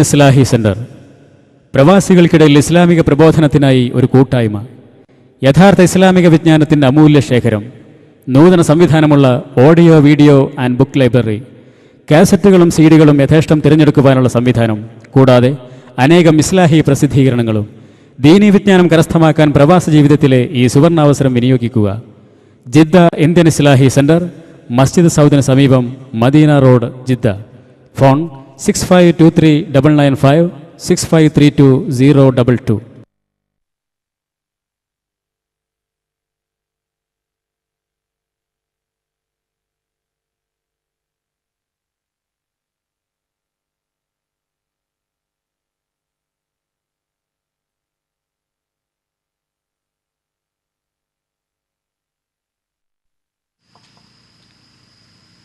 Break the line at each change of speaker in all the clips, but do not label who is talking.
ഇസ്ലാഹി centre. പ്രവാസികൾക്കിടയിൽ ഇസ്ലാമിക പ്രബോധനത്തിനായി ഒരു കൂട്ടായ്മ. യഥാർത്ഥ ഇസ്ലാമിക വിജ്ഞാനത്തിന്റെ അമൂല്യ ശേഖരം. നൂതന സംവിധാനമുള്ള audio video and book library. കാസറ്റുകളും സീഡികളും യഥേഷ്ടം തിരഞ്ഞെടുക്കുവാനുള്ള സംവിധാനം. കൂടാതെ അനേകം ഇസ്ലാഹി പ്രസിദ്ധീകരണങ്ങളും. ദീനീ വിജ്ഞാനം കരസ്ഥമാക്കാൻ പ്രവാസ ജീവിതത്തിലെ ഈ സുവർണാവസരം വിനിയോഗിക്കുക. ജിദ്ദ ഇന്ത്യൻ ഇസ്ലാഹി സെന്റർ മസ്ജിദ് സൗദിന് സമീപം Madina road Jeddah. Phone six five two three double nine five six five three two zero double two.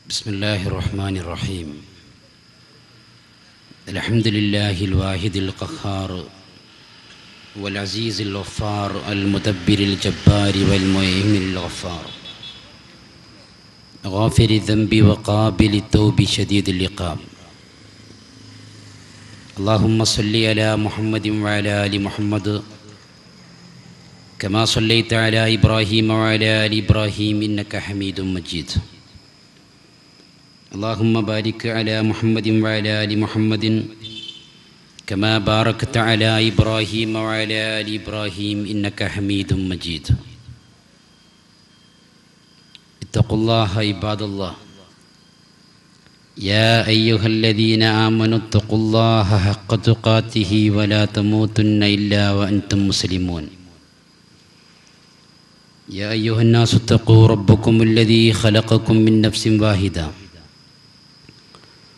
بسم الله الرحمن الحمد لله الواحد القهار والعزيز الغفار المدبر الجبار والمؤمن الغفار. غافر الذنب وقابل التوب شديد العقاب. اللهم صل على محمد وعلى آل محمد كما صليت على إبراهيم وعلى آل إبراهيم إنك حميد مجيد. اللهم بارك على محمد وعلى آل محمد كما باركت على إبراهيم وعلى آل إبراهيم إنك حميد مجيد. اتقوا الله عباد الله. يا أيها الذين آمنوا اتقوا الله حق تقاته ولا تموتن إلا وأنتم مسلمون. يا أيها الناس اتقوا ربكم الذي خلقكم من نفس واحدة.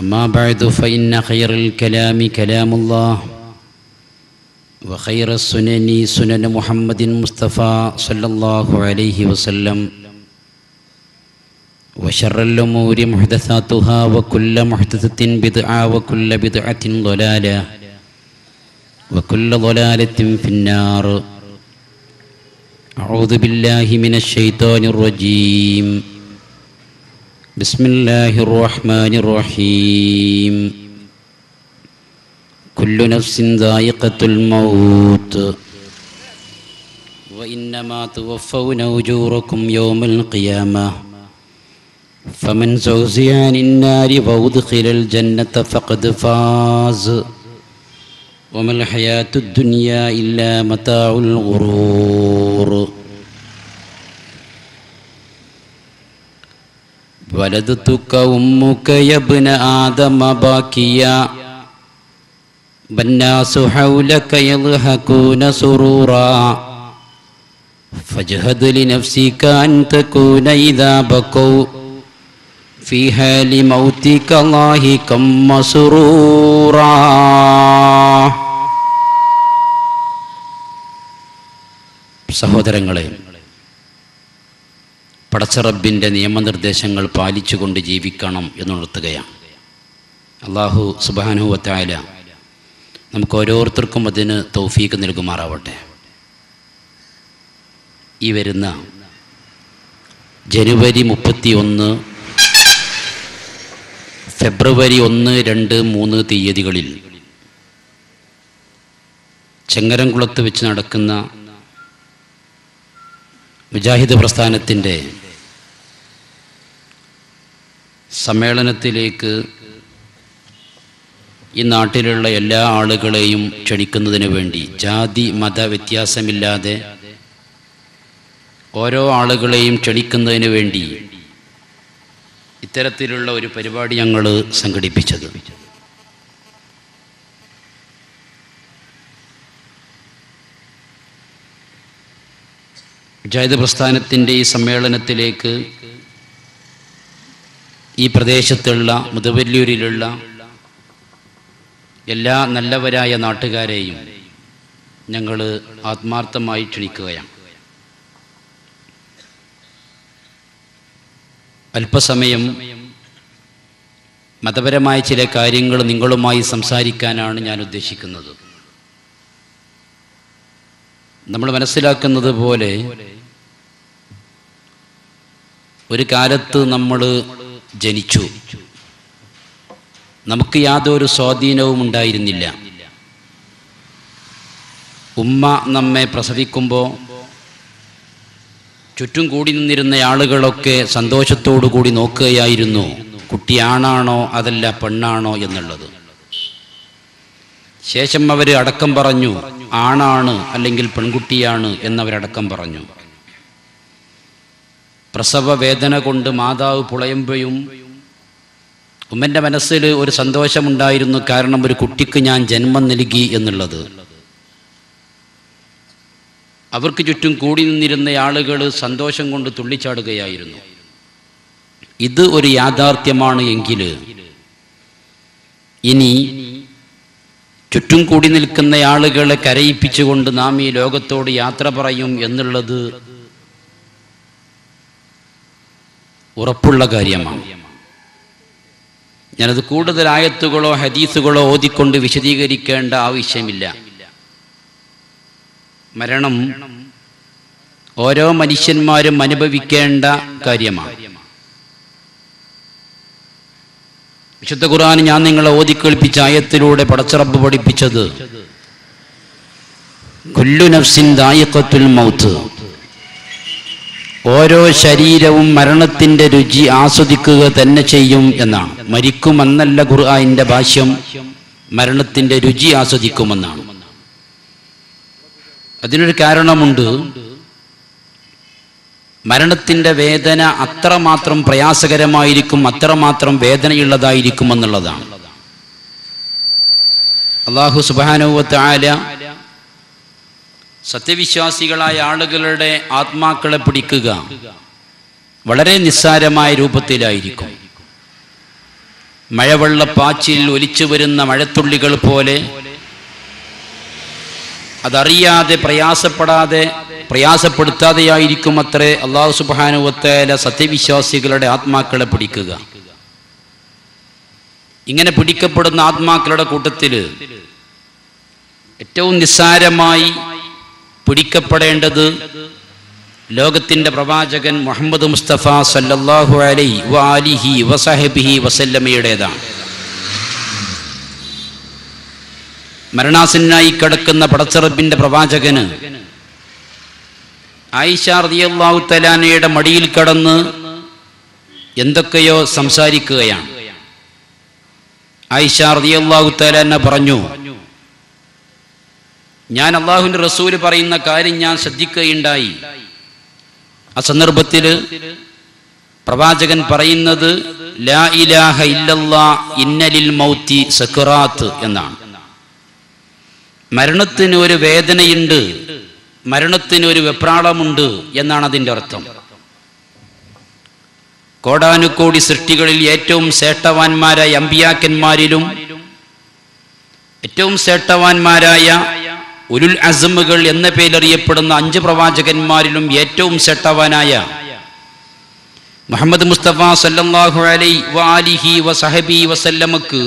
أما بعد فإن خير الكلام كلام الله وخير السنن سنن محمد مصطفى صلى الله عليه وسلم وشر الأمور محدثاتها وكل محدثة بدعة وكل بدعة ضلالة وكل ضلالة في النار أعوذ بالله من الشيطان الرجيم بسم الله الرحمن الرحيم. كل نفس ذائقة الموت. وإنما توفون أجوركم يوم القيامة. فمن زوزي عن النار وأدخل الجنة فقد فاز. وما الحياة الدنيا إلا متاع الغرور. ولدتك أمك يا ابن آدم باكيا والناس حولك يضحكون سرورا فاجهد لنفسك أن تكون إذا بكوا في حال موتك لاهكا مسرورا സഹോദരങ്ങളെ പടച്ചറബിന്റെ നിയമനിർദ്ദേശങ്ങൾ പാലിച്ചുകൊണ്ട് ജീവിക്കണം എന്നുണർത്തുകയാണ്. അള്ളാഹു സുബാനുവത്തായ നമുക്ക് ഓരോരുത്തർക്കും അതിന് തൗഫീക്ക് നൽകുമാറാവട്ടെ. ഈ വരുന്ന ജനുവരി മുപ്പത്തി ഒന്ന് ഫെബ്രുവരി ഒന്ന് രണ്ട് മൂന്ന് തീയതികളിൽ ചെങ്ങരംകുളത്ത് വെച്ച് നടക്കുന്ന മുജാഹിദ് പ്രസ്ഥാനത്തിന്റെ സമ്മേളനത്തിലേക്ക് ഈ നാട്ടിലുള്ള എല്ലാ ആളുകളെയും ക്ഷണിക്കുന്നതിന് വേണ്ടി ജാതി മത വ്യത്യാസമില്ലാതെ ഓരോ ആളുകളെയും ക്ഷണിക്കുന്നതിന് വേണ്ടി ഇത്തരത്തിലുള്ള ഒരു പരിപാടി ഞങ്ങൾ സംഘടിപ്പിച്ചത്. മുജാഹിദ് പ്രസ്ഥാനത്തിന്റെ ഈ സമ്മേളനത്തിലേക്ക് ഈ പ്രദേശത്തുള്ള മുതവല്ലൂരിലുള്ള എല്ലാ നല്ലവരായ നാട്ടുകാരെയും ഞങ്ങൾ ആത്മാർത്ഥമായി ക്ഷണിക്കുകയാണ്. അല്പസമയം മതപരമായ ചില കാര്യങ്ങൾ നിങ്ങളുമായി സംസാരിക്കാനാണ് ഞാൻ ഉദ്ദേശിക്കുന്നത്. നമ്മൾ മനസ്സിലാക്കുന്നത് പോലെ ഒരു കാലത്ത് നമ്മൾ ജനിച്ചു. നമുക്ക് യാതൊരു സ്വാധീനവും ഉണ്ടായിരുന്നില്ല. ഉമ്മ നമ്മെ പ്രസവിക്കുമ്പോൾ ചുറ്റും കൂടി നിന്നിരുന്ന ആളുകളൊക്കെ സന്തോഷത്തോടു കൂടി നോക്കുകയായിരുന്നു. കുട്ടി ആണാണോ അതല്ല പെണ്ണാണോ എന്നുള്ളത്. ശേഷം അവർ അടക്കം പറഞ്ഞു ആണാണ് അല്ലെങ്കിൽ പെൺകുട്ടിയാണ് എന്നവരടക്കം പറഞ്ഞു. പ്രസവ വേദന കൊണ്ട് മാതാവ് പുളയുമ്പോഴും ഉമ്മന്റെ മനസ്സിൽ ഒരു സന്തോഷമുണ്ടായിരുന്നു കാരണം ഒരു കുട്ടിക്ക് ഞാൻ ജന്മം നൽകി എന്നുള്ളത്. അവർക്ക് ചുറ്റും കൂടി നിന്നിരുന്ന ആളുകൾ സന്തോഷം കൊണ്ട് തുള്ളിച്ചാടുകയായിരുന്നു. ഇത് ഒരു യാഥാർത്ഥ്യമാണ് എങ്കിൽ ഇനി ചുറ്റും കൂടി നിൽക്കുന്ന ആളുകളെ കരയിപ്പിച്ചുകൊണ്ട് നാം ഈ ലോകത്തോട് യാത്ര പറയും എന്നുള്ളത് ഉറപ്പുള്ള കാര്യമാണ്. ഞാനത് കൂടുതൽ ആയത്തുകളോ ഹദീസുകളോ ഓതിക്കൊണ്ട് വിശദീകരിക്കേണ്ട ആവശ്യമില്ല. മരണം ഓരോ മനുഷ്യന്മാരും അനുഭവിക്കേണ്ട കാര്യമാണ്. വിശുദ്ധ ഖുർആൻ ഞാൻ നിങ്ങളെ ഓതിക്കേൾപ്പിച്ച ആയത്തിലൂടെ പടച്ചിറപ്പ് പഠിപ്പിച്ചത് കുല്ലു നഫ്സിൻ ദായിഖത്തുൽ മൗത്ത്. ഓരോ ശരീരവും മരണത്തിന്റെ രുചി ആസ്വദിക്കുക തന്നെ ചെയ്യും എന്നാണ്. മരിക്കുമെന്നല്ല ഖുർആന്റെ ഭാഷ്യം. മരണത്തിന്റെ രുചി ആസ്വദിക്കുമെന്നാണ്. അതിനൊരു കാരണമുണ്ട്. മരണത്തിന്റെ വേദന അത്രമാത്രം പ്രയാസകരമായിരിക്കും അത്രമാത്രം വേദനയുള്ളതായിരിക്കും എന്നുള്ളതാണ്. അള്ളാഹു സുബാനുവത്ത് ആല സത്യവിശ്വാസികളായ ആളുകളുടെ ആത്മാക്കളെ പിടിക്കുക വളരെ നിസ്സാരമായ രൂപത്തിലായിരിക്കും. മഴവെള്ളപ്പാച്ചിൽ ഒലിച്ചു വരുന്ന മഴത്തുള്ളികൾ പോലെ അതറിയാതെ പ്രയാസപ്പെടാതെ പ്രയാസപ്പെടുത്താതെയായിരിക്കും അത്രേ അള്ളാഹു സുബാനുവത്തേല സത്യവിശ്വാസികളുടെ ആത്മാക്കളെ പിടിക്കുക. ഇങ്ങനെ പിടിക്കപ്പെടുന്ന ആത്മാക്കളുടെ കൂട്ടത്തിൽ ഏറ്റവും നിസ്സാരമായി പിടിക്കപ്പെടേണ്ടത് ലോകത്തിന്റെ പ്രവാചകൻ മുഹമ്മദ് മുസ്തഫ സല്ലല്ലാഹു അലൈ വാലിഹി വസഹബിഹി വസല്ലമയുടേതാണ്. മരണാസനായി കിടക്കുന്ന പടച്ചറബിന്റെ പ്രവാചകന് ആയിഷ റളിയല്ലാഹു തലാനയുടെ മടിയിൽ കടന്ന് എന്തൊക്കെയോ സംസാരിക്കുകയാണ്. ആയിഷ റളിയല്ലാഹു തലാന പറഞ്ഞു ഞാൻ അള്ളാഹുവിന്റെ റസൂൽ പറയുന്ന കാര്യം ഞാൻ ശ്രദ്ധിക്കുകയുണ്ടായി. ആ സന്ദർഭത്തിൽ പ്രവാചകൻ പറയുന്നത് ലാ ഇലാഹ ഇല്ലല്ലാ എന്നാണ്. മരണത്തിന് ഒരു വേദനയുണ്ട് മരണത്തിന് ഒരു വെപ്രാളമുണ്ട് എന്നാണ് അതിന്റെ അർത്ഥം. കോടാനുകോടി സൃഷ്ടികളിൽ ഏറ്റവും ശ്രേഷ്ഠവാന്മാരായ അമ്പിയാക്കന്മാരിലും ഏറ്റവും ശ്രേഷ്ഠവാന്മാരായ ഉലുൽ അസമുകൾ എന്ന പേരറിയപ്പെടുന്ന അഞ്ച് പ്രവാചകന്മാരിലും ഏറ്റവും ശ്രേഷ്ഠവാനായ മുഹമ്മദ് മുസ്തഫ സല്ലാഹു അലൈ വാലിഹി വസഹബി വസല്ലമക്ക്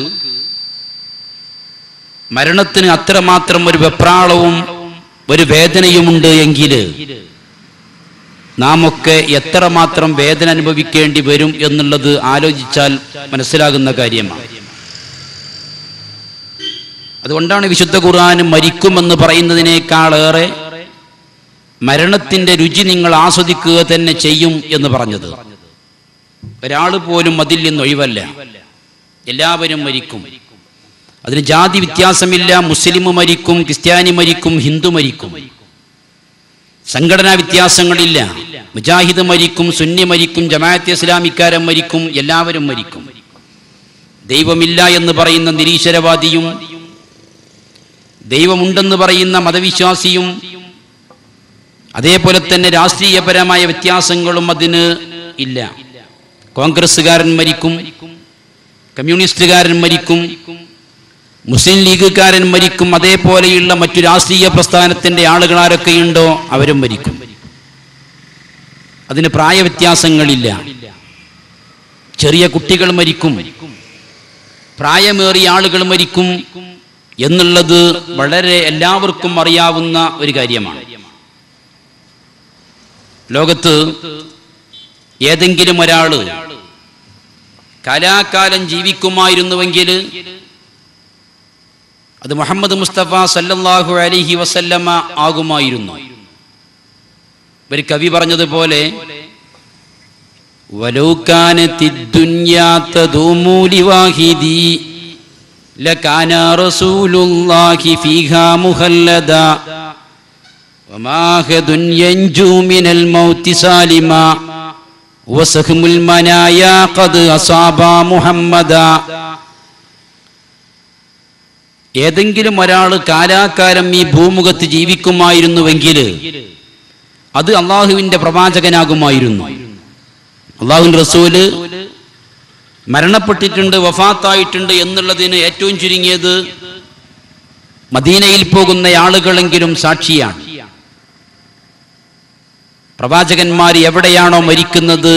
മരണത്തിന് അത്രമാത്രം ഒരു വെപ്രാളവും ഒരു വേദനയുമുണ്ട് എങ്കിൽ നാം ഒക്കെ എത്രമാത്രം വേദന അനുഭവിക്കേണ്ടി വരും എന്നുള്ളത് ആലോചിച്ചാൽ മനസ്സിലാകുന്ന കാര്യമാണ്. അതുകൊണ്ടാണ് വിശുദ്ധ ഖുർആൻ മരിക്കുമെന്ന് പറയുന്നതിനേക്കാളേറെ മരണത്തിന്റെ രുചി നിങ്ങൾ ആസ്വദിക്കുക തന്നെ ചെയ്യും എന്ന് പറഞ്ഞത്. ഒരാൾ പോലും അതിൽ നിന്ന് ഒഴിവല്ല. എല്ലാവരും മരിക്കും. അതിന് ജാതി വ്യത്യാസമില്ല. മുസ്ലിം മരിക്കും ക്രിസ്ത്യാനി മരിക്കും ഹിന്ദു മരിക്കും. സംഘടനാ വ്യത്യാസങ്ങളില്ല. മുജാഹിദ് മരിക്കും സുന്നി മരിക്കും ജമാഅത്ത് ഇസ്ലാമിക്കാരൻ മരിക്കും എല്ലാവരും മരിക്കും. ദൈവമില്ല എന്ന് പറയുന്ന നിരീശ്വരവാദിയും ദൈവമുണ്ടെന്ന് പറയുന്ന മതവിശ്വാസിയും അതേപോലെ തന്നെ രാഷ്ട്രീയപരമായ വ്യത്യാസങ്ങളും അതിന് ഇല്ല. കോൺഗ്രസ്സുകാരൻ മരിക്കും കമ്മ്യൂണിസ്റ്റുകാരൻ മരിക്കും മുസ്ലിം ലീഗുകാരൻ മരിക്കും അതേപോലെയുള്ള മറ്റു രാഷ്ട്രീയ പ്രസ്ഥാനത്തിന്റെ ആളുകൾ ആരൊക്കെയുണ്ടോ അവരും മരിക്കും. അതിന് പ്രായവ്യത്യാസങ്ങളില്ല. ചെറിയ കുട്ടികൾ മരിക്കും പ്രായമേറിയ ആളുകൾ മരിക്കും എന്നുള്ളത് വളരെ എല്ലാവർക്കും അറിയാവുന്ന ഒരു കാര്യമാണ്. ലോകത്ത് ഏതെങ്കിലും ഒരാൾ കാലാകാലം ജീവിക്കുമായിരുന്നുവെങ്കിൽ അത് മുഹമ്മദ് മുസ്തഫ സല്ലല്ലാഹു അലിഹി വസല്ലമ ആകുമായിരുന്നു. ഒരു കവി പറഞ്ഞതുപോലെ വലൗക്കാനത്തി ദുന്യാത്ത ദൂമൂലി വാഹിദി لكان رسول الله فيها مخلدا وما أحد ينجو من الموت سالما وسهم المنايا قد أصاب محمدا ഏതെങ്കിലും ഒരാൾ കാലാകാലം ഈ ഭൂമുഖത്ത് ജീവിക്കുമായിരുന്നുവെങ്കിൽ അത് അള്ളാഹുവിന്റെ പ്രവാചകനാകുമായിരുന്നു അള്ളാഹുവിൻ റസൂല് മരണപ്പെട്ടിട്ടുണ്ട് വഫാത്തായിട്ടുണ്ട് എന്നുള്ളതിന് ഏറ്റവും ചുരുങ്ങിയത് മദീനയിൽ പോകുന്ന ആളുകളെങ്കിലും സാക്ഷിയാണ്. പ്രവാചകന്മാർ എവിടെയാണോ മരിക്കുന്നത്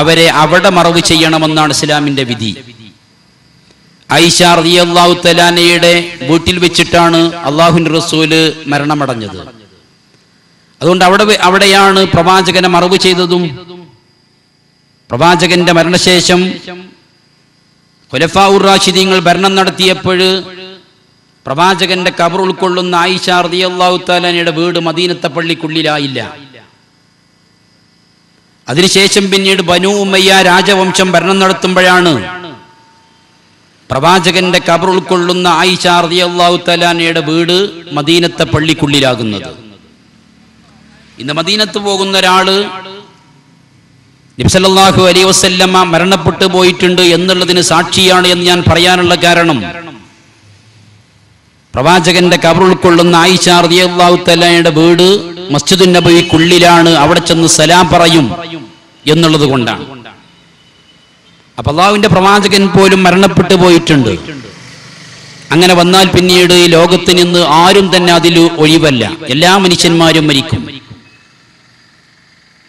അവരെ അവിടെ മറവ് ചെയ്യണമെന്നാണ് ഇസ്ലാമിന്റെ വിധി. ഐഷ റളിയല്ലാഹു തലാനയുടെ വീട്ടിൽ വെച്ചിട്ടാണ് അള്ളാഹുൻ റസൂൽ മരണമടഞ്ഞത്. അതുകൊണ്ട് അവിടെ അവിടെയാണ് പ്രവാചകനെ മറവ് ചെയ്തതും പ്രവാചകന്റെ മരണശേഷം ഖുലഫാഉർ റാഷിദീങ്ങൾ ഭരണം നടത്തിയപ്പോൾ പ്രവാചകന്റെ കബർ ഉൾക്കൊള്ളുന്ന ആയിഷ റളിയല്ലാഹു തആലയുടെ വീട് മദീനത്തെ പള്ളിക്കുള്ളിലായില്ല. അതിനുശേഷം പിന്നീട് ബനു ഉമ്മയ്യ രാജവംശം ഭരണം നടത്തുമ്പോഴാണ് പ്രവാചകന്റെ കബർ ഉൾക്കൊള്ളുന്ന ആയിഷ റളിയല്ലാഹു തആലയുടെ വീട് മദീനത്തെ പള്ളിക്കുള്ളിലാകുന്നത്. ഇന്ന് മദീനത്ത് പോകുന്ന ഒരാൾ നബ്സല്ലാഹു അലൈ വസ്ല്ലമ്മ മരണപ്പെട്ടു പോയിട്ടുണ്ട് എന്നുള്ളതിന് സാക്ഷിയാണ് എന്ന് ഞാൻ പറയാനുള്ള കാരണം. പ്രവാചകന്റെ കബർ ഉൾക്കൊള്ളുന്ന ആയിഷ തആലയുടെ വീട് മസ്ജിദുൻ നബിക്കുള്ളിലാണ് അവിടെ ചെന്ന് സലാം പറയും എന്നുള്ളത് കൊണ്ടാണ്. അപ്പൊ അള്ളാഹുവിന്റെ പ്രവാചകൻ പോലും മരണപ്പെട്ടു പോയിട്ടുണ്ട്. അങ്ങനെ വന്നാൽ പിന്നീട് ലോകത്ത് നിന്ന് ആരും തന്നെ അതിൽ ഒഴിവല്ല. എല്ലാ മനുഷ്യന്മാരും മരിക്കും.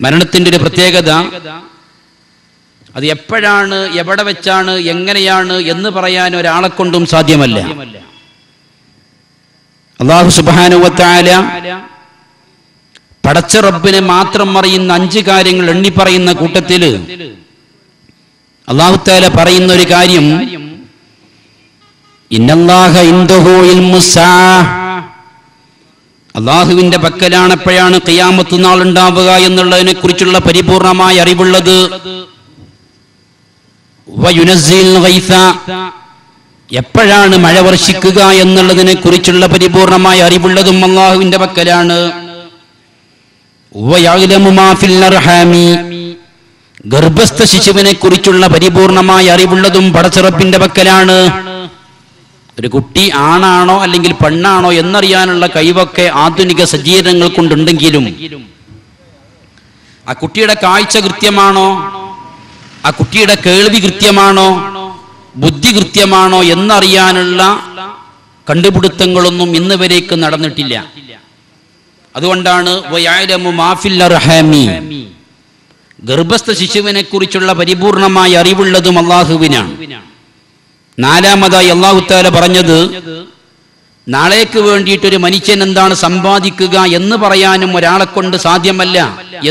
മരണത്തിന്റെ ഒരു പ്രത്യേകത അത് എപ്പോഴാണ് എവിടെ വെച്ചാണ് എങ്ങനെയാണ് എന്ന് പറയാൻ ഒരാളെ കൊണ്ടും സാധ്യമല്ല. അള്ളാഹു സുബാനുവത്തായ പടച്ച റബ്ബിനെ മാത്രം അറിയുന്ന അഞ്ച് കാര്യങ്ങൾ എണ്ണി പറയുന്ന കൂട്ടത്തിൽ അള്ളാഹുത്താല പറയുന്ന ഒരു കാര്യം ഇന്നല്ലാഹ ഇൻദഹു ഇൽമുസ്സാ അള്ളാഹുവിന്റെ പക്കലാണ് എപ്പോഴാണ് ഖിയാമത്ത് നാൾ ഉണ്ടാവുക എന്നുള്ളതിനെ കുറിച്ചുള്ള പരിപൂർണമായ അറിവുള്ളത് എപ്പോഴാണ് മഴ വർഷിക്കുക എന്നുള്ളതിനെ കുറിച്ചുള്ള പരിപൂർണമായ അറിവുള്ളതും അള്ളാഹുവിന്റെ പക്കലാണ്. ഗർഭസ്ഥ ശിശുവിനെ കുറിച്ചുള്ള പരിപൂർണമായ അറിവുള്ളതും പടച്ചിറപ്പിന്റെ പക്കലാണ് ഒരു കുട്ടി ആണാണോ അല്ലെങ്കിൽ പെണ്ണാണോ എന്നറിയാനുള്ള കഴിവൊക്കെ ആധുനിക സജ്ജീകരണങ്ങൾ കൊണ്ടുണ്ടെങ്കിലും ആ കുട്ടിയുടെ കാഴ്ച കൃത്യമാണോ? ആ കുട്ടിയുടെ കേൾവി കൃത്യമാണോ? ബുദ്ധി കൃത്യമാണോ എന്നറിയാനുള്ള കണ്ടുപിടുത്തങ്ങളൊന്നും ഇന്ന് വരേക്ക് നടന്നിട്ടില്ല. അതുകൊണ്ടാണ്. ഗർഭസ്ഥ ശിശുവിനെ കുറിച്ചുള്ള പരിപൂർണമായ അറിവുള്ളതും അള്ളാഹുവിനാണ്. നാലാമതായി അള്ളാഹുത്താല പറഞ്ഞത് നാളേക്ക് വേണ്ടിയിട്ടൊരു മനുഷ്യൻ എന്താണ് സമ്പാദിക്കുക എന്ന് പറയാനും ഒരാളെ കൊണ്ട് സാധ്യമല്ല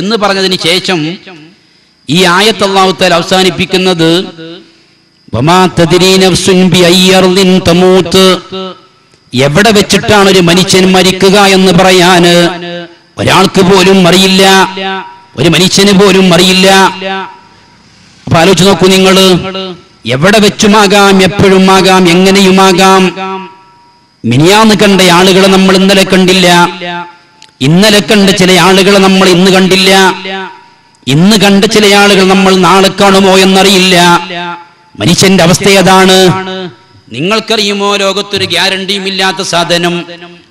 എന്ന് പറഞ്ഞതിന് ശേഷം ഈ ആയത്ത് അള്ളാഹുത്താല അവസാനിപ്പിക്കുന്നത്. എവിടെ വെച്ചിട്ടാണ് ഒരു മനുഷ്യൻ മരിക്കുക എന്ന് പറയാന് ഒരാൾക്ക് പോലും അറിയില്ല ഒരു മനുഷ്യന് പോലും അറിയില്ല അപ്പൊ ആലോചിച്ച് നോക്കൂ നിങ്ങൾ എവിടെ വെച്ചുമാകാം എപ്പോഴുമാകാം എങ്ങനെയുമാകാം? മിനിയാന്ന് കണ്ട ആളുകളെ നമ്മൾ ഇന്നലെ കണ്ടില്ല. ഇന്നലെ കണ്ട ചില ആളുകളെ നമ്മൾ ഇന്ന് കണ്ടില്ല. ഇന്ന് കണ്ട ചില ആളുകൾ നമ്മൾ നാളെ കാണുമോ എന്നറിയില്ല. മനുഷ്യന്റെ അവസ്ഥ അതാണ് നിങ്ങൾക്കറിയുമോ? ലോകത്തൊരു ഗ്യാരണ്ടിയും ഇല്ലാത്ത സാധനം.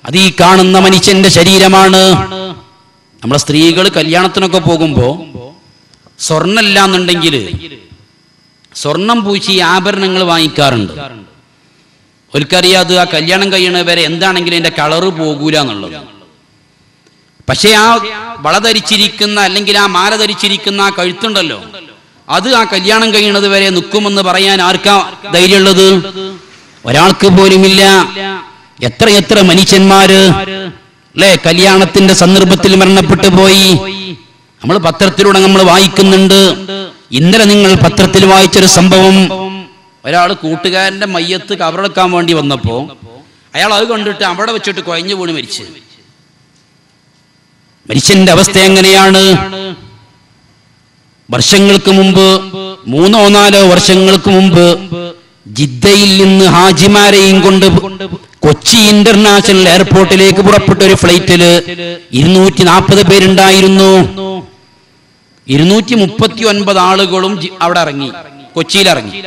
അത് ഈ കാണുന്ന മനുഷ്യന്റെ ശരീരമാണ്. നമ്മളെ സ്ത്രീകൾ കല്യാണത്തിനൊക്കെ പോകുമ്പോ സ്വർണല്ല എന്നുണ്ടെങ്കിൽ സ്വർണം പൂശി ആഭരണങ്ങൾ വാങ്ങിക്കാറുണ്ട്. ഒരിക്കറിയാതെ ആ കല്യാണം കഴിയണ വരെ എന്താണെങ്കിലും എന്റെ കളറ് പോകൂല എന്നുള്ളത് പക്ഷേ ആ വള ധരിച്ചിരിക്കുന്ന അല്ലെങ്കിൽ ആ മാല ധരിച്ചിരിക്കുന്ന ആ കഴുത്തുണ്ടല്ലോ അത് ആ കല്യാണം കഴിയണത് വരെ നിൽക്കുമെന്ന് പറയാൻ ആർക്കാ ധൈര്യമുള്ളത്? ഒരാൾക്ക് പോലുമില്ല. എത്ര എത്ര മനുഷ്യന്മാര് അല്ലേ കല്യാണത്തിന്റെ സന്ദർഭത്തിൽ മരണപ്പെട്ടു പോയി. നമ്മൾ പത്രത്തിലൂടെ നമ്മൾ വായിക്കുന്നുണ്ട്. ഇന്നലെ നിങ്ങൾ പത്രത്തിൽ വായിച്ചൊരു സംഭവം. ഒരാൾ കൂട്ടുകാരന്റെ മയ്യത്ത് കവറെടുക്കാൻ വേണ്ടി വന്നപ്പോ അയാൾ അത് കണ്ടിട്ട് അവിടെ വെച്ചിട്ട് കുഴഞ്ഞു വീണ് മരിച്ചു. മനുഷ്യന്റെ അവസ്ഥ എങ്ങനെയാണ്? വർഷങ്ങൾക്ക് മുമ്പ് മൂന്നോ നാലോ വർഷങ്ങൾക്ക് മുമ്പ് ജിദ്ദയിൽ നിന്ന് ഹാജിമാരെയും കൊണ്ട് കൊച്ചി ഇന്റർനാഷണൽ എയർപോർട്ടിലേക്ക് പുറപ്പെട്ട ഒരു ഫ്ലൈറ്റിൽ ഇരുന്നൂറ്റി നാൽപ്പത് പേരുണ്ടായിരുന്നു. ഇരുന്നൂറ്റി മുപ്പത്തി ഒൻപത് ആളുകളും അവിടെ ഇറങ്ങി. കൊച്ചിയിൽ ഇറങ്ങി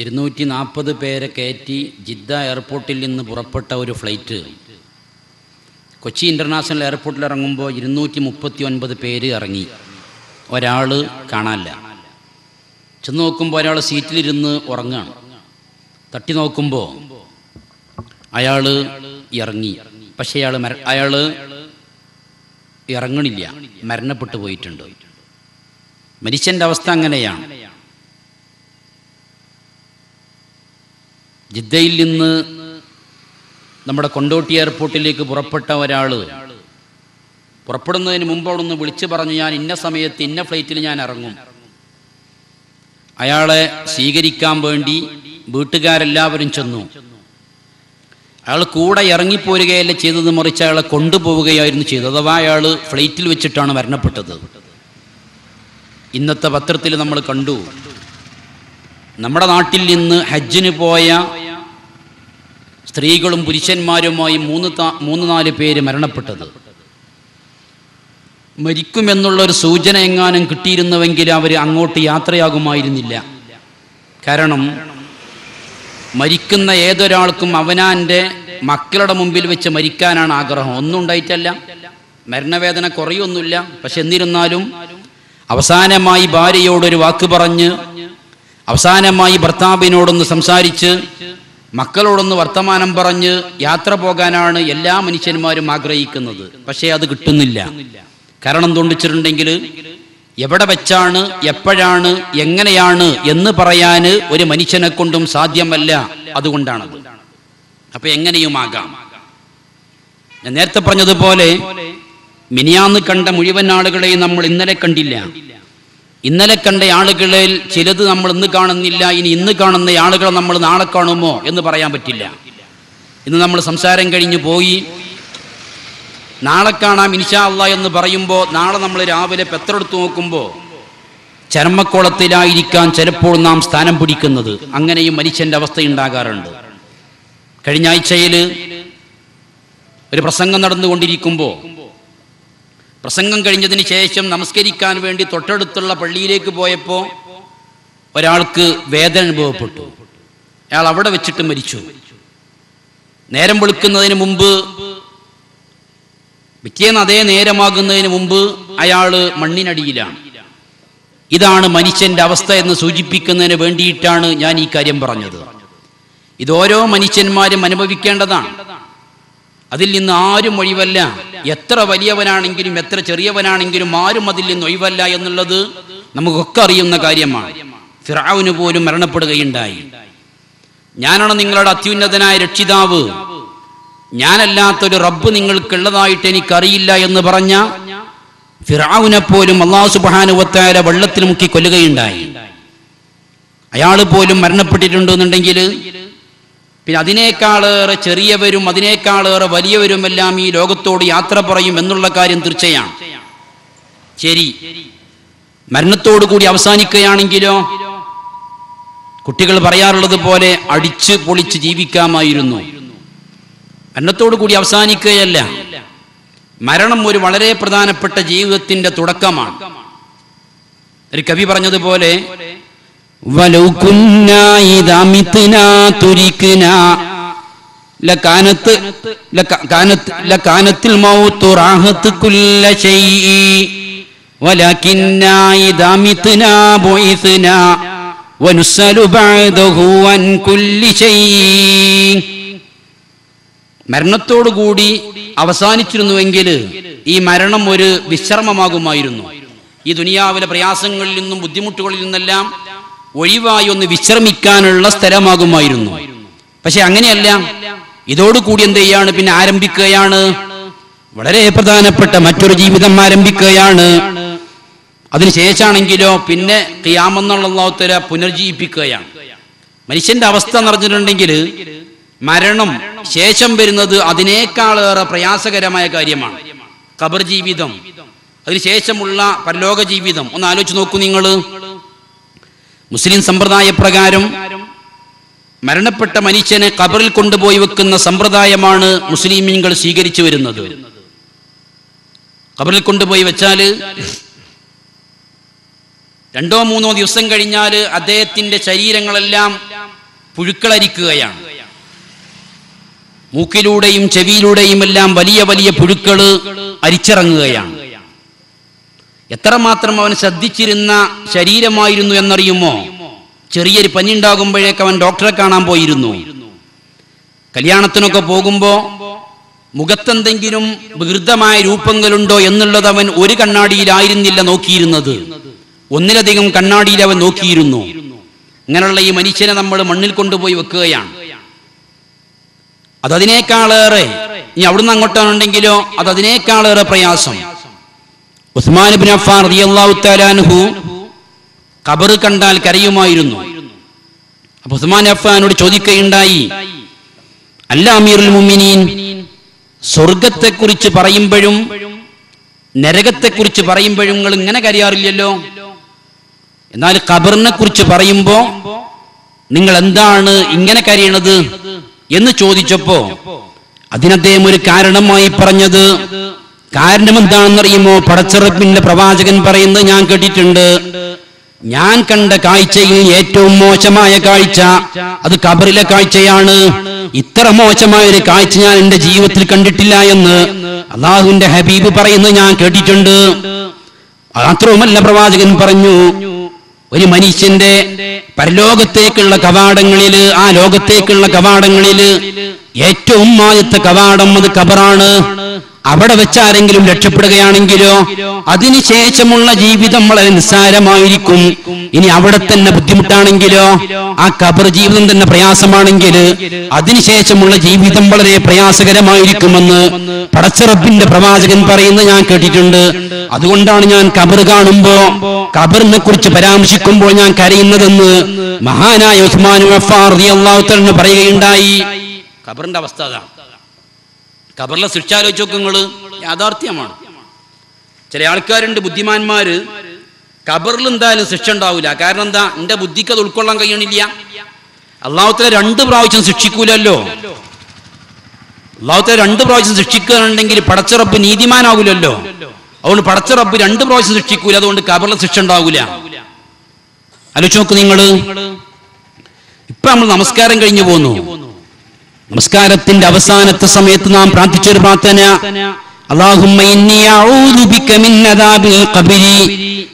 ഇരുന്നൂറ്റി നാൽപ്പത് പേരെ കയറ്റി ജിദ്ദ എയർപോർട്ടിൽ നിന്ന് പുറപ്പെട്ട ഒരു ഫ്ലൈറ്റ്. കൊച്ചി ഇന്റർനാഷണൽ എയർപോർട്ടിൽ ഇറങ്ങുമ്പോൾ ഇരുന്നൂറ്റി മുപ്പത്തി ഒൻപത് പേര് ഇറങ്ങി. ഒരാൾ കാണാനില്ല. ചെന്ന് നോക്കുമ്പോൾ ഒരാൾ സീറ്റിലിരുന്ന് ഉറങ്ങാണ്. തട്ടി നോക്കുമ്പോൾ അയാൾ ഇറങ്ങി. പക്ഷെ അയാൾ അയാൾ ഇറങ്ങണില്ല. മരണപ്പെട്ടു പോയിട്ടുണ്ട്. മരിച്ചന്റെ അവസ്ഥ അങ്ങനെയാണ്. ജിദ്ദയിൽ നിന്ന് നമ്മുടെ കൊണ്ടോട്ടി എയർപോർട്ടിലേക്ക് പുറപ്പെട്ട ഒരാൾ പുറപ്പെടുന്നതിന് മുമ്പ് അവിടെ ഒന്ന് വിളിച്ചു പറഞ്ഞു ഞാൻ ഇന്ന സമയത്ത് ഇന്ന ഫ്ലൈറ്റിൽ ഞാൻ ഇറങ്ങും. അയാളെ സ്വീകരിക്കാൻ വേണ്ടി വീട്ടുകാരെല്ലാവരും ചെന്നു. അയാൾ കൂടെ ഇറങ്ങിപ്പോരുകയല്ല ചെയ്തത് മറിച്ച് അയാളെ കൊണ്ടുപോവുകയായിരുന്നു ചെയ്തത്. അഥവാ അയാൾ ഫ്ലൈറ്റിൽ വെച്ചിട്ടാണ് മരണപ്പെട്ടത്. ഇന്നത്തെ പത്രത്തിൽ നമ്മൾ കണ്ടു. നമ്മുടെ നാട്ടിൽ നിന്ന് ഹജ്ജിന് പോയ സ്ത്രീകളും പുരുഷന്മാരുമായി മൂന്ന് മൂന്ന് നാല് പേര് മരണപ്പെട്ടത്. മരിക്കുമെന്നുള്ള ഒരു സൂചന എങ്ങാനും കിട്ടിയിരുന്നുവെങ്കിൽ അവർ അങ്ങോട്ട് യാത്രയാകുമായിരുന്നില്ല. കാരണം മരിക്കുന്ന ഏതൊരാൾക്കും അവനാന്റെ മക്കളുടെ മുമ്പിൽ വെച്ച് മരിക്കാനാണ് ആഗ്രഹം. ഒന്നും ഉണ്ടായിട്ടല്ല. മരണവേദന കുറയൊന്നുമില്ല. പക്ഷെ എന്നിരുന്നാലും അവസാനമായി ഭാര്യയോടൊരു വാക്ക് പറഞ്ഞ് അവസാനമായി ഭർത്താവിനോടൊന്ന് സംസാരിച്ച് മക്കളോടൊന്ന് വർത്തമാനം പറഞ്ഞ് യാത്ര പോകാനാണ് എല്ലാ മനുഷ്യന്മാരും ആഗ്രഹിക്കുന്നത്. പക്ഷേ അത് കിട്ടുന്നില്ല. കാരണം തോണ്ടിച്ചിട്ടുണ്ടെങ്കിൽ എവിടെ വെച്ചാണ് എപ്പോഴാണ് എങ്ങനെയാണ് എന്ന് പറയാൻ ഒരു മനുഷ്യനെ കൊണ്ടും സാധ്യമല്ല. അതുകൊണ്ടാണത്. അപ്പൊ എങ്ങനെയുമാകാം? ഞാൻ നേരത്തെ പറഞ്ഞതുപോലെ മിനിയാന്ന് കണ്ട മുഴുവൻ ആളുകളെയും നമ്മൾ ഇന്നലെ കണ്ടില്ല. ഇന്നലെ കണ്ട ആളുകളിൽ ചിലത് നമ്മൾ ഇന്ന് കാണുന്നില്ല ഇനി ഇന്ന് കാണുന്ന ആളുകളെ നമ്മൾ നാളെ കാണുമോ എന്ന് പറയാൻ പറ്റില്ല. ഇന്ന് നമ്മൾ സംസാരം കഴിഞ്ഞു പോയി നാളെ കാണാം ഇൻഷാ അള്ളാ എന്ന് പറയുമ്പോൾ നാളെ നമ്മൾ രാവിലെ പെത്രെടുത്ത് നോക്കുമ്പോൾ ചരമക്കുളത്തിലായിരിക്കാൻ ചിലപ്പോൾ നാം സ്ഥാനം പിടിക്കുന്നത് അങ്ങനെയും മനുഷ്യന്റെ അവസ്ഥയുണ്ടാകാറുണ്ട്. കഴിഞ്ഞ ആഴ്ചയിൽ ഒരു പ്രസംഗം നടന്നുകൊണ്ടിരിക്കുമ്പോൾ പ്രസംഗം കഴിഞ്ഞതിന് ശേഷം നമസ്കരിക്കാൻ വേണ്ടി തൊട്ടടുത്തുള്ള പള്ളിയിലേക്ക് പോയപ്പോൾ ഒരാൾക്ക് വേദന അനുഭവപ്പെട്ടു. അയാൾ അവിടെ വെച്ചിട്ട് മരിച്ചു. നേരം വെളുക്കുന്നതിന് മുമ്പ് പിറ്റേന്ന് അതേ നേരമാകുന്നതിന് മുമ്പ് അയാൾ മണ്ണിനടിയിലാണ്. ഇതാണ് മനുഷ്യന്റെ അവസ്ഥ എന്ന് സൂചിപ്പിക്കുന്നതിന് വേണ്ടിയിട്ടാണ് ഞാൻ ഈ കാര്യം പറഞ്ഞത്. ഇതോരോ മനുഷ്യന്മാരും അനുഭവിക്കേണ്ടതാണ്. അതിൽ നിന്ന് ആരും ഒഴിവല്ല. എത്ര വലിയവനാണെങ്കിലും എത്ര ചെറിയവനാണെങ്കിലും ആരും അതിൽ നിന്ന് ഒഴിവല്ല എന്നുള്ളത് നമുക്കൊക്കെ അറിയുന്ന കാര്യമാണ്. ഫിറാവിന് പോലും മരണപ്പെടുകയുണ്ടായി. ഞാനാണ് നിങ്ങളുടെ അത്യുന്നതനായ രക്ഷിതാവ്. ഞാനല്ലാത്തൊരു റബ്ബ് നിങ്ങൾക്കുള്ളതായിട്ട് എനിക്കറിയില്ല എന്ന് പറഞ്ഞ ഫിറാവിനെപ്പോലും അള്ളാഹു സുബാനുവത്തായ വെള്ളത്തിൽ മുക്കി കൊല്ലുകയുണ്ടായി. അയാൾ പോലും മരണപ്പെട്ടിട്ടുണ്ടെന്നുണ്ടെങ്കിൽ പിന്നെ അതിനേക്കാളേറെ ചെറിയവരും അതിനേക്കാളേറെ വലിയവരും എല്ലാം ഈ ലോകത്തോട് യാത്ര പറയും എന്നുള്ള കാര്യം തീർച്ചയാണ്. ശരി. മരണത്തോടു കൂടി അവസാനിക്കുകയാണെങ്കിലോ കുട്ടികൾ പറയാറുള്ളത് പോലെ അടിച്ച് പൊളിച്ച് ജീവിക്കാമായിരുന്നു. മരണത്തോടു കൂടി അവസാനിക്കുകയല്ല മരണം ഒരു വളരെ പ്രധാനപ്പെട്ട ജീവിതത്തിന്റെ തുടക്കമാണ് ഒരു കവി പറഞ്ഞതുപോലെ ولو كنا إذا متنا تركنا ലക്കാനത്ത് ലക്ക- കാനത്ത് ലക്കാനത്തിൽ മൗത്തു റാഹത്ത് കുല്ല ശൈഇ ولكننا മരണത്തോടുകൂടി അവസാനിച്ചിരുന്നുവെങ്കിൽ ഈ മരണം ഒരു വിശ്രമമാകുമായിരുന്നു. ഈ ദുനിയാവിലെ പ്രയാസങ്ങളിൽ നിന്നും ബുദ്ധിമുട്ടുകളിൽ നിന്നെല്ലാം ഒഴിവായി ഒന്ന് വിശ്രമിക്കാനുള്ള സ്ഥലമാകുമായിരുന്നു. പക്ഷെ അങ്ങനെയല്ല. ഇതോടുകൂടി എന്ത് ചെയ്യാണ്? പിന്നെ ആരംഭിക്കുകയാണ്. വളരെ പ്രധാനപ്പെട്ട മറ്റൊരു ജീവിതം ആരംഭിക്കുകയാണ്. അതിനുശേഷമാണെങ്കിലോ പിന്നെ ക്യാമെന്നുള്ള പുനർജീവിപ്പിക്കുകയാണ്. മനുഷ്യന്റെ അവസ്ഥ എന്ന് പറഞ്ഞിട്ടുണ്ടെങ്കിൽ മരണം ശേഷം വരുന്നത് അതിനേക്കാളേറെ പ്രയാസകരമായ കാര്യമാണ്. കബർ ജീവിതം. അതിനുശേഷമുള്ള പരലോക ജീവിതം. ഒന്ന് ആലോചിച്ച് നോക്കൂ നിങ്ങൾ മുസ്ലിം സമ്പ്രദായ പ്രകാരം മരണപ്പെട്ട മനുഷ്യനെ കബറിൽ കൊണ്ടുപോയി വെക്കുന്ന സമ്പ്രദായമാണ് മുസ്ലിമീങ്ങൾ സ്വീകരിച്ചു വരുന്നത്. കബറിൽ കൊണ്ടുപോയി വെച്ചാൽ രണ്ടോ മൂന്നോ ദിവസം കഴിഞ്ഞാൽ അദ്ദേഹത്തിന്റെ ശരീരങ്ങളെല്ലാം പുഴുക്കളരിക്കുകയാണ്. മൂക്കിലൂടെയും ചെവിയിലൂടെയും എല്ലാം വലിയ വലിയ പുഴുക്കൾ അരിച്ചിറങ്ങുകയാണ്. എത്രമാത്രം അവൻ ശ്രദ്ധിച്ചിരുന്ന ശരീരമായിരുന്നു എന്നറിയുമോ? ചെറിയൊരു പനി ഉണ്ടാകുമ്പോഴേക്ക് അവൻ ഡോക്ടറെ കാണാൻ പോയിരുന്നു. കല്യാണത്തിനൊക്കെ പോകുമ്പോ മുഖത്തെന്തെങ്കിലും വികൃതമായ രൂപങ്ങളുണ്ടോ എന്നുള്ളത് അവൻ ഒരു കണ്ണാടിയിലായിരുന്നില്ല നോക്കിയിരുന്നത്. ഒന്നിലധികം കണ്ണാടിയിൽ അവൻ നോക്കിയിരുന്നു. ഇങ്ങനെയുള്ള ഈ മനുഷ്യനെ നമ്മൾ മണ്ണിൽ കൊണ്ടുപോയി വെക്കുകയാണ്. അത് അതിനേക്കാളേറെ ഇനി അവിടുന്ന് അങ്ങോട്ടാണുണ്ടെങ്കിലോ അതതിനേക്കാളേറെ പ്രയാസം. ഉസ്മാൻ ബിൻ കബർ റളിയല്ലാഹു കണ്ടാൽ കരയുമായിരുന്നു. അപ്പൊ ഉസ്മാൻ അഫ്ഫാനോട് ചോദിക്കുകയുണ്ടായി അല്ല അമീറുൽ മുഅ്മിനീൻ സ്വർഗത്തെക്കുറിച്ച് പറയുമ്പോഴും നരകത്തെക്കുറിച്ച് പറയുമ്പോഴും നിങ്ങൾ ഇങ്ങനെ കരയാറില്ലല്ലോ? എന്നാൽ ഖബറിനെ കുറിച്ച് പറയുമ്പോ നിങ്ങൾ എന്താണ് ഇങ്ങനെ കരയണത്? എന്ന് ചോദിച്ചപ്പോ അതിനദ്ദേഹം ഒരു കാരണമായി പറഞ്ഞത് കാരണം എന്താണെന്നറിയുമോ പടച്ചിറപ്പിന്റെ പ്രവാചകൻ പറയുന്നത് ഞാൻ കേട്ടിട്ടുണ്ട്. ഞാൻ കണ്ട കാഴ്ചയിൽ ഏറ്റവും മോശമായ കാഴ്ച അത് കബറിലെ കാഴ്ചയാണ്. ഇത്ര മോശമായ ഒരു കാഴ്ച ഞാൻ എന്റെ ജീവിതത്തിൽ കണ്ടിട്ടില്ല എന്ന് അള്ളാഹുവിന്റെ ഹബീബ് പറയുന്നത് ഞാൻ കേട്ടിട്ടുണ്ട്. മാത്രവുമല്ല പ്രവാചകൻ പറഞ്ഞു ഒരു മനുഷ്യന്റെ പരലോകത്തേക്കുള്ള കവാടങ്ങളിൽ ആ ലോകത്തേക്കുള്ള കവാടങ്ങളിൽ ഏറ്റവും ആദ്യത്തെ കവാടം അത് കബറാണ് അവിടെ വെച്ചാരെങ്കിലും രക്ഷപ്പെടുകയാണെങ്കിലോ അതിനുശേഷമുള്ള ജീവിതം വളരെ നിസ്സാരമായിരിക്കും. ഇനി അവിടെ തന്നെ ബുദ്ധിമുട്ടാണെങ്കിലോ ആ കബർ ജീവിതം തന്നെ പ്രയാസമാണെങ്കിൽ അതിനുശേഷമുള്ള ജീവിതം വളരെ പ്രയാസകരമായിരിക്കുമെന്ന് പടച്ചിറപ്പിന്റെ പ്രവാചകൻ പറയുന്നത് ഞാൻ കേട്ടിട്ടുണ്ട്. അതുകൊണ്ടാണ് ഞാൻ കബർ കാണുമ്പോ കബറിനെ കുറിച്ച് പരാമർശിക്കുമ്പോൾ ഞാൻ കരയുന്നതെന്ന് മഹാനായ ഉസ്മാൻ പറയുകയുണ്ടായി. കബറിന്റെ അവസ്ഥ അതാണ്. കബറിലെ ശിക്ഷ നോക്ക് യാഥാർത്ഥ്യമാണ്. ചില ആൾക്കാരുണ്ട് ബുദ്ധിമാന്മാര്. കബറിൽ എന്തായാലും ശിക്ഷ ഉണ്ടാവില്ല കാരണം എന്താ? എന്റെ ബുദ്ധിക്ക് അത് ഉൾക്കൊള്ളാൻ കഴിയണില്ല. അള്ളാഹുത്തല രണ്ട് പ്രാവശ്യം ശിക്ഷിക്കൂലല്ലോ. അള്ളാഹുത്തല രണ്ട് പ്രാവശ്യം ശിക്ഷിക്കുകയാണെങ്കിൽ പടച്ചിറപ്പ് നീതിമാനാവൂലല്ലോ. അതുകൊണ്ട് പടച്ചിറപ്പ് രണ്ട് പ്രാവശ്യം ശിക്ഷിക്കൂല. അതുകൊണ്ട് കബറിലെ ശിക്ഷ ഉണ്ടാവൂല. ആലോചിച്ച് നോക്ക് നിങ്ങൾ. ഇപ്പൊ നമ്മൾ നമസ്കാരം കഴിഞ്ഞു പോന്നു. നമസ്കാരത്തിന്റെ അവസാനത്തെ സമയത്ത് നാം പ്രാർത്ഥിച്ചൊരു പ്രാർത്ഥന.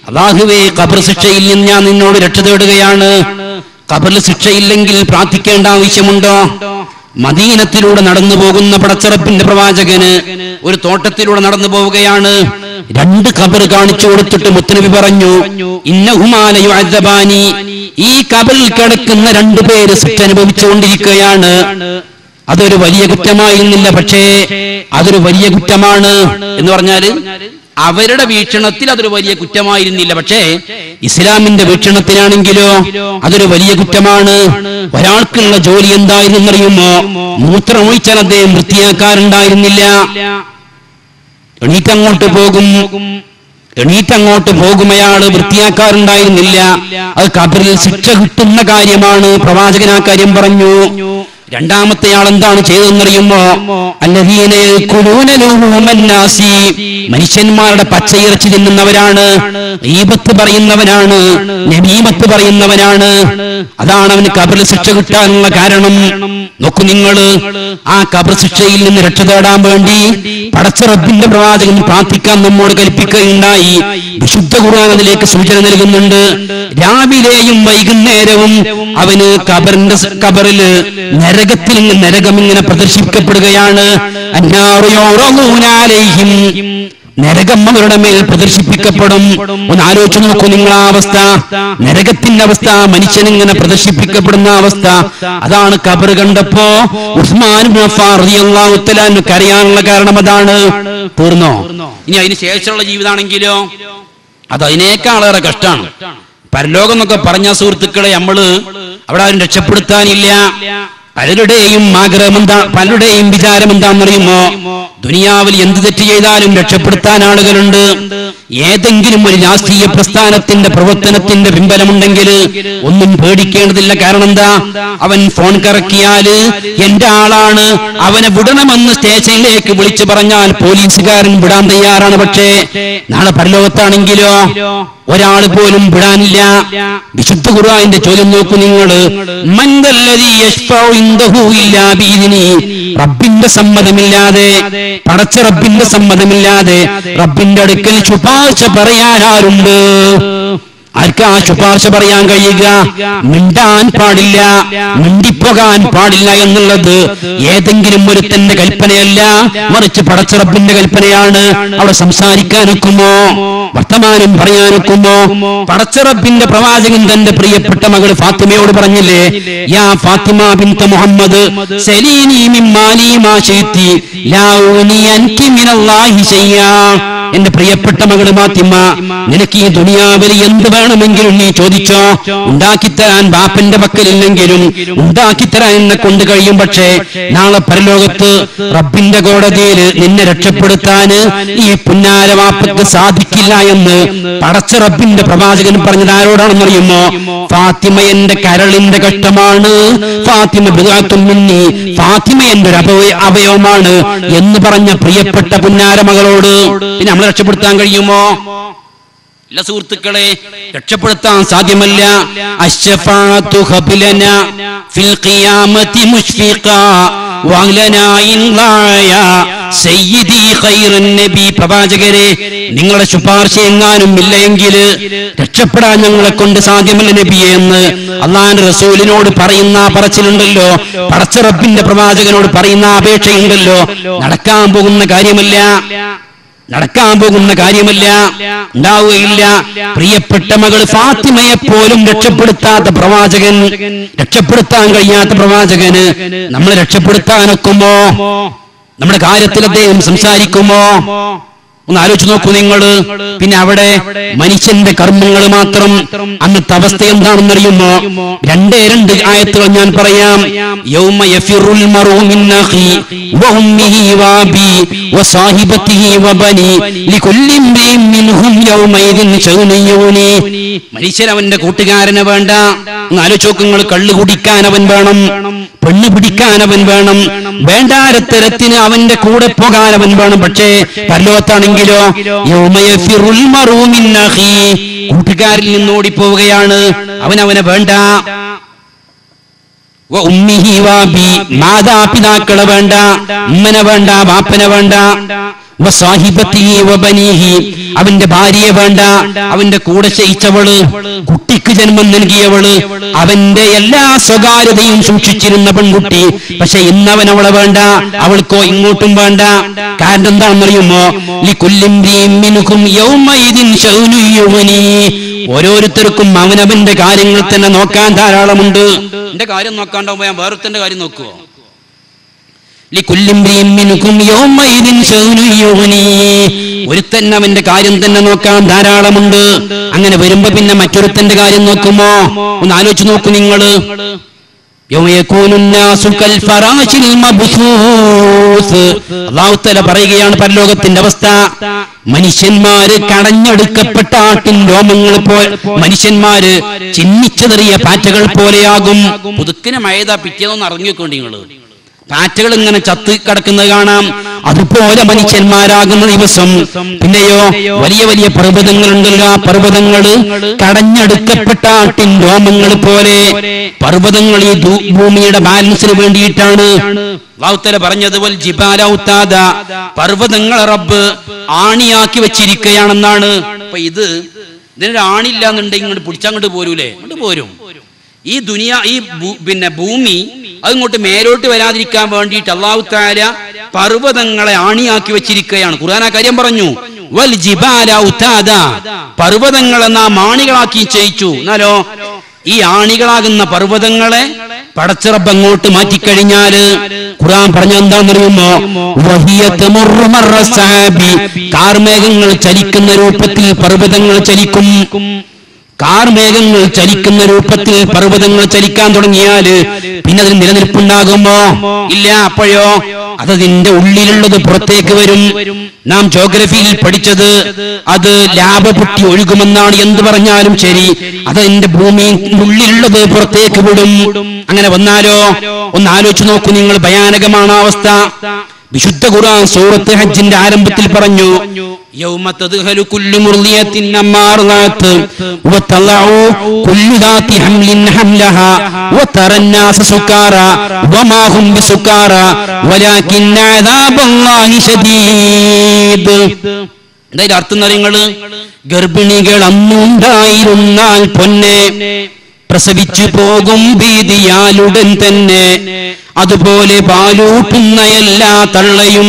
അല്ലാഹുവേ ഖബർ ശിക്ഷയിൽ നിന്ന് ഞാൻ നിന്നോട് രക്ഷ തേടുകയാണ്. ഖബറിൽ ശിക്ഷയില്ലെങ്കിൽ പ്രാർത്ഥിക്കേണ്ട ആവശ്യമുണ്ടോ? മദീനത്തിലൂടെ നടന്നു പോകുന്ന പടച്ചിറപ്പിന്റെ പ്രവാചകന് ഒരു തോട്ടത്തിലൂടെ നടന്നു പോവുകയാണ് രണ്ട് ഖബർ കാണിച്ചു കൊടുത്തിട്ട് മുത്തനബി പറഞ്ഞു ഇന്നഹുമാലയു അദബാനി ഈ കബറിൽ കിടക്കുന്ന രണ്ടു പേര് ശിക്ഷ അനുഭവിച്ചുകൊണ്ടിരിക്കുകയാണ്. അതൊരു വലിയ കുറ്റമായിരുന്നില്ല പക്ഷേ അതൊരു വലിയ കുറ്റമാണ് എന്ന് പറഞ്ഞാൽ അവരുടെ വീക്ഷണത്തിൽ അതൊരു വലിയ കുറ്റമായിരുന്നില്ല പക്ഷേ ഇസ്ലാമിന്റെ വീക്ഷണത്തിനാണെങ്കിലോ അതൊരു വലിയ കുറ്റമാണ്. ഒരാൾക്കുള്ള ജോലി എന്തായിരുന്നറിയുമോ? മൂത്രമൊഴിച്ചാൽ അദ്ദേഹം വൃത്തിയാക്കാറുണ്ടായിരുന്നില്ല. എണീറ്റങ്ങോട്ട് പോകും. എണീറ്റങ്ങോട്ട് പോകും അയാൾ വൃത്തിയാക്കാറുണ്ടായിരുന്നില്ല. അത് കബറിൽ ശിക്ഷ കിട്ടുന്ന കാര്യമാണ്. പ്രവാചകൻ ആ കാര്യം പറഞ്ഞു. രണ്ടാമത്തെ ആൾ എന്താണ് ചെയ്തതെന്നറിയുമോ മനുഷ്യന്മാരുടെ പച്ചയിറച്ചി തിന്നുന്നവരാണ്. ഈപത്ത് പറയുന്നവനാണ്. നബീമത്ത് പറയുന്നവനാണ്. അതാണ് അവന് കബറിൽ ശിക്ഷ കിട്ടാനുള്ള കാരണം. നോക്കൂ നിങ്ങൾ ആ കബർ ശിക്ഷയിൽ നിന്ന് രക്ഷ തേടാൻ വേണ്ടി പടച്ച റബ്ബിന്റെ പ്രവാചകൻ പ്രാർത്ഥിക്കാൻ നമ്മോട് കൽപ്പിക്കുകയുണ്ടായി. വിശുദ്ധ ഖുർആൻ അതിലേക്ക് സൂചന നൽകുന്നുണ്ട്. രാവിലെയും വൈകുന്നേരവും അവന് കബറിന്റെ കബറിൽ നരകത്തിൽ നിന്ന് നരകം ഇങ്ങനെ പ്രദർശിപ്പിക്കപ്പെടുകയാണ് നരകം അവരുടെ മേൽ പ്രദർശിപ്പിക്കപ്പെടും. ഒന്ന് ആലോചിച്ച് നോക്കൂ നിങ്ങൾ ആ അവസ്ഥ. നരകത്തിന്റെ അവസ്ഥ മനുഷ്യൻ ഇങ്ങനെ പ്രദർശിപ്പിക്കപ്പെടുന്ന അവസ്ഥ. അതാണ് കബർ കണ്ടപ്പോ ഉസ്മാൻ കാരണം അതാണ്. തീർന്നോ? ഇനി അതിന് ശേഷമുള്ള ജീവിതമാണെങ്കിലോ അത് അതിനേക്കാളേറെ കഷ്ടമാണ് പരലോകം എന്നൊക്കെ പറഞ്ഞ സുഹൃത്തുക്കളെ നമ്മൾ അവിടെ ആരും രക്ഷപ്പെടുത്താനില്ല. പലരുടെയും ആഗ്രഹം എന്താ പലരുടെയും വിചാരം എന്താണെന്നറിയുമോ ദുനിയാവിൽ എന്ത് തെറ്റ് ചെയ്താലും രക്ഷപ്പെടുത്താൻ ആളുകളുണ്ട്. ഏതെങ്കിലും ഒരു രാഷ്ട്രീയ പ്രസ്ഥാനത്തിന്റെ പ്രവർത്തനത്തിന്റെ പിൻബലമുണ്ടെങ്കിൽ ഒന്നും പേടിക്കേണ്ടതില്ല. കാരണം എന്താ? അവൻ ഫോൺ കറക്കിയാൽ എന്റെ ആളാണ്. അവനെ വിടണമെന്ന് സ്റ്റേഷനിലേക്ക് വിളിച്ചു പറഞ്ഞാൽ പോലീസുകാരൻ വിടാൻ തയ്യാറാണ്. പക്ഷേ നാളെ പരലോകത്താണെങ്കിലോ ഒരാൾ പോലും വിടാനില്ല. വിശുദ്ധ ഖുർആന്റെ ചോദ്യം നോക്കൂ നിങ്ങൾ. റബ്ബിന്റെ സമ്മതമില്ലാതെ പടച്ച റബ്ബിന്റെ സമ്മതമില്ലാതെ റബ്ബിന്റെ അടുക്കൽ ശുപാർശ പറയാൻ ആരുണ്ട് ആർക്കാ ശുപാർശ പറയാൻ കഴിയുക? മിണ്ടാൻ പാടില്ല. മിണ്ടിപ്പോകാൻ പാടില്ല എന്നുള്ളത് ഏതെങ്കിലും ഒരുത്തന്റെ കൽപ്പനയല്ല. മറിച്ച് പടച്ചിറപ്പിന്റെ കൽപ്പനയാണ്. അവിടെ സംസാരിക്കാനൊക്കുമോ? വർത്തമാനം പറയാനൊക്കുമോ? പടച്ചിറപ്പിന്റെ പ്രവാചകൻ തന്റെ പ്രിയപ്പെട്ട മകൾ ഫാത്തിമയോട് പറഞ്ഞില്ലേ യാ ഫാത്തിമ ബിന്ത മുഹമ്മദ് സലീനി മിൻ മാലി മാ ശൈത്തി ലാ ഊനി അൻകി മിനല്ലാഹി ശയ്യാ. എന്റെ പ്രിയപ്പെട്ട മകൾ മാത്തിമ്മ നിനക്ക് ഈ ദുനിയാവിൽ എന്ത് വേണമെങ്കിലും നീ ചോദിച്ചോ? ഉണ്ടാക്കിത്തരാൻ ബാപ്പന്റെ പക്കലില്ലെങ്കിലും ഉണ്ടാക്കിത്തരാൻ എന്നെ കൊണ്ട് കഴിയും. പക്ഷേ നാളെ പരലോകത്ത് റബ്ബിന്റെ കോടതിയിൽ നിന്നെ രക്ഷപ്പെടുത്താന് ഈ പുന്നാര വാപ്പക്ക് സാധിക്കില്ല എന്ന് പടച്ച റബ്ബിന്റെ പ്രവാചകൻ പറഞ്ഞത് ആരോടാണെന്നറിയുമോ ഫാത്തിമ എന്റെ കരളിന്റെ കഷ്ടമാണ്. ഫാത്തിമ ബിദാത്തും മിന്നി ഫാത്തിമ എന്റെ ഒരു അവയവമാണ് എന്ന് പറഞ്ഞ പ്രിയപ്പെട്ട പുന്നാര മകളോട് പിന്നെ നമ്മളെ രക്ഷപ്പെടുത്താൻ കഴിയുമോ? ഇല്ല സുഹൃത്തുക്കളെ രക്ഷപ്പെടുത്താൻ സാധ്യമല്ല. ഫിൽ ഖിയാമത്തി പ്രവാചകരെ നിങ്ങളുടെ ശുപാർശ എങ്ങാനും ഇല്ലെങ്കിൽ രക്ഷപ്പെടാൻ ഞങ്ങളെ കൊണ്ട് സാധ്യമല്ല നബിയെ എന്ന് അള്ളാന്റെ റസൂലിനോട് പറയുന്ന പറച്ചിലുണ്ടല്ലോ. പടച്ച റബ്ബിന്റെ പ്രവാചകനോട് പറയുന്ന അപേക്ഷയുണ്ടല്ലോ. നടക്കാൻ പോകുന്ന കാര്യമല്ല. നടക്കാൻ പോകുന്ന കാര്യമല്ല. ഉണ്ടാവുകയില്ല. പ്രിയപ്പെട്ട മകൾ ഫാത്തിമയെ പോലും രക്ഷപ്പെടുത്താത്ത പ്രവാചകൻ രക്ഷപ്പെടുത്താൻ കഴിയാത്ത പ്രവാചകന് നമ്മളെ രക്ഷപ്പെടുത്താനൊക്കുമോ? നമ്മുടെ കാര്യത്തിൽ അദ്ദേഹം സംസാരിക്കുമോ? ഒന്ന് ആലോചിച്ച് നോക്കൂ നിങ്ങൾ. പിന്നെ അവിടെ മനുഷ്യന്റെ കർമ്മങ്ങൾ മാത്രം അന്നത്തെ അവസ്ഥ എന്താണെന്നറിയുമോ? രണ്ടേ രണ്ട് ആയത്തുകൾ ഞാൻ പറയാം. യൗമ യഫിറുൽ മറു മിൻ അഖി വഉമ്മിഹി വഅബി വസാഹിബതിഹി വബനി ലികുല്ലി ഇംറിഇൻ മിൻഹും യൗമൈദിൻ ശൗനൻ യൗനി മനുഷ്യൻ അവന്റെ കൂട്ടുകാരനെ വേണ്ട. ഒന്ന് ആലോചിച്ച് കള്ളു കുടിക്കാൻ അവൻ വേണം. പെണ്ണ് പിടിക്കാൻ അവൻ വേണം. വേണ്ടാരത്തരത്തിന് അവന്റെ കൂടെ പോകാൻ അവൻ വേണം. പക്ഷേ പരലോകത്താണെങ്കിലോ. കൂട്ടുകാരിൽ നിന്ന് ഓടിപ്പോവുകയാണ്. അവൻ അവനെ വേണ്ട മാതാപിതാക്കളെ വേണ്ട. ഉമ്മനെ വേണ്ട ബാപ്പനെ വേണ്ട. അവന്റെ ഭാര്യയെ വേണ്ട. അവന്റെ കൂടെ ശയിച്ചവൾ കുട്ടിക്ക് ജന്മം നൽകിയവൾ. അവന്റെ എല്ലാ സ്വകാര്യതയും സൂക്ഷിച്ചിരുന്ന പെൺകുട്ടി. പക്ഷെ ഇന്നവൻ അവളെ വേണ്ട. അവൾക്കോ ഇങ്ങോട്ടും വേണ്ട. കാരണം എന്താണെന്നറിയുമോ. ഓരോരുത്തർക്കും അവനവന്റെ കാര്യങ്ങൾ തന്നെ നോക്കാൻ ധാരാളമുണ്ട്. എന്റെ കാര്യം നോക്കാണ്ടാവുമ്പോ ഞാൻ വേറൊരുത്തന്റെ കാര്യം നോക്കുവോ? ഒരുത്തൻ അവന്റെ കാര്യം തന്നെ നോക്കാൻ ധാരാളമുണ്ട്. അങ്ങനെ വരുമ്പോ പിന്നെ മറ്റൊരുത്തന്റെ കാര്യം നോക്കുമോ? ഒന്ന് ആലോചിച്ച് നോക്കൂ നിങ്ങൾ. അള്ളാഹുത്തല പറയുകയാണ് പരലോകത്തിന്റെ അവസ്ഥ. മനുഷ്യന്മാര് കടഞ്ഞെടുക്കപ്പെട്ട ആട്ടിൻ രോമങ്ങൾ പോ മനുഷ്യന്മാര് ചിന്നിച്ചെറിയ പാറ്റകൾ പോലെയാകും. പുതുക്കിനെ മഴതാ പിറ്റേന്നൊന്ന് അറിഞ്ഞു നിങ്ങൾ. പാറ്റകൾ ഇങ്ങനെ ചത്ത് കിടക്കുന്നത് കാണാം. അതുപോലെ മനുഷ്യന്മാരാകുന്ന ദിവസം. പിന്നെയോ വലിയ വലിയ പർവതങ്ങളുണ്ടല്ലോ. പർവതങ്ങൾ കടഞ്ഞെടുക്കപ്പെട്ട ആട്ടിൻ രോമങ്ങൾ പോലെ. പർവതങ്ങൾ ഈ ഭൂമിയുടെ ബാലൻസിന് വേണ്ടിയിട്ടാണ്. വാവുത്തല പറഞ്ഞതുപോലെ ജിബാല ജിബാലൗത്താദ പർവതങ്ങൾ റബ്ബ് ആണിയാക്കി വെച്ചിരിക്കുകയാണെന്നാണ്. അപ്പൊ ഇത് ഇതിനൊരു ആണില്ല എന്നുണ്ടെങ്കിൽ ഇങ്ങോട്ട് പിടിച്ചങ്ങോട്ട് പോരൂലേ? അങ്ങോട്ട് പോരും. ഈ ദുനിയ ഈ പിന്നെ ഭൂമി അതിങ്ങോട്ട് മേലോട്ട് വരാതിരിക്കാൻ വേണ്ടിയിട്ട് അള്ളാഹു താര പർവതങ്ങളെ ആണിയാക്കി വെച്ചിരിക്കുകയാണ്. ഖുർആൻ ആ കാര്യം പറഞ്ഞു. വൽ ജിബാല പർവതങ്ങളെ നാം ആണികളാക്കി ചെയ്യിച്ചു. എന്നാലോ ഈ ആണികളാകുന്ന പർവതങ്ങളെ പടച്ചിറപ്പ് അങ്ങോട്ട് മാറ്റിക്കഴിഞ്ഞാൽ ഖുറാൻ പറഞ്ഞ എന്താണെന്നറിയുമോ കാർമേഘങ്ങൾ ചലിക്കുന്ന രൂപത്തിൽ പർവതങ്ങൾ ചലിക്കും. കാർമേഘങ്ങൾ ചലിക്കുന്ന രൂപത്തിൽ പർവതങ്ങൾ ചലിക്കാൻ തുടങ്ങിയാൽ പിന്നെ അതിന് നിലനിൽപ്പുണ്ടാകുമോ? ഇല്ല അപ്പോഴോ? അതതിന്റെ ഉള്ളിലുള്ളത് പുറത്തേക്ക് വരും. നാം ജോഗ്രഫിയിൽ പഠിച്ചത് അത് ലാഭപുട്ടി ഒഴുകുമെന്നാണ് എന്ത് പറഞ്ഞാലും ശരി. അതതിന്റെ ഭൂമി ഉള്ളിലുള്ളത് പുറത്തേക്ക് വിടും. അങ്ങനെ വന്നാലോ? ഒന്ന് ആലോചിച്ചു നോക്കൂ നിങ്ങൾ ഭയാനകമാണ് അവസ്ഥ. വിശുദ്ധ ഖുർആൻ സൂറത്ത് ഹജ്ജിന്റെ ആരംഭത്തിൽ പറഞ്ഞു യൗമ കുല്ലു വതലഉ കുല്ലു ദാതി ഹംലിൻ ഹംലഹാ വമാ ഹും അദാബല്ലാഹി അർത്ഥം നിങ്ങൾ ഗർഭിണികൾ അന്നുണ്ടായിരുന്നാൽ പൊന്നെ പ്രസവിച്ചു പോകും ഭീതിയാലുടൻ തന്നെ. അതുപോലെ പാലൂട്ടുന്ന എല്ലാ തള്ളയും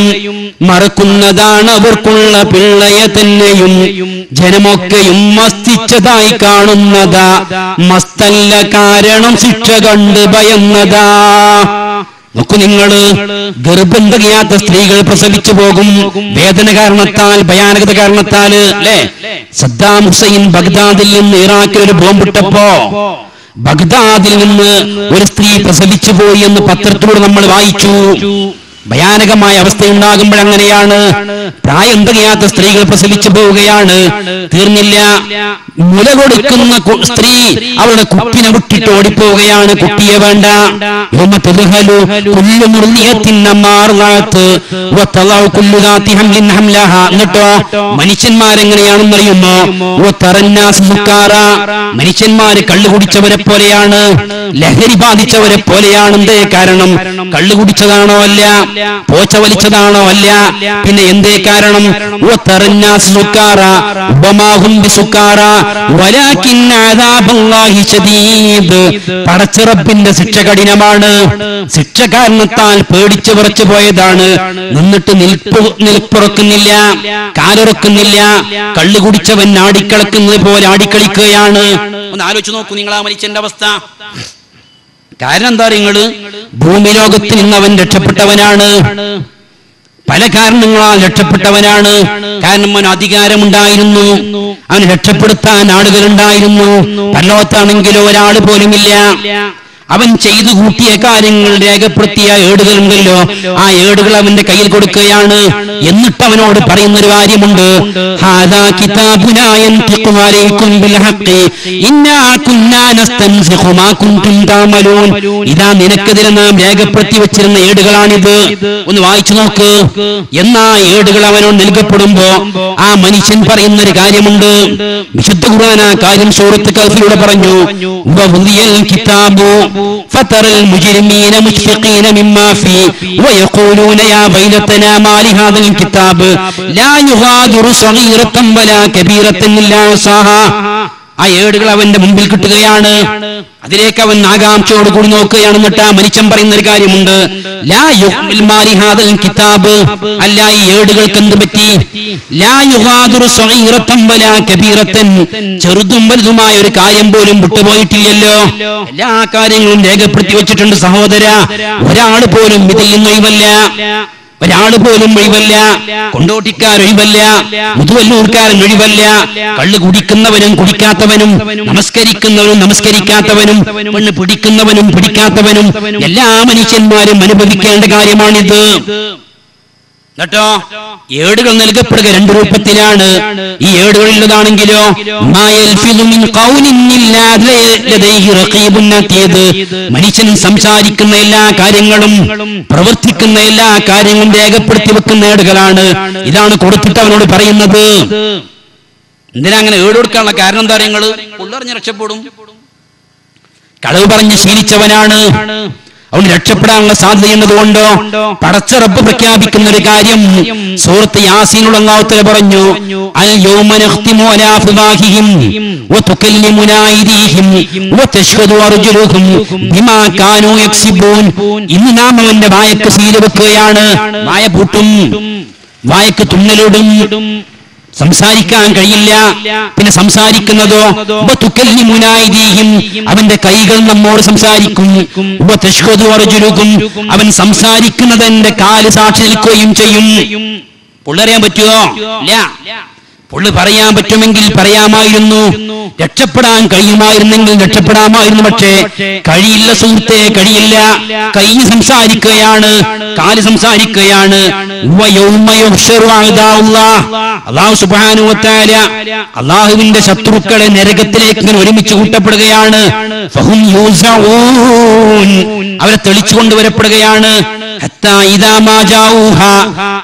മറക്കുന്നതാണ് അവർക്കുള്ള പിള്ളയെ തന്നെയും. ജനമൊക്കെയും മസ്തിച്ചതായി കാണുന്നതാ. മസ്തല്ല കാരണം ശിക്ഷ കണ്ട് ഭയന്നതാ. നോക്കൂ നിങ്ങൾ ഗർഭം തികയാത്ത സ്ത്രീകൾ പ്രസവിച്ചു പോകും. വേദന കാരണത്താൽ ഭയാനകത കാരണത്താൽ അല്ലെ? സദ്ദാം ഹുസൈൻ ബഗ്ദാദിൽ നിന്ന് ഇറാഖിൽ ഒരു ബോംബിട്ടപ്പോ ബഗ്ദാദിൽ നിന്ന് ഒരു സ്ത്രീ പ്രസവിച്ചു പോയി എന്ന് പത്രത്തിലൂടെ നമ്മൾ വായിച്ചു. ഭയാനകമായ അവസ്ഥയുണ്ടാകുമ്പോൾ അങ്ങനെയാണ്. പ്രായം തികയാത്ത സ്ത്രീകൾ പ്രസവിച്ചു പോവുകയാണ്. തീർന്നില്ല. മുല കൊടുക്കുന്ന സ്ത്രീ അവളുടെ കുപ്പിനെ വിട്ടിട്ട് ഓടിപ്പോവുകയാണ്. കുട്ടിയെ വേണ്ട. എന്നിട്ടോ? മനുഷ്യന്മാരെങ്ങനെയാണെന്നറിയുമോ മനുഷ്യന്മാര് കള്ളു കുടിച്ചവരെ പോലെയാണ്. ലഹരി ബാധിച്ചവരെ പോലെയാണ്. എന്തേ കാരണം? കള്ളു കുടിച്ചതാണോ അല്ല? പോച്ച വലിച്ചതാണോ അല്ല? പിന്നെ എന്തേ കാരണം പടച്ചിറപ്പിന്റെ ശിക്ഷ കഠിനമാണ്. ശിക്ഷ കാരണത്താൽ പേടിച്ചു പറച്ചു പോയതാണ്. നിന്നിട്ട് നിൽപ്പ് നിൽപ്പുറക്കുന്നില്ല കാലുറക്കുന്നില്ല. കള്ളു കുടിച്ചവൻ ആടിക്കളക്കുന്നത് പോലെ ആടിക്കളിക്കുകയാണ്. ഒന്ന് ആലോചിച്ച് നോക്കൂ നിങ്ങൾ ആ മനുഷ്യന്റെ അവസ്ഥ. കാരണം എന്താ നിങ്ങൾ? ഭൂമി ലോകത്തിൽ നിന്ന് അവൻ രക്ഷപ്പെട്ടവനാണ്. പല കാരണങ്ങളാൽ രക്ഷപ്പെട്ടവനാണ്. കാരണം അവൻ അധികാരമുണ്ടായിരുന്നു. അവൻ രക്ഷപ്പെടുത്താൻ ആളുകളുണ്ടായിരുന്നു. പല്ലോത്താണെങ്കിലോ ഒരാൾ പോലുമില്ല. അവൻ ചെയ്തു കൂട്ടിയ കാര്യങ്ങൾ രേഖപ്പെടുത്തിയ ഏടുകളുണ്ടല്ലോ. ആ ഏടുകൾ അവന്റെ കയ്യിൽ കൊടുക്കുകയാണ്. എന്നിട്ട് അവനോട് പറയുന്ന ഒരു കാര്യമുണ്ട് ഹാദാ കിതാബുനാ യൻതിഖു അലൈക്കും ബിൽ ഹഖ് ഇന്നാ കുന്നാ നസ്തൻസിഖു മാ കുൻതും തഅമലൂൻ ഇതാ നിനക്കെതിരെ നാം രേഖപ്പെടുത്തി വെച്ചിരുന്ന ഏടുകളാണിത് ഒന്ന് വായിച്ചു നോക്ക് എന്നാ ഏടുകൾ അവനോട് നൽകപ്പെടുമ്പോ ആ മനുഷ്യൻ പറയുന്ന ഒരു കാര്യമുണ്ട് വിശുദ്ധ ഖുർആൻ ആ കാര്യം സൂറത്ത് കഹ്ഫിലൂടെ പറഞ്ഞു വഹുദിയൽ കിതാബു فترى المجرمين مشفقين مما فيه ويقولون يا ويلتنا ما لهذا കിതാബ് വലാ ഇല്ലാ ആ ഏടുകൾ അവന്റെ മുമ്പിൽ കിട്ടുകയാണ്. അതിലേക്ക് അവൻ ആകാംക്ഷയോട് കൂടി നോക്കുകയാണ്. എന്നിട്ട് ആ മനുഷ്യൻ പറയുന്ന ഒരു കാര്യമുണ്ട് കിതാബ്. അല്ല ഈ ഏടുകൾക്ക് എന്ത് പറ്റി? വലാ ചെറുതും വലുതുമായ ഒരു കാര്യം പോലും വിട്ടുപോയിട്ടില്ലല്ലോ. എല്ലാ കാര്യങ്ങളും രേഖപ്പെടുത്തി വെച്ചിട്ടുണ്ട് സഹോദര. ഒരാൾ പോലും ഇതിൽ നിന്ന് ഒരാൾ പോലും ഒഴിവല്ല കൊണ്ടോട്ടിക്കാർ ഒഴിവല്ല മുതുവല്ലൂർക്കാരൻ ഒഴിവല്ല കള്ള് കുടിക്കുന്നവനും കുടിക്കാത്തവനും നമസ്കരിക്കുന്നവനും നമസ്കരിക്കാത്തവനും പെണ്ണ് പിടിക്കുന്നവനും പിടിക്കാത്തവനും എല്ലാ മനുഷ്യന്മാരും അനുഭവിക്കേണ്ട കാര്യമാണിത്. കേട്ടോ ഏടുകൾ നൽകപ്പെടുക രണ്ട് രൂപത്തിലാണ്. ഈ ഏടുകളിലുള്ളതാണെങ്കിലോ മനുഷ്യൻ സംസാരിക്കുന്ന എല്ലാ കാര്യങ്ങളും പ്രവർത്തിക്കുന്ന എല്ലാ കാര്യങ്ങളും രേഖപ്പെടുത്തി വെക്കുന്ന ഏടുകളാണ്. ഇതാണ് കൊടുത്തിട്ട് അവനോട് പറയുന്നത്. എന്തിനാ അങ്ങനെ ഏട് കൊടുക്കാനുള്ള കാരണം എന്താ നിങ്ങൾ? ഉള്ളറിഞ്ഞ് രക്ഷപ്പെടും. കളവ് പറഞ്ഞ് ശീലിച്ചവനാണ്. അവൻ രക്ഷപ്പെടാനുള്ള സാധ്യതയുള്ളത് എന്നതുകൊണ്ടോ? പടച്ച റബ്ബ് പ്രഖ്യാപിക്കുന്ന ഒരു കാര്യം സൂറത്ത് യാസീനുള്ള അള്ളാഹുത്തല പറഞ്ഞു അൽ ഇന്ന് നാം അവന്റെ വായക്ക് സീല വെക്കുകയാണ്. വായ പൂട്ടും. വായക്ക് തുന്നലിടും. സംസാരിക്കാൻ കഴിയില്ല. പിന്നെ സംസാരിക്കുന്നതോ. അവന്റെ കൈകൾ നമ്മോട് സംസാരിക്കും. അവൻ സംസാരിക്കുന്നത് എന്റെ കാൽ സാക്ഷി നിൽക്കുകയും ചെയ്യും പുള്ളറിയാൻ പറ്റുമോ പുള്ളി പറയാൻ പറ്റുമെങ്കിൽ പറയാമായിരുന്നു. രക്ഷപ്പെടാൻ കഴിയുമായിരുന്നെങ്കിൽ രക്ഷപ്പെടാമായിരുന്നു. പക്ഷേ കഴിയില്ല സുഹൃത്തെ കഴിയില്ല. കൈ സംസാരിക്കുകയാണ് കാൽ സംസാരിക്കുകയാണ്. അള്ളാഹുവിന്റെ ശത്രുക്കളെ നരകത്തിലേക്ക് ഇങ്ങനെ ഒരുമിച്ച് കൂട്ടപ്പെടുകയാണ്. അവരെ തെളിച്ചു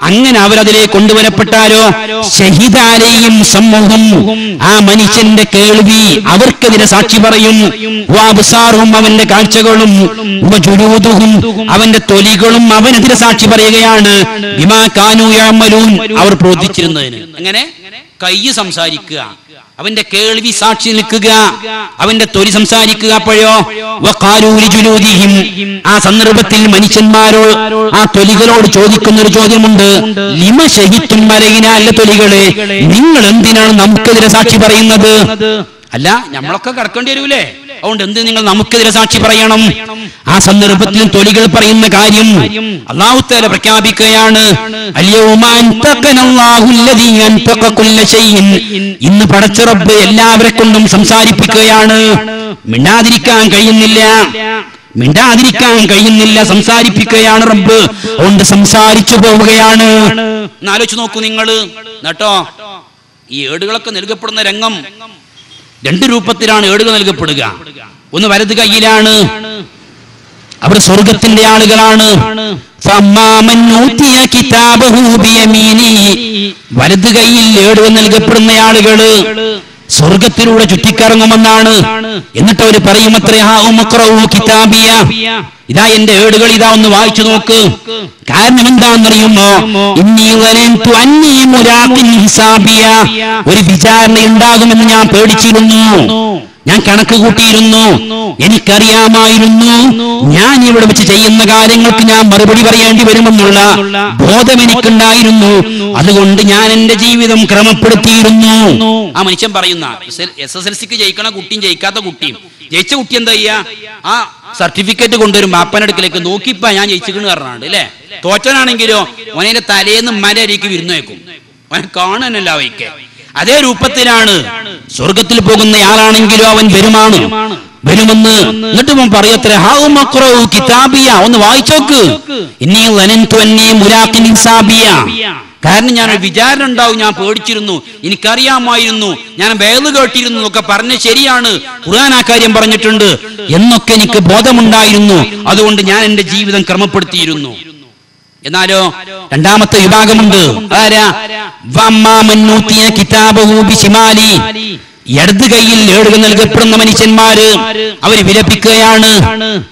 അങ്ങനെ അവരതിലേക്ക് കൊണ്ടുവരപ്പെട്ടാലോ? ഷഹിദാലെയും സമൂഹം ആ മനുഷ്യന്റെ കേൾവി അവർക്കെതിരെ സാക്ഷി പറയും. അവന്റെ കാഴ്ചകളും അവന്റെ തൊലികളും അവനെതിരെ സാക്ഷി പറയുകയാണ്. വിമാ കാനൂ അവർ പ്രവർത്തിച്ചിരുന്നതിന്. അങ്ങനെ കയ്യ് സംസാരിക്കുക. അവന്റെ കേൾവി സാക്ഷി നിൽക്കുക അവന്റെ തൊലി സംസാരിക്കുക അപ്പോഴോ? ആ സന്ദർഭത്തിൽ മനുഷ്യന്മാരോ ആ തൊലികളോട് ചോദിക്കുന്ന ഒരു ചോദ്യമുണ്ട്. ലിമ ശഹിത്തും മലയിന അല്ല തൊലികളെ? നിങ്ങൾ എന്തിനാണ് നമുക്കെതിരെ സാക്ഷി പറയുന്നത്? അല്ല നമ്മളൊക്കെ കിടക്കേണ്ടി വരൂലേ? അതുകൊണ്ട് എന്ത് നിങ്ങൾ നമുക്കെതിരെ സാക്ഷി പറയണം? ആ സന്ദർഭത്തിൽ തൊലികൾ പറയുന്ന കാര്യം അള്ളാഹുത്തേല പ്രഖ്യാപിക്കുകയാണ്. ഇന്ന് പടച്ചുറപ്പ് എല്ലാവരെ കൊണ്ടും സംസാരിപ്പിക്കുകയാണ്. മിണ്ടാതിരിക്കാൻ കഴിയുന്നില്ല. മിണ്ടാതിരിക്കാൻ കഴിയുന്നില്ല. സംസാരിപ്പിക്കുകയാണ് റബ്ബ്. അതുകൊണ്ട് സംസാരിച്ചു പോവുകയാണ്. ആലോചിച്ച് നോക്കൂ നിങ്ങൾ. കേട്ടോ? ഈ ഏടുകളൊക്കെ നൽകപ്പെടുന്ന രംഗം. രണ്ട് രൂപത്തിലാണ് ഏടുകൾ നൽകപ്പെടുക. ഒന്ന് വലത് കയ്യിലാണ് അവർ സ്വർഗത്തിന്റെ ആളുകളാണ്. വലത് കൈയിൽ ഏടുവ നൽകപ്പെടുന്ന ആളുകൾ സ്വർഗത്തിലൂടെ ചുറ്റിക്കറങ്ങുമെന്നാണ്. എന്നിട്ട് അവർ പറയും അത്രേ കിതാബിയ. ഇതാ എന്റെ ഏടുകൾ ഇതാ ഒന്ന് വായിച്ചു നോക്ക്. കാരണം എന്താണെന്നറിയുമോ? ഒരു വിചാരണ ഉണ്ടാകുമെന്ന് ഞാൻ പേടിച്ചിരുന്നു. ഞാൻ കണക്ക് കൂട്ടിയിരുന്നു. എനിക്കറിയാമായിരുന്നു. ഞാൻ ഇവിടെ വെച്ച് ചെയ്യുന്ന കാര്യങ്ങൾക്ക് ഞാൻ മറുപടി പറയേണ്ടി വരുമെന്നുള്ള ബോധം എനിക്കുണ്ടായിരുന്നു. അതുകൊണ്ട് ഞാൻ എന്റെ ജീവിതം ക്രമപ്പെടുത്തിയിരുന്നു. ആ മനുഷ്യൻ പറയുന്ന എസ് എസ് എൽ സിക്ക് ജയിക്കണ കുട്ടിയും ജയിക്കാത്ത കുട്ടിയും. ജയിച്ച കുട്ടി എന്താ ചെയ്യാ? ആ സർട്ടിഫിക്കറ്റ് കൊണ്ടുവരും ബാപ്പനടുക്കിലേക്ക് നോക്കിപ്പാ ഞാൻ ജയിച്ചിക്കണ് പറഞ്ഞാണ്ട് അല്ലേ? തോറ്റനാണെങ്കിലോ ഓനെ തലേന്ന് മരരിക്ക് വിരുന്നേക്കും. ഓനെ കാണാനല്ല അവയ്ക്ക്. അതേ രൂപത്തിലാണ് സ്വർഗത്തിൽ പോകുന്ന ആളാണെങ്കിലോ അവൻ വരുമാണ് വരുമെന്ന് എന്നിട്ട് പറയത്രേ മക്രോ കിതാബിയ. ഒന്ന് വായിച്ചോക്ക്. കാരണം ഞാൻ ഒരു വിചാരണ ഉണ്ടാവും. ഞാൻ പേടിച്ചിരുന്നു. എനിക്കറിയാമായിരുന്നു. ഞാൻ വേദ കേട്ടിരുന്നു. എന്നൊക്കെ പറഞ്ഞ ശരിയാണ്. ഖുർആൻ ആ കാര്യം പറഞ്ഞിട്ടുണ്ട്. എന്നൊക്കെ എനിക്ക് ബോധമുണ്ടായിരുന്നു. അതുകൊണ്ട് ഞാൻ എന്റെ ജീവിതം ക്രമപ്പെടുത്തിയിരുന്നു. എന്നാലോ രണ്ടാമത്തെ വിഭാഗമുണ്ട്. ഇടത് കയ്യിൽ ഏടുകൾ നൽകപ്പെടുന്ന മനുഷ്യന്മാര് അവർ വിലപിക്കുകയാണ്.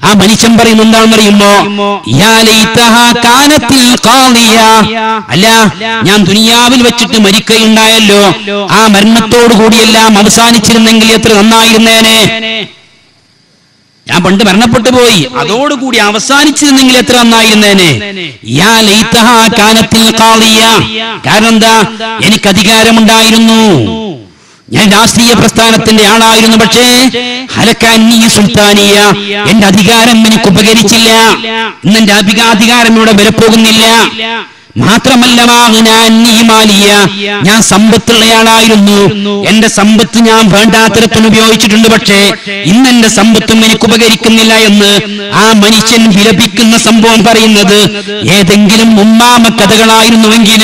ആ മനുഷ്യൻ പറയുന്ന എന്താണെന്നറിയുമോ. അല്ല ഞാൻ ദുനിയാവിൽ വെച്ചിട്ട് മരിക്കുകയുണ്ടായല്ലോ. ആ മരണത്തോടു കൂടിയെല്ലാം അവസാനിച്ചിരുന്നെങ്കിൽ എത്ര നന്നായിരുന്നേനെ? ഞാൻ പണ്ട് മരണപ്പെട്ടു പോയി. അതോടുകൂടി അവസാനിച്ചിരുന്നെങ്കിൽ എത്ര നന്നായിരുന്നേനെ. കാരണം എന്താ എനിക്ക് അധികാരമുണ്ടായിരുന്നു ഞാൻ രാഷ്ട്രീയ പ്രസ്ഥാനത്തിന്റെ ആളായിരുന്നു പക്ഷേ ഹലക്കാന്നി സുൽത്താനിയ. എന്റെ അധികാരം എനിക്ക് ഉപകരിച്ചില്ല ഇന്ന് എന്റെ അധിക- അധികാരം ഇവിടെ വില പോകുന്നില്ല. മാത്രമല്ല ഞാൻ സമ്പത്തുള്ളയാളായിരുന്നു. എന്റെ സമ്പത്ത് ഞാൻ വേണ്ടാത്തരത്തിന് ഉപയോഗിച്ചിട്ടുണ്ട് പക്ഷേ ഇന്ന് എന്റെ സമ്പത്തും എനിക്ക് ഉപകരിക്കുന്നില്ല എന്ന് ആ മനുഷ്യൻ വിലപിക്കുന്ന സംഭവം പറയുന്നത് ഏതെങ്കിലും ഉമ്മാമ കഥകളായിരുന്നുവെങ്കിൽ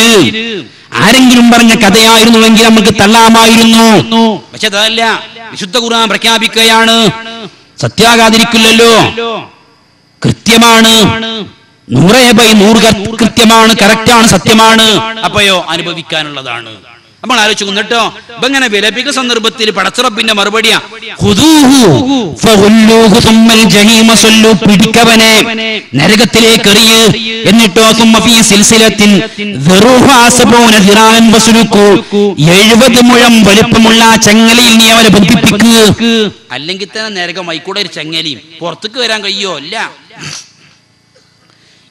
ആരെങ്കിലും പറഞ്ഞ കഥയായിരുന്നുവെങ്കിൽ നമുക്ക് തള്ളാമായിരുന്നു. പക്ഷെ അതല്ല. വിശുദ്ധ ഖുർആൻ പ്രഖ്യാപിക്കുകയാണ്. സത്യാകാതിരിക്കില്ലല്ലോ കൃത്യമാണ്. നൂറേ ബൈ നൂറ് കൃത്യമാണ് കറക്റ്റാണ് സത്യമാണ്. അപ്പയോ അനുഭവിക്കാനുള്ളതാണ്. നമ്മൾ ആലോചിച്ചു കൊന്നിട്ടോ ഇപ്പൊ ഇങ്ങനെ വിലപിക്കുന്ന സന്ദർഭത്തിൽ പടച്ചുറപ്പിന്റെ മറുപടിയാ. പിടിക്കവനെ. നരകത്തിലേക്ക് എറിയ്. എന്നിട്ടോ സിൽസിലത്തിൽ 70 മുഴം വലുപ്പമുള്ള ചങ്ങലയിൽ നീ അവനെ ബന്ധിപ്പിക്കുക അല്ലെങ്കിൽ തന്നെ നരകം ആയിക്കൂടെ ഒരു ചങ്ങലയും. പുറത്തേക്ക് വരാൻ കഴിയോ? ഇല്ല.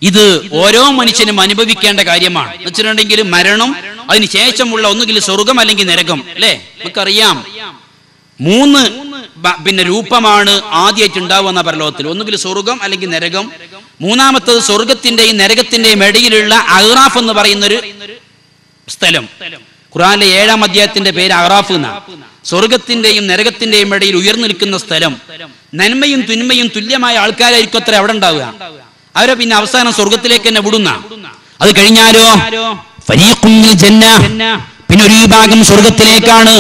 ഇത് ഓരോ മനുഷ്യനും അനുഭവിക്കേണ്ട കാര്യമാണ്. വെച്ചിട്ടുണ്ടെങ്കിൽ മരണം അതിനുശേഷമുള്ള ഒന്നുകിൽ സ്വർഗം അല്ലെങ്കിൽ നരകം അല്ലേ? നമുക്കറിയാം. മൂന്ന് പിന്നെ രൂപമാണ് ആദ്യമായിട്ട് ഉണ്ടാവുന്ന പരലോകത്തിൽ. ഒന്നുകിൽ സ്വർഗം അല്ലെങ്കിൽ നരകം. മൂന്നാമത്തത് സ്വർഗത്തിന്റെയും നരകത്തിന്റെയും ഇടയിലുള്ള അഹ്റാഫ് എന്ന് പറയുന്നൊരു സ്ഥലം. ഖുറാനിലെ ഏഴാം അധ്യായത്തിന്റെ പേര് അഹ്റാഫ് എന്നാണ് സ്വർഗത്തിന്റെയും നരകത്തിന്റെയും ഇടയിൽ ഉയർന്നു നിൽക്കുന്ന സ്ഥലം. നന്മയും തിന്മയും തുല്യമായ ആൾക്കാരായിരിക്കും അത്ര അവിടെ ഉണ്ടാവുക. അവരെ പിന്നെ അവസാനം സ്വർഗത്തിലേക്ക് തന്നെ വിടുന്ന. അത് കഴിഞ്ഞാലോ ജന്ന. പിന്നെ ഒരു വിഭാഗം സ്വർഗത്തിലേക്കാണ്.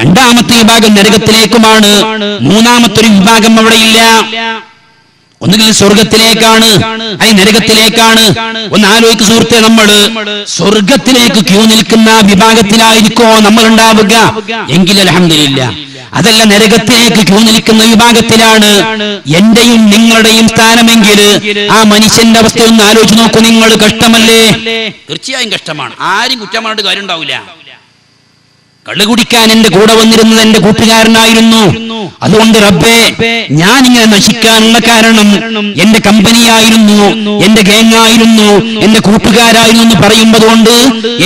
രണ്ടാമത്തെ വിഭാഗം നരകത്തിലേക്കുമാണ്. മൂന്നാമത്തെ ഒരു വിഭാഗം അവിടെ ഇല്ല. ഒന്നുകിൽ സ്വർഗത്തിലേക്കാണ് അല്ലെ നരകത്തിലേക്കാണ്. ഒന്ന് ആലോചിക്ക് സുഹൃത്തെ നമ്മൾ സ്വർഗത്തിലേക്ക് ക്യൂ നിൽക്കുന്ന വിഭാഗത്തിലായിരിക്കോ നമ്മൾ ഉണ്ടാവുക എങ്കിൽ അലഹമില്ല അതല്ല നരകത്തിലേക്ക് ക്യൂ നിൽക്കുന്ന വിഭാഗത്തിലാണ് എന്റെയും നിങ്ങളുടെയും സ്ഥാനമെങ്കിൽ ആ മനുഷ്യന്റെ അവസ്ഥ ഒന്ന് ആലോചിച്ച് നോക്കൂ. നിങ്ങൾ കഷ്ടമല്ലേ? തീർച്ചയായും കഷ്ടമാണ്. ആരും കുറ്റം പറഞ്ഞിട്ട് കാര്യം ഉണ്ടാവില്ല കള്ളുകുടിക്കാൻ എന്റെ കൂടെ വന്നിരുന്നത് എന്റെ കൂട്ടുകാരനായിരുന്നു. അതുകൊണ്ട് റബ്ബേ ഞാൻ ഇങ്ങനെ നശിക്കാനുള്ള കാരണം എന്റെ കമ്പനിയായിരുന്നു എന്റെ ഗേങ്ങായിരുന്നു എന്റെ കൂട്ടുകാരായിരുന്നു എന്ന് പറയുമ്പതുകൊണ്ട്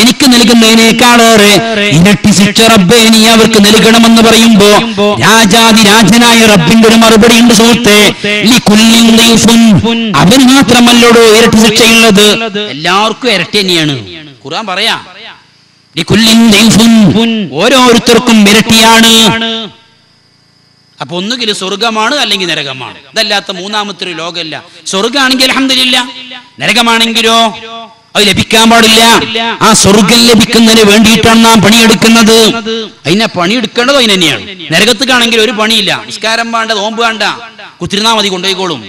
എനിക്ക് നൽകുന്നതിനേക്കാളേറെ ഇരട്ടി ശിക്ഷ റബ്ബേ നീ അവർക്ക് നൽകണമെന്ന് പറയുമ്പോ രാജാതി രാജനായ റബ്ബിന്റെ ഒരു മറുപടി ഉണ്ട് സുഹൃത്തെ. അവന് മാത്രമല്ലോടോ ഇരട്ടി ശിക്ഷയുള്ളത്. എല്ലാവർക്കും ഇരട്ടി തന്നെയാണ്. ഖുർആൻ പറയാ. ഓരോരുത്തർക്കും ഇരട്ടിയാണ്. അപ്പൊ ഒന്നുകിൽ സ്വർഗമാണ് അല്ലെങ്കിൽ നരകമാണ്. ഇതല്ലാത്ത മൂന്നാമത്തെ ഒരു ലോകമല്ല സ്വർഗമാണെങ്കിൽ അലഹമില്ല നരകമാണെങ്കിലോ അത് ലഭിക്കാൻ പാടില്ല. ആ സ്വർഗം ലഭിക്കുന്നതിന് വേണ്ടിയിട്ടാണ് നാം പണിയെടുക്കുന്നത്. അതിനെ പണിയെടുക്കേണ്ടത് അതിന് തന്നെയാണ്. നരകത്തേക്കാണെങ്കിൽ ഒരു പണിയില്ല. നിഷ്കാരം വേണ്ട നോമ്പ് വേണ്ട. കുത്തിരുന്നാ മതി കൊണ്ടുപോയിക്കോളും.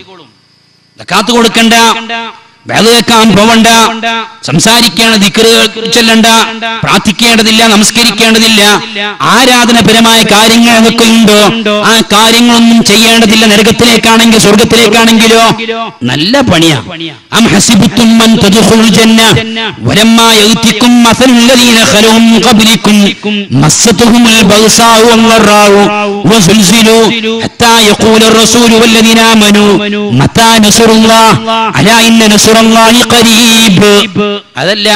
കാത്തു കൊടുക്കണ്ട. വേല കേൾക്കാൻ പോവണ്ട. സംസാരിക്കേണ്ട ദിക്കറുകൾ ചെല്ലണ്ട. പ്രാർത്ഥിക്കേണ്ടതില്ല നമസ്കരിക്കേണ്ടതില്ല. ആരാധനപരമായ കാര്യങ്ങൾ അതൊക്കെ ഉണ്ടോ? ആ കാര്യങ്ങളൊന്നും ചെയ്യേണ്ടതില്ല. നരകത്തിലേക്കാണെങ്കിൽ സ്വർഗത്തിലേക്കാണെങ്കിലോ? നല്ല പണിയാ. അം ഹസിബത്തും മൻ തദ്ഖുലുൽ ജന്ന വലമ്മാ യഅതികും മസലുൽ ലദീന ഖലൂ മിൻ ഖബ്ലികും മസ്സതുഹുമുൽ ബഗ്സാഉ വൽളറാഉ വസുൽസിലു ഹത്താ യഖൂല الرسول والذين آمنوا متى نصر الله ألا إن نصر الله قريب അതല്ല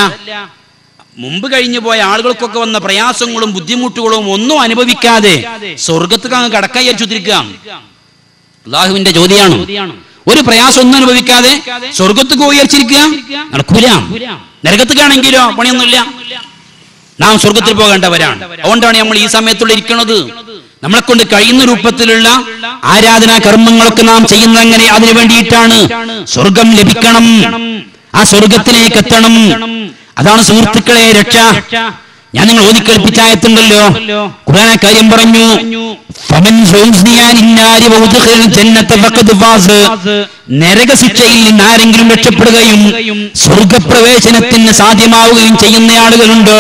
മുമ്പ് കഴിഞ്ഞു പോയ ആളുകൾക്കൊക്കെ വന്ന പ്രയാസങ്ങളും ബുദ്ധിമുട്ടുകളും ഒന്നും അനുഭവിക്കാതെ സ്വർഗത്തേക്ക് അങ്ങ് കടക്കാൻ വിചാരിച്ചുത്തിരിക്കാം അള്ളാഹുവിന്റെ ചോദ്യമാണ് ഒരു പ്രയാസം ഒന്നും അനുഭവിക്കാതെ സ്വർഗത്തേക്ക് പോയി വിചാരിച്ചിരിക്കുക നടക്കൂല നരകത്തേക്കാണെങ്കിലോ പണിയൊന്നുമില്ല നാം സ്വർഗത്തിൽ പോകേണ്ടവരാണ് അതുകൊണ്ടാണ് നമ്മൾ ഈ സമയത്തുള്ള ഇരിക്കുന്നത് നമ്മളെ കൊണ്ട് കഴിയുന്ന രൂപത്തിലുള്ള ആരാധനാ കർമ്മങ്ങളൊക്കെ നാം ചെയ്യുന്നത് അങ്ങനെ അതിനു വേണ്ടിയിട്ടാണ് സ്വർഗം ലഭിക്കണം. ആ സ്വർഗത്തിലേക്ക് എത്തണം. അതാണ് സുഹൃത്തുക്കളെ രക്ഷ. ഞാൻ നിങ്ങൾ ഓതിക്കേൽപ്പിച്ചായത്തുണ്ടല്ലോ ആ കാര്യം പറഞ്ഞു ഫമൻ നരകശിക്ഷയിൽ നിന്ന് ആരെങ്കിലും രക്ഷപ്പെടുകയും സ്വർഗപ്രവേശനത്തിന് സാധ്യമാവുകയും ചെയ്യുന്ന ആളുകളുണ്ടോ?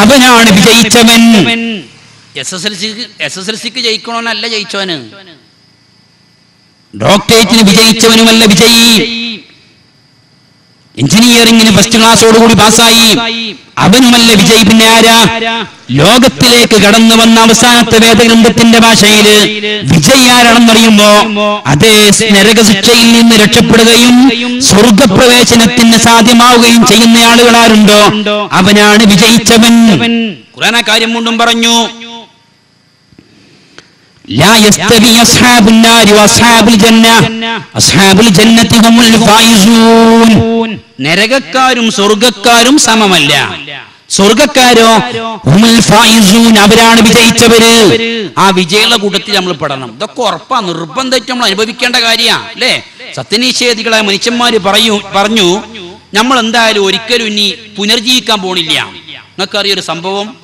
അവനാണ് വിജയിച്ചവൻ. എസ് എസ് എൽ സിക്ക് എസ് എസ് എൽ സിക്ക് ജയിക്കണമെന്നല്ല ജയിച്ചവന്. ഡോക്ടറേറ്റിന് വിജയിച്ചവനുമല്ല വിജയി. എഞ്ചിനീയറിംഗിന് ഫസ്റ്റ് ക്ലാസ്സോടുകൂടി പാസ്സായി. അവനുമല്ല വിജയ്. പിന്നെ ആരാ? ലോകത്തിലേക്ക് കടന്നു വന്ന അവസാനത്തെ വേദഗ്രന്ഥത്തിന്റെ ഭാഷയിൽ വിജയ് ആരാണെന്നറിയുമ്പോ അതേ നരക ശിക്ഷയിൽ നിന്ന് രക്ഷപ്പെടുകയും സ്വർഗപ്രവേശനത്തിന് സാധ്യമാവുകയും ചെയ്യുന്ന ആളുകൾ ആരുണ്ടോ അവനാണ് വിജയിച്ചവൻ. ആ കാര്യം കൊണ്ടും പറഞ്ഞു. നരകക്കാരും സ്വർഗക്കാരും സമമല്ല. സ്വർഗക്കാരോ? അവരാണ് വിജയിച്ചവര്. ആ വിജയുള്ള കൂട്ടത്തിൽ നമ്മൾ പെടണം. ഇതൊക്കെ ഉറപ്പാ. നിർബന്ധമായിട്ട് നമ്മൾ അനുഭവിക്കേണ്ട കാര്യമാണ് അല്ലേ? സത്യനിഷേധികളായ മനുഷ്യന്മാര് പറയൂ പറഞ്ഞു നമ്മൾ എന്തായാലും ഒരിക്കലും ഇനി പുനർജീവിക്കാൻ പോണില്ല. നിങ്ങൾക്കറിയൊരു സംഭവം?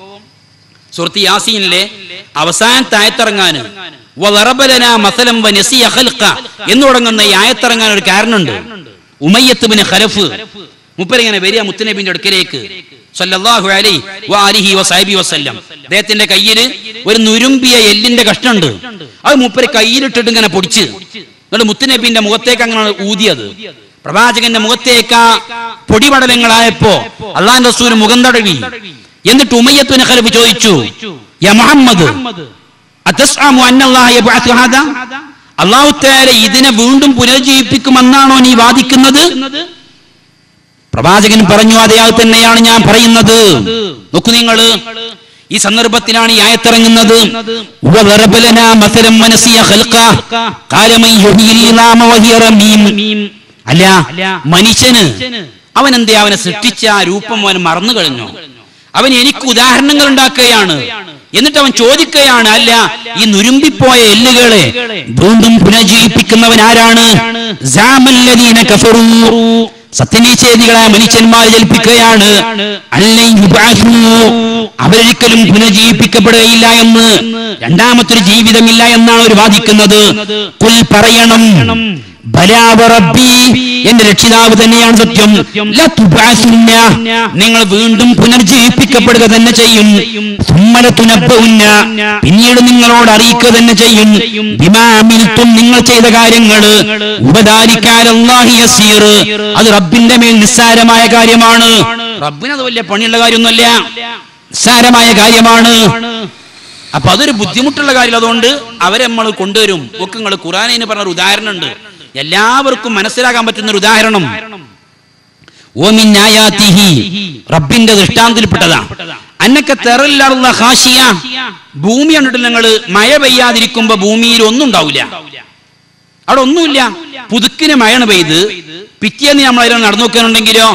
സുഹൃത്ത് യാസീനിലെ അവസാന തായത്തിറങ്ങാൻ എന്നുടങ്ങുന്ന ഈ ആയത്തിറങ്ങാൻ ഒരു കാരണമുണ്ട്. ഉമയ്യത്ത് ഖലഫ് മുപ്പരിങ്ങനെ വരിക മുത്തനബിന്റെ അടുക്കലേക്ക് വസല്ലം അദ്ദേഹത്തിന്റെ കയ്യിൽ ഒരു നുരുമ്പിയ എല്ലിന്റെ കഷ്ണുണ്ട് അത് മുപ്പര് കയ്യിലിട്ടിട്ട് ഇങ്ങനെ പൊടിച്ച് എന്നിട്ട് മുത്തനബിന്റെ മുഖത്തേക്ക് അങ്ങനെ ഊതിയത്. പ്രവാചകന്റെ മുഖത്തേക്ക് പൊടിപടലങ്ങളായപ്പോ അള്ളാൻ റസൂൽ മുഖം തടവി. എന്നിട്ട് ഉമയ്യത്തുന ഖലഫ് ചോദിച്ചു യാ മുഹമ്മദ്. അള്ളാഹു തേര ഇതിനെ വീണ്ടും പുനർജീവിപ്പിക്കുമെന്നാണോ നീ വാദിക്കുന്നത്? പ്രവാചകൻ പറഞ്ഞു അതയാൾ തന്നെയാണ് ഞാൻ പറയുന്നത്. നോക്കൂ നിങ്ങൾ. ഈ സന്ദർഭത്തിലാണ് ഈ ആയത്തിറങ്ങുന്നത്. അല്ല മനുഷ്യന് അവൻ എന്തേ അവനെ സൃഷ്ടിച്ച ആ രൂപം അവൻ മറന്നു കഴിഞ്ഞു അവൻ എനിക്ക് ഉദാഹരണങ്ങൾ ഉണ്ടാക്കുകയാണ്. എന്നിട്ട് അവൻ ചോദിക്കുകയാണ് അല്ല ഈ നുരുമ്പിപ്പോയ എല്ലുകളെ വീണ്ടും പുനജീവിപ്പിക്കുന്നവൻ ആരാണ്? സാമല്ലദീന മനുഷ്യന്മാരെ യുബഅസൂ. അവരൊരിക്കലും പുനജീവിപ്പിക്കപ്പെടുകയില്ല എന്ന് രണ്ടാമത്തൊരു ജീവിതമില്ല എന്നാണ് അവർ വാദിക്കുന്നത്. പറയണം. എന്റെ രക്ഷിതാവ് തന്നെയാണ് സത്യം. നിങ്ങൾ വീണ്ടും പുനർജീവിപ്പിക്കപ്പെടുക തന്നെ ചെയ്യും. പിന്നീട് നിങ്ങളോട് അറിയിക്കുക തന്നെ ചെയ്യും. ബിമാമിൽത്തും നിങ്ങൾ ചെയ്ത കാര്യങ്ങൾ. ഉപദാരിക്കാലല്ലാഹി യസീർ. അത് റബ്ബിന്റെ മേൽ നിസ്സാരമായ കാര്യമാണ്. റബ്ബിന് അത് വലിയ പണിയുള്ള കാര്യമൊന്നുമല്ല. നിസ്സാരമായ കാര്യമാണ്. അപ്പൊ അതൊരു ബുദ്ധിമുട്ടുള്ള കാര്യം. അതുകൊണ്ട് അവരെ നമ്മൾ കൊണ്ടുവരും. ഒക്കെ നിങ്ങൾ ഖുറാനിന് പറഞ്ഞ ഒരു ഉദാഹരണം ഉണ്ട് എല്ലാവർക്കും മനസ്സിലാക്കാൻ പറ്റുന്ന ഒരു ഉദാഹരണം റബ്ബിന്റെ ദൃഷ്ടാന്തത്തിൽപ്പെട്ടതാ. ഭൂമി കണ്ടിട്ട് നിങ്ങൾ മഴ പെയ്യാതിരിക്കുമ്പോ ഭൂമിയിൽ ഒന്നും ഉണ്ടാവില്ല അവിടെ ഒന്നുമില്ല. പുതുക്കിന് മഴയാണ് പെയ്ത്. പിറ്റേന്ന് നമ്മൾ അതിൽ നടന്നു നോക്കാനുണ്ടെങ്കിലോ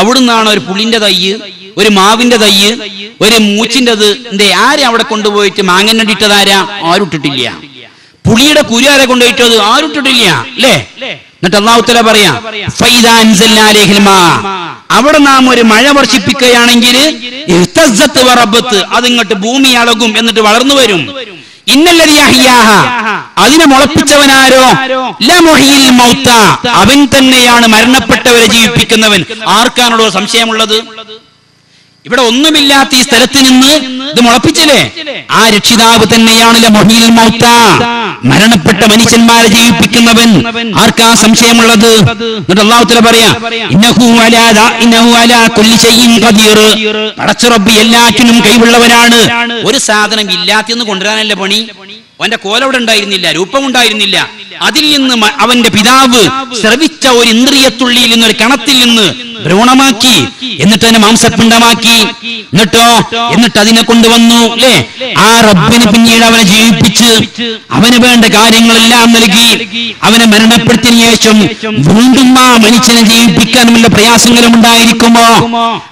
അവിടുന്നാണ് ഒരു പുളിന്റെ തയ്യ് ഒരു മാവിന്റെ തയ്യ് ഒരു മൂച്ചിന്റെത് എന്തേ ആരെ അവിടെ കൊണ്ടുപോയിട്ട് മാങ്ങന്നിട്ടതാരാ ആരും ഇട്ടിട്ടില്ല. പുളിയുടെ കുരിയാരെ കൊണ്ടുപോയിട്ട് അത് ആരും ഇട്ടിട്ടില്ല അല്ലേ? എന്നിട്ട് അള്ളാഹുത്തല പറയാ. അവിടെ നാം ഒരു മഴ വർഷിപ്പിക്കുകയാണെങ്കിൽ അതിങ്ങോട്ട് ഭൂമി അളകും എന്നിട്ട് വളർന്നു വരും. അതിനെ മുളപ്പിച്ചവനാരോ? മൗത്ത. അവൻ തന്നെയാണ് മരണപ്പെട്ടവരെ ജീവിപ്പിക്കുന്നവൻ. ആർക്കാണുള്ള സംശയമുള്ളത്? ഇവിടെ ഒന്നുമില്ലാത്ത ഈ സ്ഥലത്ത് നിന്ന് ഇത് മുളപ്പിച്ചില്ലേ ആ രക്ഷിതാവ് തന്നെയാണ് മൊഹീൽ മൗത്ത. മരണപ്പെട്ട മനുഷ്യന്മാരെ ജീവിപ്പിക്കുന്നവൻ ആർക്കാ സംശയമുള്ളത്? എന്നിട്ട് അള്ളാഹു തആല പറയാ എല്ലാറ്റിനും കൈവുള്ളവനാണ്. ഒരു സാധനം ഇല്ലാത്തെന്ന് കൊണ്ടുവരാനല്ല പണി. അവന്റെ കോലവിടെ ഉണ്ടായിരുന്നില്ല രൂപം ഉണ്ടായിരുന്നില്ല. രൂപമുണ്ടായിരുന്നില്ല അതിൽ നിന്ന് അവന്റെ പിതാവ് ശ്രവിച്ച ഒരു ഇന്ദ്രിയത്തുള്ളിയിൽ നിന്ന് ഒരു കണത്തിൽ നിന്ന് ഭ്രൂണമാക്കി എന്നിട്ട് അതിനെ മാംസപിണ്ഡമാക്കി. എന്നിട്ടോ? എന്നിട്ട്? അതിനെ കൊണ്ടുവന്നു അല്ലേ? ആ റബ്ബിന് പിന്നീട് അവനെ ജീവിപ്പിച്ച് അവന് വേണ്ട കാര്യങ്ങളെല്ലാം നൽകി അവനെ മരണപ്പെടുത്തിയതിനു ശേഷം വീണ്ടും ആ മനുഷ്യനെ ജീവിപ്പിക്കാൻ വല്ല പ്രയാസങ്ങളും ഉണ്ടായിരിക്കുമോ?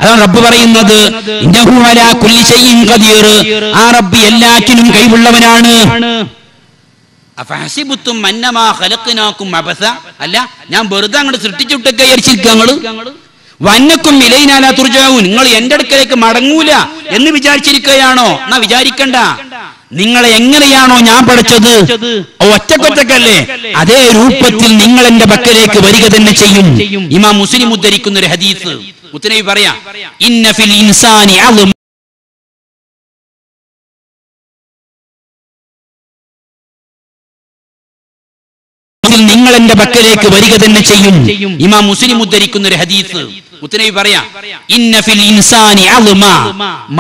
അതാണ് റബ്ബ് പറയുന്നത്. ആ റബ്ബ് എല്ലാറ്റിനും കഴിവുള്ളവനാണ്. അല്ല ഞാൻ വെറുതെ അങ്ങോട്ട് സൃഷ്ടിച്ചുട്ടൊക്കെ വിചാരിച്ചിരിക്കുക നിങ്ങൾ. വന്നക്കും ഇലയിനാല തുർജാവൂ നിങ്ങൾ എന്റെ അടുക്കലേക്ക് മടങ്ങൂല എന്ന് വിചാരിച്ചിരിക്കുകയാണോ? എന്നാ വിചാരിക്കണ്ട. നിങ്ങളെ എങ്ങനെയാണോ ഞാൻ പഠിച്ചത്? ഒറ്റക്കൊറ്റക്കല്ലേ? അതേ രൂപത്തിൽ നിങ്ങൾ എന്റെ പക്കലേക്ക് വരിക തന്നെ ചെയ്യും. ഇമാ മുസ്ലിം ഉദ്ധരിക്കുന്ന ഒരു ഹദീസ്. മുത്തനബി പറയാ ഇൻസാനി നിങ്ങൾ എന്റെ പക്കലേക്ക് വരിക തന്നെ ചെയ്യും. ഇമാ മുസ്ലിം ഉദ്ധരിക്കുന്ന ഒരു ഹദീസ്. മുത്തനബി പറയാ ഇൻസാനി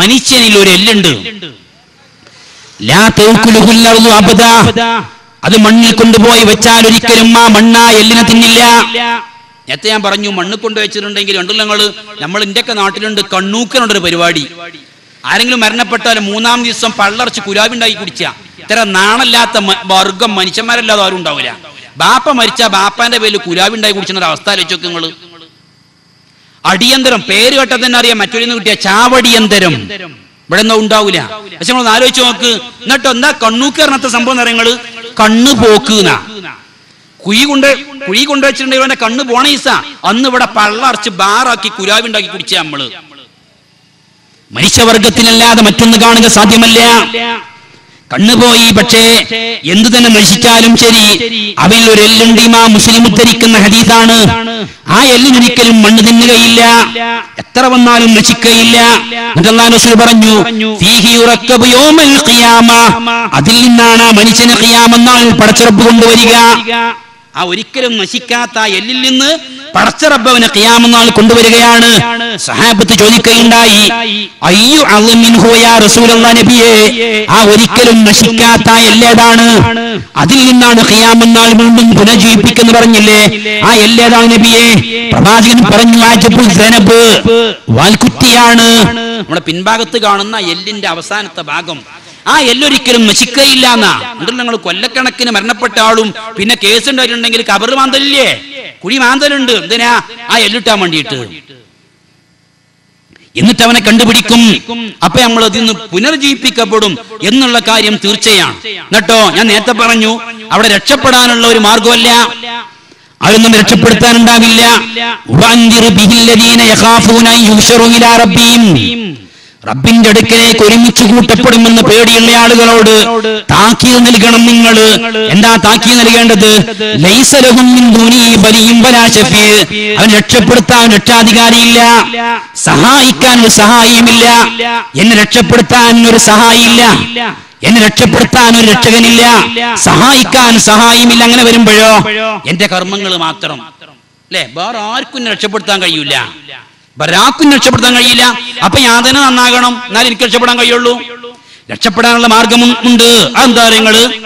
മനുഷ്യനിൽ ഒരു എല്ലുണ്ട്. അത് മണ്ണിൽ കൊണ്ടുപോയി വെച്ചാൽ ഒരിക്കലും ആ മണ്ണാ എല്ലിനെ തിന്നില്ല. നേരത്തെ ഞാൻ പറഞ്ഞു മണ്ണ് കൊണ്ട് വെച്ചിട്ടുണ്ടെങ്കിൽ ഉണ്ടല്ലോ ഞങ്ങൾ നമ്മൾ ഒക്കെ നാട്ടിലുണ്ട് കണ്ണൂക്കനുണ്ടൊരു പരിപാടി. ആരെങ്കിലും മരണപ്പെട്ടാൽ മൂന്നാം ദിവസം പള്ളർച്ച് കുലാബിണ്ടാക്കി കുടിച്ച. ഇത്ര നാണല്ലാത്ത വർഗം മനുഷ്യന്മാരല്ലാതെ ആരും ഉണ്ടാവില്ല. ബാപ്പ മരിച്ച ബാപ്പാന്റെ പേരിൽ കുലാബിണ്ടാക്കി കുടിക്കുന്ന ഒരു അവസ്ഥ ആലോചിച്ച് അടിയന്തരം പേര് കേട്ടാൽ തന്നെ അറിയാം. മറ്റൊരു കിട്ടിയ ചാവടിയന്തരം. ഇവിടെ ഒന്നും ഉണ്ടാവൂല. പക്ഷെ നമ്മൾ ആലോചിച്ച് നോക്ക്. എന്നിട്ട് എന്താ കണ്ണൂക്ക് സംഭവം എന്ന് കണ്ണു കണ്ണ് പോക്കുന്ന. കുഴി കൊണ്ട് കുഴി കൊണ്ടു വെച്ചിട്ടുണ്ടെങ്കിൽ അവന്റെ കണ്ണ് പോണ ഈസ. അന്ന് ഇവിടെ പള്ളറച്ച് ബാറാക്കി കുരാവി ഉണ്ടാക്കി കുടിച്ച നമ്മൾ. മനുഷ്യവർഗത്തിനല്ലാതെ മറ്റൊന്ന് കാണുക സാധ്യമല്ല. കണ്ണുപോയി പക്ഷേ എന്തു തന്നെ നശിച്ചാലും ശരി അവയിൽ ഒരു എല്ലുണ്ട്. ഇമാ മുസ്ലിം ഉദ്ധരിക്കുന്ന ഹദീസാണ്. ആ എല്ലിനൊരിക്കലും മണ്ണ് തിന്നുകയില്ല. എത്ര വന്നാലും നശിക്കയില്ല. പറഞ്ഞു അതിൽ നിന്നാണ് ആ മനുഷ്യനെ കിയാമെന്നാൾ പടച്ചുറപ്പ് കൊണ്ടുവരിക. ആ ഒരിക്കലും നശിക്കാത്ത ആ എല്ലിൽ നിന്ന് പടച്ചറബവനെ ഖിയാമെന്നാൾ കൊണ്ടുവരികയാണ്. സഹാബത്ത് ചോദിക്കുകയുണ്ടായി അയ്യു നബിയെ ആ ഒരിക്കലും നശിക്കാത്ത എല്ലേതാണ് അതിൽ നിന്നാണ് ഖിയാമെന്നാൾ വീണ്ടും പുനജീവിപ്പിക്കുന്നു പറഞ്ഞില്ലേ? ആ എല്ലേതാണ് നബിയെ? പ്രവാചകൻ പറഞ്ഞു ആജബുൽ സനബ് വാൽക്കുറ്റിയാണ് നമ്മുടെ പിൻഭാഗത്ത് കാണുന്ന എല്ലിന്റെ അവസാനത്തെ ഭാഗം. ആ എല്ലൊരിക്കലും നശിക്കയില്ല എന്നാ. എന്നിട്ട് നിങ്ങൾ കൊല്ലക്കണക്കിന് മരണപ്പെട്ട ആളും പിന്നെ കേസ് ഉണ്ടായിട്ടുണ്ടെങ്കിൽ കബറ് മാന്തലില്ലേ? കുഴി മാന്തലുണ്ട് എന്തിനാ? ആ എല്ലിട്ടാൻ വേണ്ടിയിട്ട്. എന്നിട്ട് അവനെ കണ്ടുപിടിക്കും. അപ്പൊ നമ്മൾ അതിൽ നിന്ന് പുനർജീവിപ്പിക്കപ്പെടും എന്നുള്ള കാര്യം തീർച്ചയാണ്. എന്നിട്ടോ ഞാൻ നേരത്തെ പറഞ്ഞു അവിടെ രക്ഷപ്പെടാനുള്ള ഒരു മാർഗമല്ല അതൊന്നും രക്ഷപ്പെടുത്താനുണ്ടാവില്ല. റബ്ബിന്റെ അടുക്കലേക്ക് ഒരുമിച്ച് കൂട്ടപ്പെടുമെന്ന് പേടിയുള്ള ആളുകളോട് താക്കീത് നൽകണം നിങ്ങൾ. എന്താ താക്കി നൽകേണ്ടത്. അവൻ രക്ഷപ്പെടുത്താൻ രക്ഷാധികാരിയില്ല. സഹായിക്കാൻ ഒരു സഹായിയുമില്ല. എന്നെ രക്ഷപ്പെടുത്താൻ ഒരു സഹായിയില്ല. എന്നെ രക്ഷപ്പെടുത്താൻ ഒരു രക്ഷകനില്ല. സഹായിക്കാൻ സഹായിയുമില്ല. അങ്ങനെ വരുമ്പോഴോ? എന്റെ കർമ്മങ്ങൾ മാത്രം. അല്ലെ? വേറെ ആർക്കും രക്ഷപ്പെടുത്താൻ കഴിയൂല. ആർക്കും രക്ഷപ്പെടുത്താൻ കഴിയില്ല. അപ്പൊ തന്നെ നന്നാകണം. എന്നാലും എനിക്ക് രക്ഷപ്പെടാൻ കഴിയുള്ളൂ. രക്ഷപ്പെടാനുള്ള മാർഗമും ഉണ്ട്. അതെന്താ നിങ്ങൾ?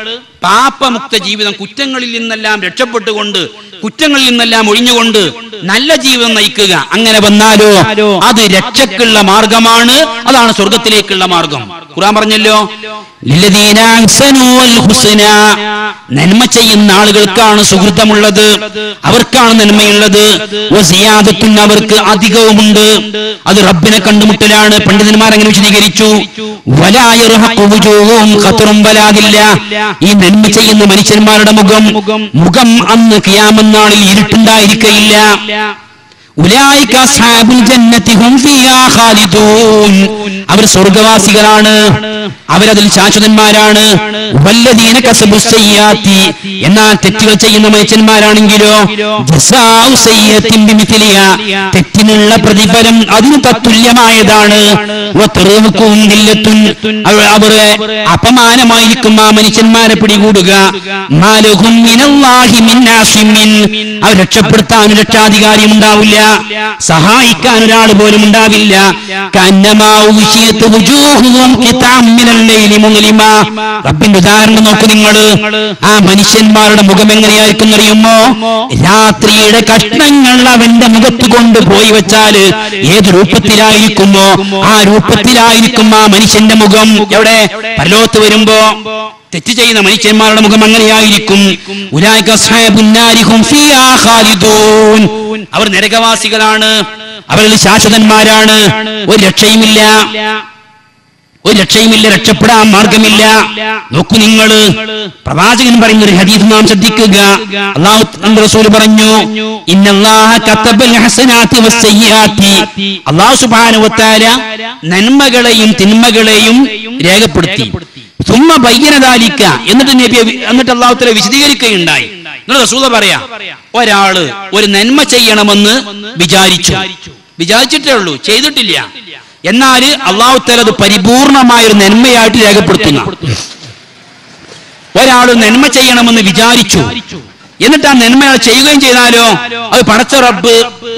പാപമുക്ത ജീവിതം കുറ്റങ്ങളിൽ നിന്നെല്ലാം രക്ഷപ്പെട്ടുകൊണ്ട് കുറ്റങ്ങളിൽ നിന്നെല്ലാം ഒഴിഞ്ഞുകൊണ്ട് നല്ല ജീവിതം നയിക്കുക. അങ്ങനെ വന്നാലോ? അത് രക്ഷക്കുള്ള മാർഗമാണ്. അതാണ് സ്വർഗത്തിലേക്കുള്ള മാർഗം. ഖുറാൻ പറഞ്ഞല്ലോ നന്മ ചെയ്യുന്ന ആളുകൾക്കാണ് സുഹൃത്തമുള്ളത്. അവർക്കാണ് നന്മയുള്ളത്. അവർക്ക് അധികവുമുണ്ട്. അത് റബ്ബിനെ കണ്ടുമുട്ടലാണ്. പണ്ഡിതന്മാർ അങ്ങനെ വിശദീകരിച്ചു. വലാ യർഹഖു വുജൂഹും വലാദില്ല ഈ നന്മ ചെയ്യുന്ന മനുഷ്യന്മാരുടെ മുഖം മുഖം അന്ന് ഖിയാമന്നാളിൽ ഇരുട്ടുണ്ടായിരിക്കയില്ല. അവർ സ്വർഗവാസികളാണ്. അവരതിൽ ശാശ്വതന്മാരാണ്. എന്നാൽ തെറ്റുകൾ ചെയ്യുന്ന മനുഷ്യന്മാരാണെങ്കിലോ? തെറ്റിനുള്ള പ്രതിഫലം അതിന് തത്തുല്യമായതാണ്. അവർ അപമാനമായിരിക്കും ആ മനുഷ്യന്മാരെ പിടികൂടുക. അവർ രക്ഷപ്പെടുത്താൻ രക്ഷാധികാരി ഉണ്ടാവില്ല. സഹായിക്കാൻ ഒരാൾ പോലും ഉണ്ടാവില്ല. ഉദാഹരണം നോക്കൂ നിങ്ങൾ ആ മനുഷ്യന്മാരുടെ മുഖം എങ്ങനെയായിരിക്കും അറിയുമോ രാത്രിയുടെ കഷ്ണങ്ങൾ അവന്റെ മുഖത്ത് കൊണ്ട് പോയി വെച്ചാൽ ഏത് രൂപത്തിലായിരിക്കുമോ? ആ രൂപത്തിലായിരിക്കും ആ മനുഷ്യന്റെ മുഖം. എവിടെ? പലോത്ത് വരുമ്പോ. തെറ്റ് ചെയ്യുന്ന മനുഷ്യന്മാരുടെ മുഖം അങ്ങനെയായിരിക്കും. അവർ നരകവാസികളാണ്. അവരിൽ ശാശ്വതന്മാരാണ്. ഒരു രക്ഷയുമില്ല. ഒരു രക്ഷയുമില്ല. രക്ഷപ്പെടാൻ മാർഗമില്ല. നോക്കൂ നിങ്ങൾ പ്രവാചകൻ പറയുന്ന ഒരു ഹദീസ് നാം ശ്രദ്ധിക്കുക. അള്ളാഹു റസൂൽ പറഞ്ഞു അള്ളാഹു നന്മകളെയും തിന്മകളെയും രേഖപ്പെടുത്തി. സുമ്മ ബൈകനതാലിക്ക എന്നിട്ട് നബി എന്നിട്ട് അള്ളാഹുത്തല വിശദീകരിക്കുകയുണ്ടായി. എന്നിട്ട് റസൂല പറയാ ഒരാൾ ഒരു നന്മ ചെയ്യണമെന്ന് വിചാരിച്ചു. വിചാരിച്ചിട്ടേ ഉള്ളൂ ചെയ്തിട്ടില്ല. എന്നാൽ അള്ളാഹു തആല അത് പരിപൂർണമായ ഒരു നന്മയായിട്ട് രേഖപ്പെടുത്തുന്ന. ഒരാൾ നന്മ ചെയ്യണമെന്ന് വിചാരിച്ചു. എന്നിട്ട് ആ നന്മ ചെയ്യുകയും ചെയ്താലോ? അത് പടച്ച റബ്ബ്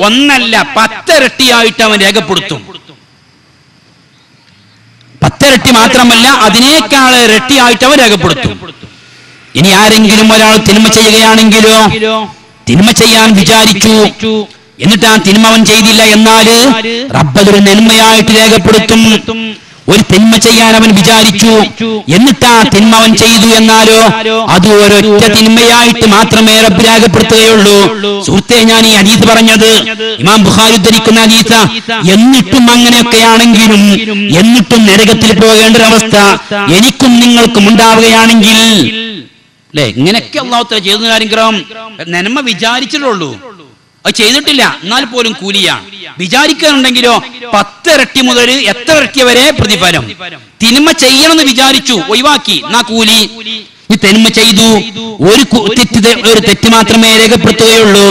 ഒന്നല്ല പത്തരട്ടിയായിട്ട് അവൻ രേഖപ്പെടുത്തും. പത്തരട്ടി മാത്രമല്ല അതിനേക്കാൾ ഇരട്ടിയായിട്ട് അവൻ രേഖപ്പെടുത്തും. ഇനി ആരെങ്കിലും ഒരാൾ തിന്മ ചെയ്യുകയാണെങ്കിലോ തിന്മ ചെയ്യാൻ വിചാരിച്ചു എന്നിട്ട് ആ തിന്മ അവൻ ചെയ്തില്ല എന്നാൽ റബ്ബതൊരു നന്മയായിട്ട് രേഖപ്പെടുത്തും. ഒരു തിന്മ ചെയ്യാൻ അവൻ വിചാരിച്ചു എന്നിട്ട് ആ തിന്മ അവൻ ചെയ്തു എന്നാലോ അത് ഒരൊറ്റ തിന്മയായിട്ട് മാത്രമേ റബ്ബ് രേഖപ്പെടുത്തുകയുള്ളൂ. സുഹൃത്തെ ഞാൻ ഈ അനീത് പറഞ്ഞത് ഇമാം ബുഖാരി ഉദ്ധരിക്കുന്ന അനീത എന്നിട്ടും അങ്ങനെയൊക്കെയാണെങ്കിലും എന്നിട്ടും നരകത്തിൽ പോകേണ്ട ഒരു അവസ്ഥ എനിക്കും നിങ്ങൾക്കും ഉണ്ടാവുകയാണെങ്കിൽ അല്ലെ ഇങ്ങനെയൊക്കെ അള്ളാഹുത്തല ചെയ്തു കാര്യഗ്രഹം നന്മ വിചാരിച്ചിട്ടുള്ളൂ. അത് ചെയ്തിട്ടില്ല. എന്നാൽ പോലും കൂലിയാണ് വിചാരിക്കാനുണ്ടെങ്കിലോ പത്തിരട്ടി മുതൽ എത്ര ഇരട്ടി വരെ പ്രതിഫലം. തിന്മ ചെയ്യണമെന്ന് വിചാരിച്ചു. ഒഴിവാക്കി. എന്നാ കൂലി? ഈ തിന്മ ചെയ്തു. ഒരു തെറ്റ് ഒരു തെറ്റ് മാത്രമേ രേഖപ്പെടുത്തുകയുള്ളൂ.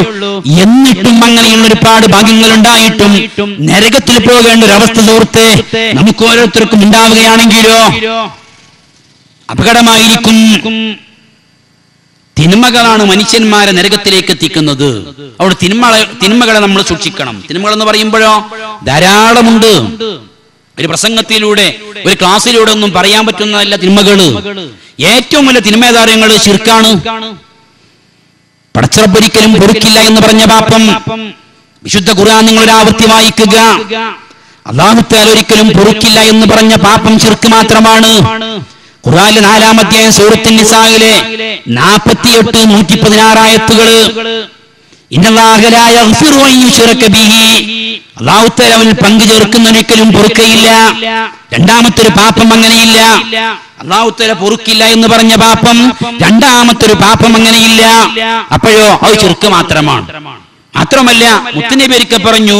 എന്നിട്ടും അങ്ങനെയുള്ള ഒരുപാട് ഭാഗ്യങ്ങൾ ഉണ്ടായിട്ടും നരകത്തിൽ പോകേണ്ട ഒരു അവസ്ഥ സുഹൃത്തെ നമുക്ക് ഓരോരുത്തർക്കും ഉണ്ടാവുകയാണെങ്കിലോ അപകടമായിരിക്കും. തിന്മകളാണ് മനുഷ്യന്മാരെ നരകത്തിലേക്ക് എത്തിക്കുന്നത്. അവിടെ തിന്മകളെ തിന്മകളെ നമ്മൾ സൂക്ഷിക്കണം. തിന്മകൾ എന്ന് പറയുമ്പോഴോ? ധാരാളമുണ്ട്. ഒരു പ്രസംഗത്തിലൂടെ ഒരു ക്ലാസ്സിലൂടെ ഒന്നും പറയാൻ പറ്റുന്നതല്ല തിന്മകൾ. ഏറ്റവും വലിയ തിന്മേതാരങ്ങൾ ശിർക്കാണ്. പടച്ചറപ്പൊരിക്കലും പൊറുക്കില്ല എന്ന് പറഞ്ഞ പാപ്പം വിശുദ്ധ ഖുർആൻ നിങ്ങൾ ആവർത്തി വായിക്കുക. അള്ളാഹുത്താൽ ഒരിക്കലും പൊറുക്കില്ല എന്ന് പറഞ്ഞ പാപ്പം ശിർക്ക് മാത്രമാണ്. ഖുർആനിലെ നാലാം അധ്യായം സൂറത്തിൻ നിസായിലെ നാൽപ്പത്തിയെട്ട് നൂറ്റി പതിനാറായത്തുകൾ അള്ളാഹുത്തൽ അവനിൽ പങ്കു ചേർക്കുന്നൊരിക്കലും പൊറുക്കയില്ല. രണ്ടാമത്തെ ഒരു പാപം അങ്ങനെയില്ല. അള്ളാഹുത്തല പൊറുക്കില്ല എന്ന് പറഞ്ഞ പാപം രണ്ടാമത്തെ ഒരു പാപം അങ്ങനെയില്ല. അപ്പോഴോ അത് ചെറുക്ക് മാത്രമാണ്. മാത്രമല്ല മുത്തുനബി ഒരിക്കൽ പറഞ്ഞു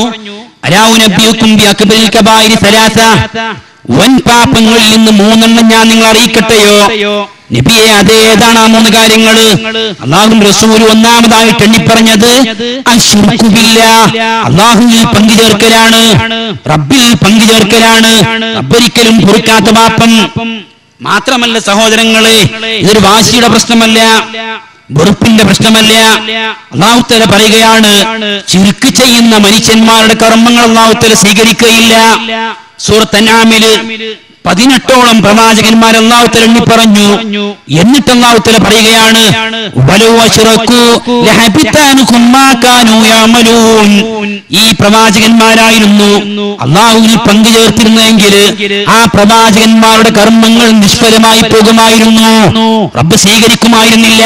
അരാവുനബിയുക്കും ബി അക്ബരിൽ കബായിരി സലാസ. വൻ പാപങ്ങളിൽ നിന്ന് മൂന്നെണ്ണം ഞാൻ നിങ്ങൾ അറിയിക്കട്ടെയോ? നബിയെ അതേതാണ് ആ മൂന്ന് കാര്യങ്ങൾ? അള്ളാഹു റസൂൽ ഒന്നാമതായിട്ട് എണ്ണിപ്പറഞ്ഞത്. അള്ളാഹുവിൽ പങ്കു ചേർക്കലാണ് റബ്ബിൽ പങ്കു ചേർക്കലാണ് റബ്ബൊരിക്കലും പൊറുക്കാത്ത പാപം. മാത്രമല്ല സഹോദരങ്ങളെ ഇതൊരു വാശിയുടെ പ്രശ്നമല്ല. വെറുപ്പിന്റെ പ്രശ്നമല്ല. അള്ളാഹുത്തല പറയുകയാണ് ചുരുക്ക് ചെയ്യുന്ന മനുഷ്യന്മാരുടെ കർമ്മങ്ങൾ അള്ളാഹുത്തല സ്വീകരിക്കുകയില്ല. സൂറത്ത് അനാമിൽ പതിനെട്ടോളം പ്രവാചകന്മാർ അള്ളാഹുത്തല എണ്ണി പറഞ്ഞു. എന്നിട്ട് അള്ളാഹുത്തല പറയുകയാണ്. ഈ പ്രവാചകന്മാരായിരുന്നു. അള്ളാഹുവിൽ പങ്കു ചേർത്തിരുന്നെങ്കിൽ ആ പ്രവാചകന്മാരുടെ കർമ്മങ്ങൾ നിഷ്ഫലമായി പോകുമായിരുന്നു. റബ്ബ് സ്വീകരിക്കുമായിരുന്നില്ല.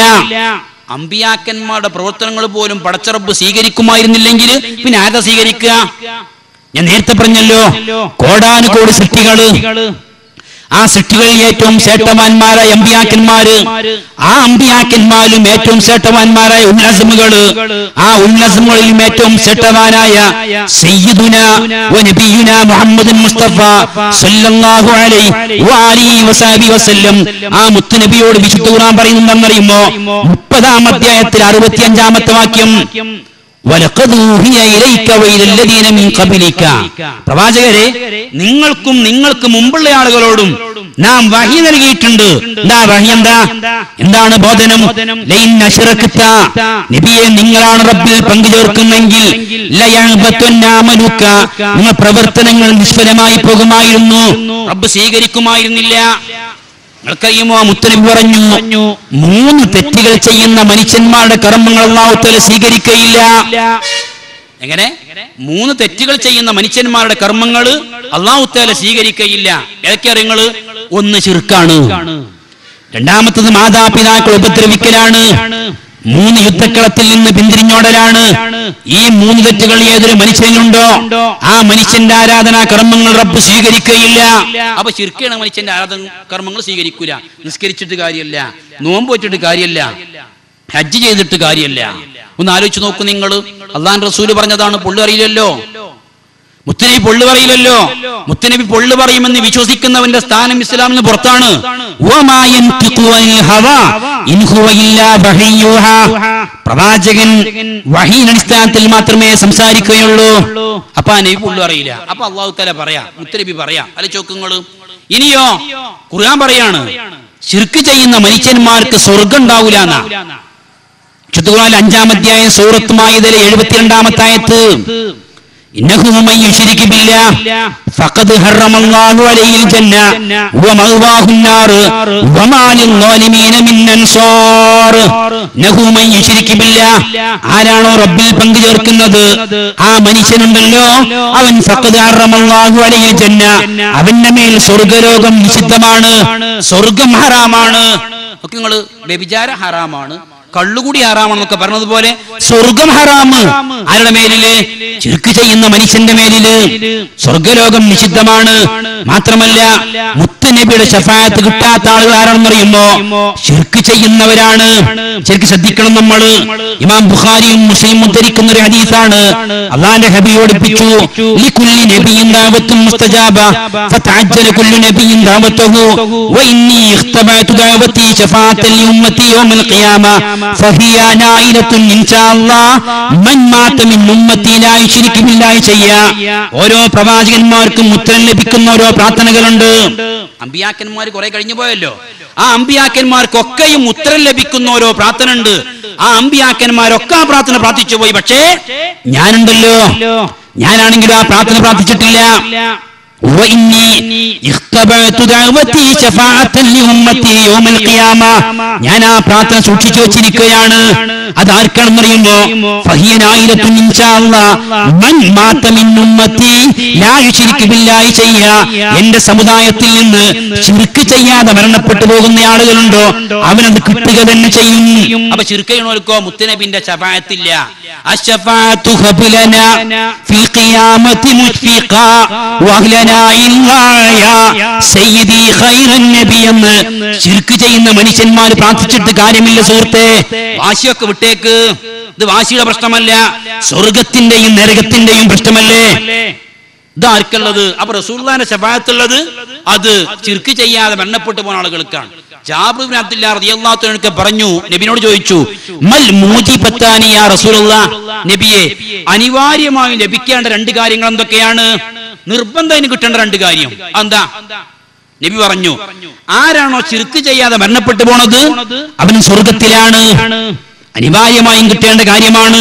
അമ്പിയാക്കന്മാരുടെ പ്രവർത്തനങ്ങൾ പോലും പടച്ചറബ് സ്വീകരിക്കുമായിരുന്നില്ലെങ്കിൽ പിന്നെ ആരാ സ്വീകരിക്കുക? ഞാൻ നേരത്തെ പറഞ്ഞല്ലോ കോടാനുകോടി സൃഷ്ടികൾ ആ സൃഷ്ടികളിൽ ഏറ്റവും ശ്രേഷ്ഠവാന്മാരായ അമ്പിയാക്കന്മാര്. ആ അമ്പിയാക്കന്മാരിലും ഏറ്റവും ശ്രേഷ്ഠവാന്മാരായ ഉല്ലസമുകൾ ആ ഉല്ലസമുകളിലും ഏറ്റവും ശ്രേഷ്ഠവാനായ സയ്യിദുന നബിയുന മുഹമ്മദ് മുസ്തഫ സല്ലല്ലാഹു അലൈഹി വആലിഹി വസഹബി വസല്ലം. ആ മുത്തുനബിയോട് വിശുദ്ധ ഖുർആൻ പറയുന്നുണ്ടെന്നറിയുമോ മുപ്പതാം അധ്യായത്തിൽ അറുപത്തിയഞ്ചാമത്തെ വാക്യം. പ്രവാചകരെ നിങ്ങൾക്കും നിങ്ങൾക്ക് മുമ്പുള്ള ആളുകളോടും നാം വഹി നൽകിയിട്ടുണ്ട്. എന്താ വഹി എന്താ? എന്താണ് ബോധനം? നബിയെ നിങ്ങളാണ് റബ്ബിൽ പങ്കുചേർക്കുന്നെങ്കിൽ നിങ്ങൾ പ്രവർത്തനങ്ങൾ നിഷ്ഫലമായി പോകുമായിരുന്നു. റബ്ബ് സ്വീകരിക്കുമായിരുന്നില്ല. പറഞ്ഞു മൂന്ന് തെറ്റുകൾ ചെയ്യുന്ന മനുഷ്യന്മാരുടെ കർമ്മങ്ങൾ അള്ളാഹുത്തല സ്വീകരിക്കയില്ല. എങ്ങനെ? മൂന്ന് തെറ്റുകൾ ചെയ്യുന്ന മനുഷ്യന്മാരുടെ കർമ്മങ്ങൾ അള്ളാഹുത്തല സ്വീകരിക്കയില്ല. ഏതൊക്കെ അറിയങ്ങൾ? ഒന്ന് ചെറുക്കാണ് രണ്ടാമത്തത് മാതാപിതാക്കൾ ഉപദ്രവിക്കലാണ്. മൂന്ന് യുദ്ധക്കളത്തിൽ നിന്ന് പിന്തിരിഞ്ഞോടലാണ് ഈ മൂന്ന് തെറ്റുകൾ ഏതൊരു മനുഷ്യനുണ്ടോ ആ മനുഷ്യന്റെ ആരാധനാ കർമ്മങ്ങൾ റബ്ബ് സ്വീകരിക്കുകയില്ല. അപ്പൊ ശിർക്കാണ് മനുഷ്യന്റെ ആരാധന കർമ്മങ്ങൾ സ്വീകരിക്കൂല. നിസ്കരിച്ചിട്ട് കാര്യമില്ല. നോമ്പ് വെച്ചിട്ട് കാര്യമില്ല. ഹജ്ജ് ചെയ്തിട്ട് കാര്യമില്ല. ഒന്ന് ആലോചിച്ച് നോക്കൂ നിങ്ങൾ. അള്ളാൻ റസൂൽ പറഞ്ഞതാണ് പുള്ളി അറിയില്ലല്ലോ. മുത്തനബി പൊള്ളു പറയില്ലല്ലോ. മുത്തനബി പൊള്ളു പറയുമെന്ന് വിശ്വസിക്കുന്നവന്റെ സ്ഥാനം ഇസ്ലാമിന് പുറത്താണ്. പ്രവാചകൻ അടിസ്ഥാനത്തിൽ മാത്രമേ സംസാരിക്കുകയുള്ളൂ. അപ്പൊ ആ നബി പൊള്ളു അറിയില്ല അപ്പൊ അള്ളാഹു തല പറയാ മുത്തനബി പറയാ അല്ലെ ചോക്കുങ്ങൾ? ഇനിയോ ഖുർആൻ പറയാണ് ശിർക്ക് ചെയ്യുന്ന മനുഷ്യന്മാർക്ക് സ്വർഗം ഉണ്ടാവൂല എന്നാ. ഖുർആനിൽ അഞ്ചാം അധ്യായം സൂറത്ത് മായിദയിലെ എഴുപത്തിരണ്ടാമത്തെ ആരാണോ റബ്ബിൽ പങ്കു ചേർക്കുന്നത്? ആ മനുഷ്യനുണ്ടല്ലോ. അവൻ അലയിൽ ജന്ന. അവന്റെ മേൽ സ്വർഗരോഗം നിഷിദ്ധമാണ്. സ്വർഗം ഹറാമാണ്. ഒക്കെ നിങ്ങൾ വ്യഭിചാര ഹറാമാണ്. കള്ളുകൂടി ഹറാമാണെന്നൊക്കെ പറഞ്ഞതുപോലെ സ്വർഗം ഹറാമ് ആരുടെ മേലിൽ? ചുരുക്ക് ചെയ്യുന്ന മനുഷ്യന്റെ മേലിൽ. സ്വർഗലോകം നിഷിദ്ധമാണ്. മാത്രമല്ല മുത്തനബിയുടെ ഷഫായത്ത് കിട്ടാത്ത ആളുകൾ ആരാണെന്ന് അറിയുമോ? ശിർക്ക് ചെയ്യുന്നവരാണ്. ശരിക്ക് ശ്രദ്ധിക്കണം നമ്മൾ ഇമാം ബുഖാരിയും മുസ്ലിം ഉദ്ധരിക്കുന്ന ഒരു ഹദീസാണ്. അള്ളാന്റെ ഹബി ഓടിപ്പിച്ചു ഓരോ പ്രവാചകന്മാർക്കും ഉത്തരം ലഭിക്കുന്ന ഓരോ പ്രാർത്ഥനകളുണ്ട്. അമ്പിയാക്കന്മാർ കുറെ കഴിഞ്ഞു പോയല്ലോ. ആ അമ്പിയാക്കന്മാർക്കൊക്കെയും ഉത്തരം ലഭിക്കുന്ന ഓരോ പ്രാർത്ഥന ഉണ്ട് ആ അമ്പിയാക്കന്മാരൊക്കെ ആ പ്രാർത്ഥന പ്രാർത്ഥിച്ചു പോയി. പക്ഷേ ഞാനുണ്ടല്ലോ. ഞാനാണെങ്കിലും ആ പ്രാർത്ഥന പ്രാർത്ഥിച്ചിട്ടില്ല. ഞാൻ ആ പ്രാർത്ഥന സൂക്ഷിച്ചു വെച്ചിരിക്കുകയാണ്. അത് ആർക്കാണെന്നറിയുമ്പോ ഫഹിയനായിരത്തു മൻ മാത മിൻ ഉമ്മത്തി ലാ യുശ്രികു ബില്ലാഹി ശയ്യാ എന്റെ സമുദായത്തിൽ നിന്ന് ശിർക്ക് ചെയ്യാതെ മരണപ്പെട്ടു പോകുന്ന ആളുകളുണ്ടോ? അവനത് കിട്ടുക തന്നെ ചെയ്യും. അപ്പൊ ചുരുക്കോ മുത്തനബിന്റെ ചപായത്തില്ല എന്ന് ശിർക്ക് ചെയ്യുന്ന മനുഷ്യന്മാർ പ്രാർത്ഥിച്ചിട്ട് കാര്യമില്ല സുഹൃത്തെ. വാശിയൊക്കെ വിട്ടേക്ക്. ഇത് വാശിയുടെ പ്രശ്നമല്ല. സ്വർഗത്തിന്റെയും നരകത്തിന്റെയും പ്രശ്നമല്ലേ? ഇതാർക്കുള്ളത്? അപ്പൊ റസൂള്ളാന്റെ ശഫായത്തുള്ളത് അത് ചിർക്ക് ചെയ്യാതെ മരണപ്പെട്ടു പോകുന്ന ആളുകൾക്കാണ്. റളിയല്ലാഹു പറഞ്ഞു നബിനോട് ചോദിച്ചു മൽ റസൂലുള്ളാഹ് നബിയെ അനിവാര്യമായും ലഭിക്കേണ്ട രണ്ട് കാര്യങ്ങൾ എന്തൊക്കെയാണ്? നിർബന്ധം കിട്ടേണ്ട രണ്ട് കാര്യം. എന്താ നബി പറഞ്ഞു ആരാണോ ചിർക്ക് ചെയ്യാതെ മരണപ്പെട്ടു പോണത്? അവൻ സ്വർഗത്തിലാണ് അനിവാര്യമായും കിട്ടേണ്ട കാര്യമാണ്.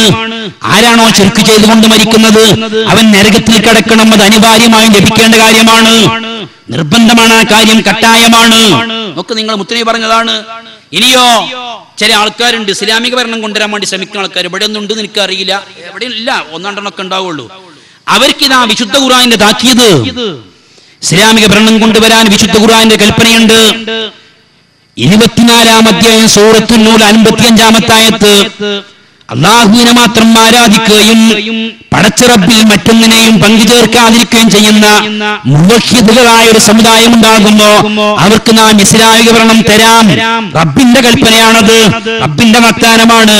ആരാണോ ചെറുക്ക് ചെയ്തുകൊണ്ട് മരിക്കുന്നത്? അവൻ നരകത്തിൽ കിടക്കണം. അത് അനിവാര്യമായും ലഭിക്കേണ്ട കാര്യമാണ്. നിർബന്ധമാണ് ആ കാര്യം കട്ടായമാണ്. ഒക്കെ നിങ്ങൾ മുത്തനെ പറഞ്ഞതാണ്. ഇനിയോ ചില ആൾക്കാരുണ്ട്. ഇസ്ലാമിക ഭരണം കൊണ്ടുവരാൻ വേണ്ടി ശ്രമിക്കുന്ന ആൾക്കാർ. ഇവിടെ ഒന്നും ഉണ്ട് എനിക്ക് അറിയില്ല എവിടെ ഇല്ല. ഒന്നാണ്ടെണ്ണൊക്കെ ഉണ്ടാവുള്ളൂ. അവർക്ക് ഇതാ വിശുദ്ധ ഖുറാന്റെ താക്കിയത് ഇസ്ലാമിക ഭരണം കൊണ്ടുവരാൻ വിശുദ്ധ ഖുറാന്റെ കൽപ്പനയുണ്ട്. ഇരുപത്തിനാലാം അധ്യായം സൂറത്തുന്നൂൽ അൻപത്തിയഞ്ചാമത്തായത്ത് അള്ളാഹുവിനെ മാത്രം ആരാധിക്കുകയും പടച്ചിറപ്പിൽ മറ്റൊന്നിനെയും പങ്കുചേർക്കാതിരിക്കുകയും ചെയ്യുന്ന മുവഹിദുകളായ ഒരു സമുദായം ഉണ്ടാകുമ്പോ അവർക്ക് നാം ഇസ്ലാമിക ഭരണം തരാം. റബ്ബിന്റെ കൽപ്പനയാണത്. റബ്ബിന്റെ വാഗ്ദാനമാണ്.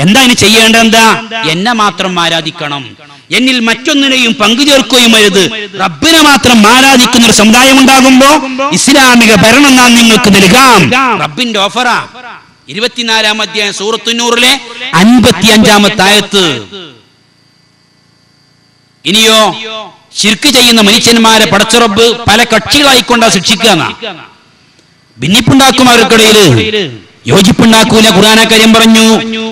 എന്താ ഇനി ചെയ്യേണ്ടത് എന്താ? എന്നെ മാത്രം ആരാധിക്കണം. എന്നിൽ മറ്റൊന്നിനെയും പങ്കുചേർക്കുകയും അരുത്. റബ്ബിനെ മാത്രം ആരാധിക്കുന്ന ഒരു സമുദായം ഉണ്ടാകുമ്പോ ഇസ്ലാമിക ഭരണം നാം നിങ്ങൾക്ക് നൽകാം. റബ്ബിന്റെ ഓഫറാ. ഇരുപത്തിനാലാം അധ്യായം സൂറത്തുന്നൂറിലെ അൻപത്തി അഞ്ചാമത്തായത്ത് ഇനിയോ ശിർക്ക് ചെയ്യുന്ന മനുഷ്യന്മാരെ പടച്ചുറബ് പല കക്ഷികളായിക്കൊണ്ടാ ശിക്ഷിക്കുക ഭിന്നിപ്പുണ്ടാക്കും അവർക്കിടയിൽ. യോജിപ്പുണ്ടാക്കൂല. ഖുർആന കാര്യം പറഞ്ഞു.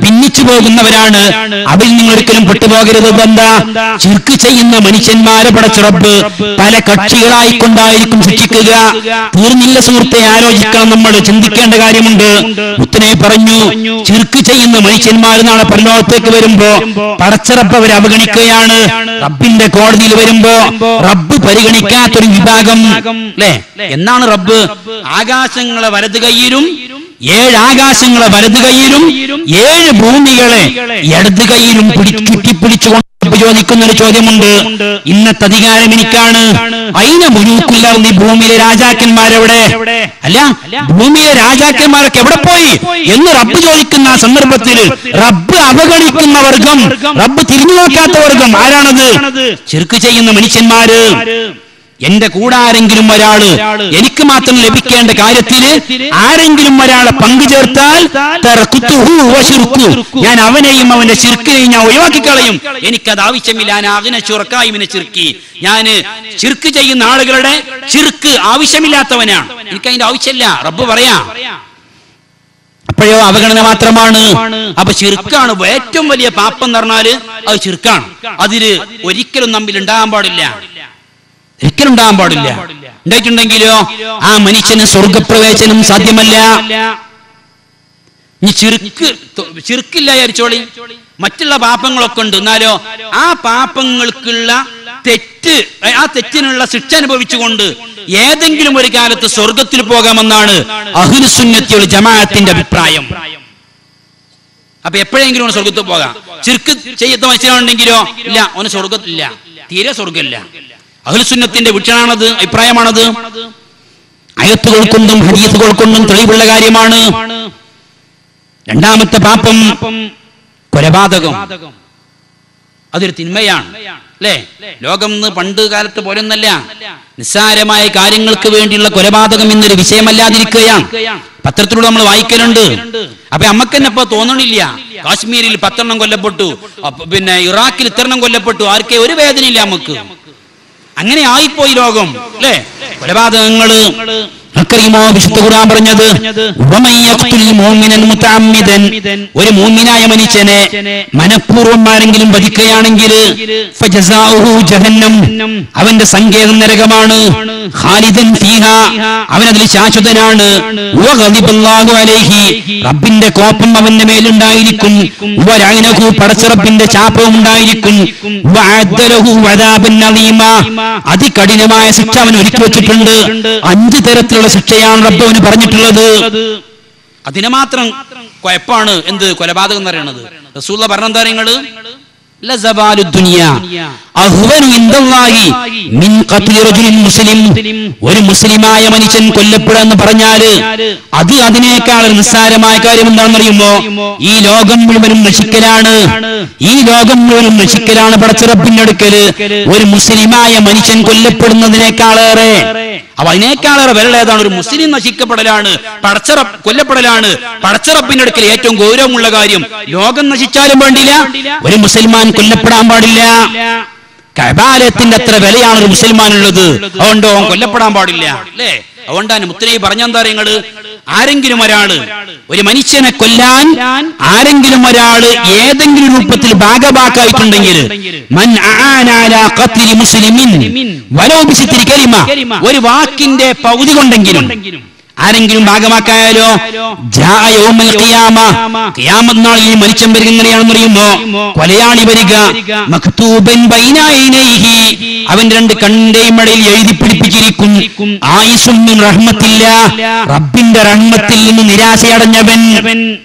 ഭിന്നിച്ചു പോകുന്നവരാണ്. അതിൽ നിങ്ങൾ ഒരിക്കലും പെട്ടുപോകരുത്. എന്താ ചിർക്ക് ചെയ്യുന്ന മനുഷ്യന്മാരെ പടച്ചുറപ്പ് പല കക്ഷികളായിക്കൊണ്ടായിരിക്കും ശിക്ഷിക്കുക. തീർന്നില്ല സുഹൃത്തെ ആലോചിക്കണം നമ്മൾ. ചിന്തിക്കേണ്ട കാര്യമുണ്ട്. മുത്തനെ പറഞ്ഞു. ചിർക്ക് ചെയ്യുന്ന മനുഷ്യന്മാർ നാളെ പരലോകത്തേക്ക് വരുമ്പോ പടച്ചിറപ്പ് അവർ അവഗണിക്കുകയാണ്. റബ്ബിന്റെ കോടതിയിൽ വരുമ്പോ റബ്ബ് പരിഗണിക്കാത്തൊരു വിഭാഗം. അല്ലേ? എന്നാണ് റബ്ബ്? ആകാശങ്ങളെ വലത് കൈയിലും ഏഴ് ആകാശങ്ങളെ വലതു കൈയിലും ഏഴ് ഭൂമികളെ ഇടത് കൈയിലും പിടി ചോദിക്കുന്നൊരു ചോദ്യമുണ്ട്. ഇന്നത്തെ അധികാരം എനിക്കാണ്. അയിന മുനൂക്കില്ല ഈ ഭൂമിയിലെ രാജാക്കന്മാരെവിടെ? അല്ല ഭൂമിയിലെ രാജാക്കന്മാരൊക്കെ എവിടെ പോയി? എന്ന് റബ്ബ് ചോദിക്കുന്ന ആ സന്ദർഭത്തിൽ റബ്ബ് അവഗണിക്കുന്ന വർഗം റബ്ബ് തിരിഞ്ഞു നോക്കാത്ത വർഗം ആരാണത്? ചെറുക്ക് ചെയ്യുന്ന മനുഷ്യന്മാര്. എന്റെ കൂടെ ആരെങ്കിലും ഒരാൾ എനിക്ക് മാത്രം ലഭിക്കേണ്ട കാര്യത്തിൽ ആരെങ്കിലും ഒരാളെ പങ്കു ചേർത്താൽ. ഞാൻ അവനെയും അവന്റെ ചിർക്കിനെയും ഞാൻ ഒഴിവാക്കി കളയും എനിക്കത് ആവശ്യമില്ല. ഞാൻ അതിനെ ചുറക്കായിമിനെ ചിർക്കി ഞാൻ ചിർക്ക് ചെയ്യുന്ന ആളുകളുടെ ചിർക്ക് ആവശ്യമില്ലാത്തവനാണ്. എനിക്ക് അതിന്റെ ആവശ്യമില്ല. റബ്ബ് പറയാ. അപ്പോഴോ അവഗണന മാത്രമാണ്. അപ്പൊ ചെറുക്കാണ് ഏറ്റവും വലിയ പാപ്പം എന്ന് പറഞ്ഞാൽ അത് ചെറുക്കാണ് അതിൽ ഒരിക്കലും നമ്മിൽ ഉണ്ടാകാൻ പാടില്ല. ഒരിക്കലും ഉണ്ടാകാൻ പാടില്ല. ഉണ്ടായിട്ടുണ്ടെങ്കിലോ? ആ മനുഷ്യന് സ്വർഗപ്രവേശനം സാധ്യമല്ല. ഇനി ചിർക്ക് ചെറുക്കില്ല വിചാരിച്ചോളി. മറ്റുള്ള പാപങ്ങളൊക്കെ ഉണ്ട്. എന്നാലോ ആ പാപങ്ങൾക്കുള്ള തെറ്റ് ആ തെറ്റിനുള്ള ശിക്ഷ അനുഭവിച്ചുകൊണ്ട് ഏതെങ്കിലും ഒരു കാലത്ത് സ്വർഗത്തിൽ പോകാമെന്നാണ് അഹുലുസുന്നത്തിയുള്ള ജമാഅത്തിന്റെ അഭിപ്രായം. അപ്പൊ എപ്പോഴെങ്കിലും ഒന്ന് സ്വർഗത്തിൽ പോകാം. ചിർക്ക് ചെയ്യത്ത മനുഷ്യനാണെങ്കിലോ ഇല്ല ഓന് സ്വർഗത്തില്ല തീരെ സ്വർഗമില്ല അഹുലുസുന്നത്തിന്റെ വീക്ഷണാണത് അഭിപ്രായമാണത്? അയത്തുകൾ കൊണ്ടും കൊണ്ടും തെളിവുള്ള കാര്യമാണ്. രണ്ടാമത്തെ പാപം കൊലപാതകം. അതൊരു തിന്മയാണ് അല്ലേ? ലോകം പണ്ട് കാലത്ത് പോലൊന്നല്ല നിസ്സാരമായ കാര്യങ്ങൾക്ക് വേണ്ടിയുള്ള കൊലപാതകം ഇന്നൊരു വിഷയമല്ലാതിരിക്കുകയാണ്. പത്രത്തിലൂടെ നമ്മൾ വായിക്കലുണ്ട്. അപ്പൊ അമ്മയ്ക്ക് തന്നെ ഇപ്പൊ തോന്നണില്ല. കാശ്മീരിൽ പത്തെണ്ണം കൊല്ലപ്പെട്ടു. പിന്നെ ഇറാഖിൽ ഇത്രണ്ണം കൊല്ലപ്പെട്ടു. ആർക്കേ ഒരു വേദനയില്ല നമുക്ക് അങ്ങനെ ആയിപ്പോയി ലോകം അല്ലേ? കൊലപാതകങ്ങൾ വിശുദ്ധ ഖുർആൻ പറഞ്ഞത് ഒരു മൂമിനായ മനുഷ്യനെ മനഃപൂർവം ആരെങ്കിലും വധിക്കുകയാണെങ്കിൽ അവന്റെ സങ്കേതം നരകമാണ്. അതിൽ ശാശ്വതനാണ്. റബ്ബിന്റെ കോപ്പം അവന്റെ മേലുണ്ടായിരിക്കും. പടച്ചറബിന്റെ ശാപവും ഉണ്ടായിരിക്കും. അതികഠിനമായ ശിക്ഷ അവൻ ഒരുക്കി വെച്ചിട്ടുണ്ട്. അഞ്ച് തരത്തിലുള്ള ശിക്ഷയാണ് റബ്ബ് അവന് പറഞ്ഞിട്ടുള്ളത്. അതിനെ മാത്രം കുഴപ്പാണ് എന്ത് കൊലപാതകം എന്ന് പറയുന്നത്? റസൂള്ള പറഞ്ഞെന്താ നിങ്ങൾ? ഒരു മുസ്ലിമായ മനുഷ്യൻ കൊല്ലപ്പെടുക എന്ന് പറഞ്ഞാൽ അത് അതിനേക്കാൾ നിസ്സാരമായ കാര്യം എന്താണെന്നറിയുമ്പോ ഈ ലോകം മുഴുവനും നശിക്കലാണ്. ഈ ലോകം മുഴുവനും നശിക്കലാണ് പടച്ചിറപ്പിന്റെ അടുക്കൽ. ഒരു മുസ്ലിമായ മനുഷ്യൻ കൊല്ലപ്പെടുന്നതിനേക്കാളേറെ അപ്പൊ അതിനേക്കാളേറെ വിരലേതാണ് ഒരു മുസ്ലിം നശിക്കപ്പെടലാണ് പടച്ചറ കൊല്ലപ്പെടലാണ്. പടച്ചറപ്പിന്റെ അടുക്കൽ ഏറ്റവും ഗൗരവമുള്ള കാര്യം ലോകം നശിച്ചാലും വേണ്ടില്ല ഒരു മുസൽമാൻ കൊല്ലപ്പെടാൻ പാടില്ല. കബാലയത്തിന്റെ അത്ര വിലയാണ് ഒരു മുസൽമാനുള്ളത്. അതുകൊണ്ട് അവൻ കൊല്ലപ്പെടാൻ പാടില്ല. അല്ലേ? അതുകൊണ്ടാണ് മുത്തനൈ പറഞ്ഞെന്താ നിങ്ങൾ ആരെങ്കിലും ഒരാൾ ഒരു മനുഷ്യനെ കൊല്ലാൻ ആരെങ്കിലും ഒരാൾ ഏതെങ്കിലും രൂപത്തിൽ ഭാഗഭാക്കായിട്ടുണ്ടെങ്കിൽ ഒരു വാക്കിന്റെ പകുതി കൊണ്ടെങ്കിലും ആരെങ്കിലും ഭാഗമാക്കായാലോ നാളിൽ മനുഷ്യൻ വരിക എങ്ങനെയാണെന്ന് അറിയുമോ? കൊലയാളി വരിക. അവന്റെ രണ്ട് കണ്ണിന്റെയും ഇടയിൽ എഴുതി പിടിപ്പിച്ചിരിക്കും. ആയുസൊന്നും റഹ്മത്തില്ല. റബ്ബിന്റെ റഹ്മത്തിൽ നിന്ന് നിരാശയടഞ്ഞവൻ.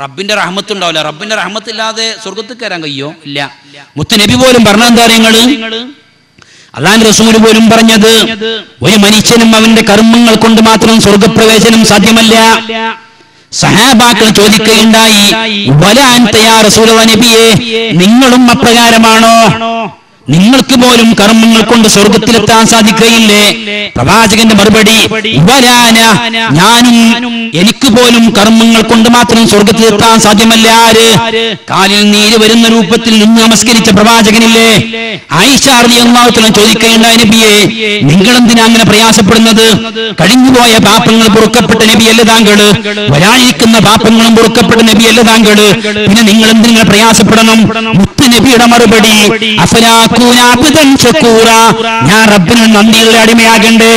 റബ്ബിന്റെ റഹ്മത്ത് ഉണ്ടാവില്ല. റബ്ബിന്റെ റഹ്മത്തില്ലാതെ സ്വർഗത്തിൽ കയറാൻ കഴിയോ? ഇല്ല. മുത്ത് നബി പോലും പറഞ്ഞെന്താ നിങ്ങൾ? അള്ളാൻ റസൂൽ പോലും പറഞ്ഞത് ഒരു മനുഷ്യനും അവന്റെ കർമ്മങ്ങൾ കൊണ്ട് മാത്രം സ്വർഗപ്രവേശനം സാധ്യമല്ല. സഹാബാക്കൾ ചോദിക്കുകയുണ്ടായി തയ്യാ റസൂൽ നബിയെ നിങ്ങളും അപ്രകാരമാണോ? നിങ്ങൾക്ക് പോലും കർമ്മങ്ങൾ കൊണ്ട് സ്വർഗത്തിലെത്താൻ സാധിക്കുകയില്ലേ? പ്രവാചകന്റെ മറുപടി വരാന ഞാനും എനിക്ക് പോലും കർമ്മങ്ങൾ കൊണ്ട് മാത്രം സ്വർഗത്തിലെത്താൻ സാധ്യമല്ല ആര്? കാലിൽ നീര് വരുന്ന രൂപത്തിൽ നിന്ന് നമസ്കരിച്ച പ്രവാചകനില്ലേ? ആയിഷാറിയാഹുത്തലം ചോദിക്കുകയുണ്ടായ നബിയെ നിങ്ങൾ എന്തിനാ അങ്ങനെ പ്രയാസപ്പെടുന്നത്? കഴിഞ്ഞുപോയ പാപങ്ങൾ പൊറുക്കപ്പെട്ട നബിയല്ല താങ്കൾ വരാനിരിക്കുന്ന പാപങ്ങളും പൊറുക്കപ്പെട്ട നബിയല്ല താങ്കൾ പിന്നെ നിങ്ങൾ എന്തിനാ പ്രയാസപ്പെടണം? നബിയുടെ മറുപടി. ഞാൻ റബ്ബിന് നന്ദിയുള്ള അടിമയാകണ്ടേ.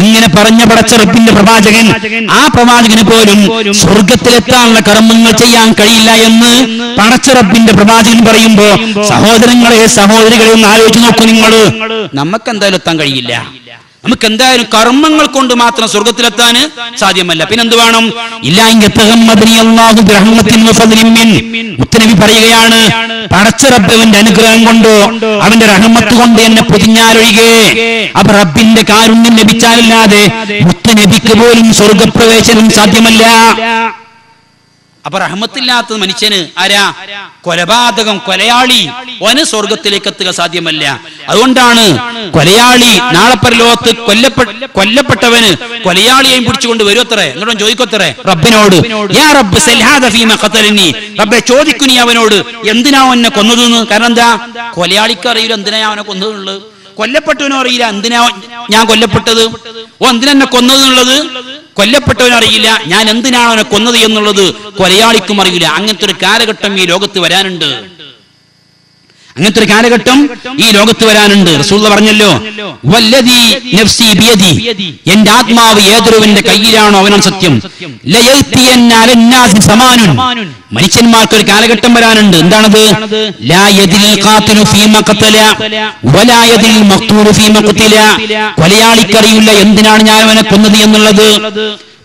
അങ്ങനെ പറഞ്ഞ പടച്ച റബ്ബിന്റെ പ്രവാചകൻ ആ പ്രവാചകന് പോലും സ്വർഗത്തിലെത്താനുള്ള കർമ്മങ്ങൾ ചെയ്യാൻ കഴിയില്ല എന്ന് പടച്ച റബ്ബിന്റെ പ്രവാചകൻ പറയുമ്പോ സഹോദരങ്ങളെ സഹോദരികളെ ഒന്ന് ആലോചിച്ച് നോക്കൂ നിങ്ങൾ നമുക്ക് എന്തായാലും എത്താൻ കഴിയില്ല. നമുക്ക് എന്തായാലും കർമ്മങ്ങൾ കൊണ്ട് മാത്രം സ്വർഗത്തിലെത്താൻ സാധ്യമല്ല. പിന്നെന്ത് വേണം മുത്തനബി പറയുകയാണ് പടച്ച റബ്ബിന്റെ അനുഗ്രഹം കൊണ്ട് അവന്റെ റഹ്മത്ത് കൊണ്ട് എന്നെ പൊതിഞ്ഞാലൊഴികെ. അപ്പൊ റബ്ബിന്റെ കാരുണ്യം ലഭിച്ചാലല്ലാതെ മുത്തനബിക്ക് പോലും സ്വർഗപ്രവേശനം സാധ്യമല്ല. അപ്പൊ റഹ്മത്തില്ലാത്ത മനുഷ്യന് ആരാ? കൊലപാതകം കൊലയാളി. ഓന് സ്വർഗത്തിലേക്ക് എത്തുക സാധ്യമല്ല. അതുകൊണ്ടാണ് കൊലയാളി നാളെ പരലോകത്ത് കൊല്ലപ്പെ കൊല്ലപ്പെട്ടവന് കൊലയാളിയെയും പിടിച്ചുകൊണ്ട് വരുമത്രേ എന്നോടും ചോദിക്കത്രേ റബ്ബിനോട് യാ റബ്ബ് റബ്ബെ ചോദിക്കുനി അവനോട് എന്തിനാ എന്നെ കൊന്നതെന്ന്? കാരണം എന്താ? കൊലയാളിക്ക് അറിയില്ല എന്തിനാ അവനെ കൊന്നതെന്നുള്ളത്. കൊല്ലപ്പെട്ടവനും അറിയില്ല. എന്തിനാ ഞാൻ കൊല്ലപ്പെട്ടത്? ഓ എന്തിനാ എന്നെ കൊന്നത് എന്നുള്ളത്? കൊല്ലപ്പെട്ടവനും അറിയില്ല. ഞാൻ എന്തിനാണ് അവനെ കൊന്നത് എന്നുള്ളത്? കൊലയാളിക്കും അറിയില്ല. അങ്ങനത്തെ ഒരു കാലഘട്ടം ഈ ലോകത്ത് വരാനുണ്ട്. അങ്ങനത്തെ ഒരു കാലഘട്ടം ഈ ലോകത്ത് വരാനുണ്ട്. റസൂള്ള പറഞ്ഞല്ലോ വല്ലദീ നഫ്സി എന്റെ ആത്മാവ് ഏതൊരുവന്റെ കയ്യിലാണോ അവനാണ് സത്യം? സമാനുൻ. മനുഷ്യന്മാർക്ക് ഒരു കാലഘട്ടം വരാനുണ്ട്. എന്താണത്? കൊലയാളിക്കറിയില്ല എന്തിനാണ് ഞാൻ അവനെ കൊന്നത് എന്നുള്ളത്?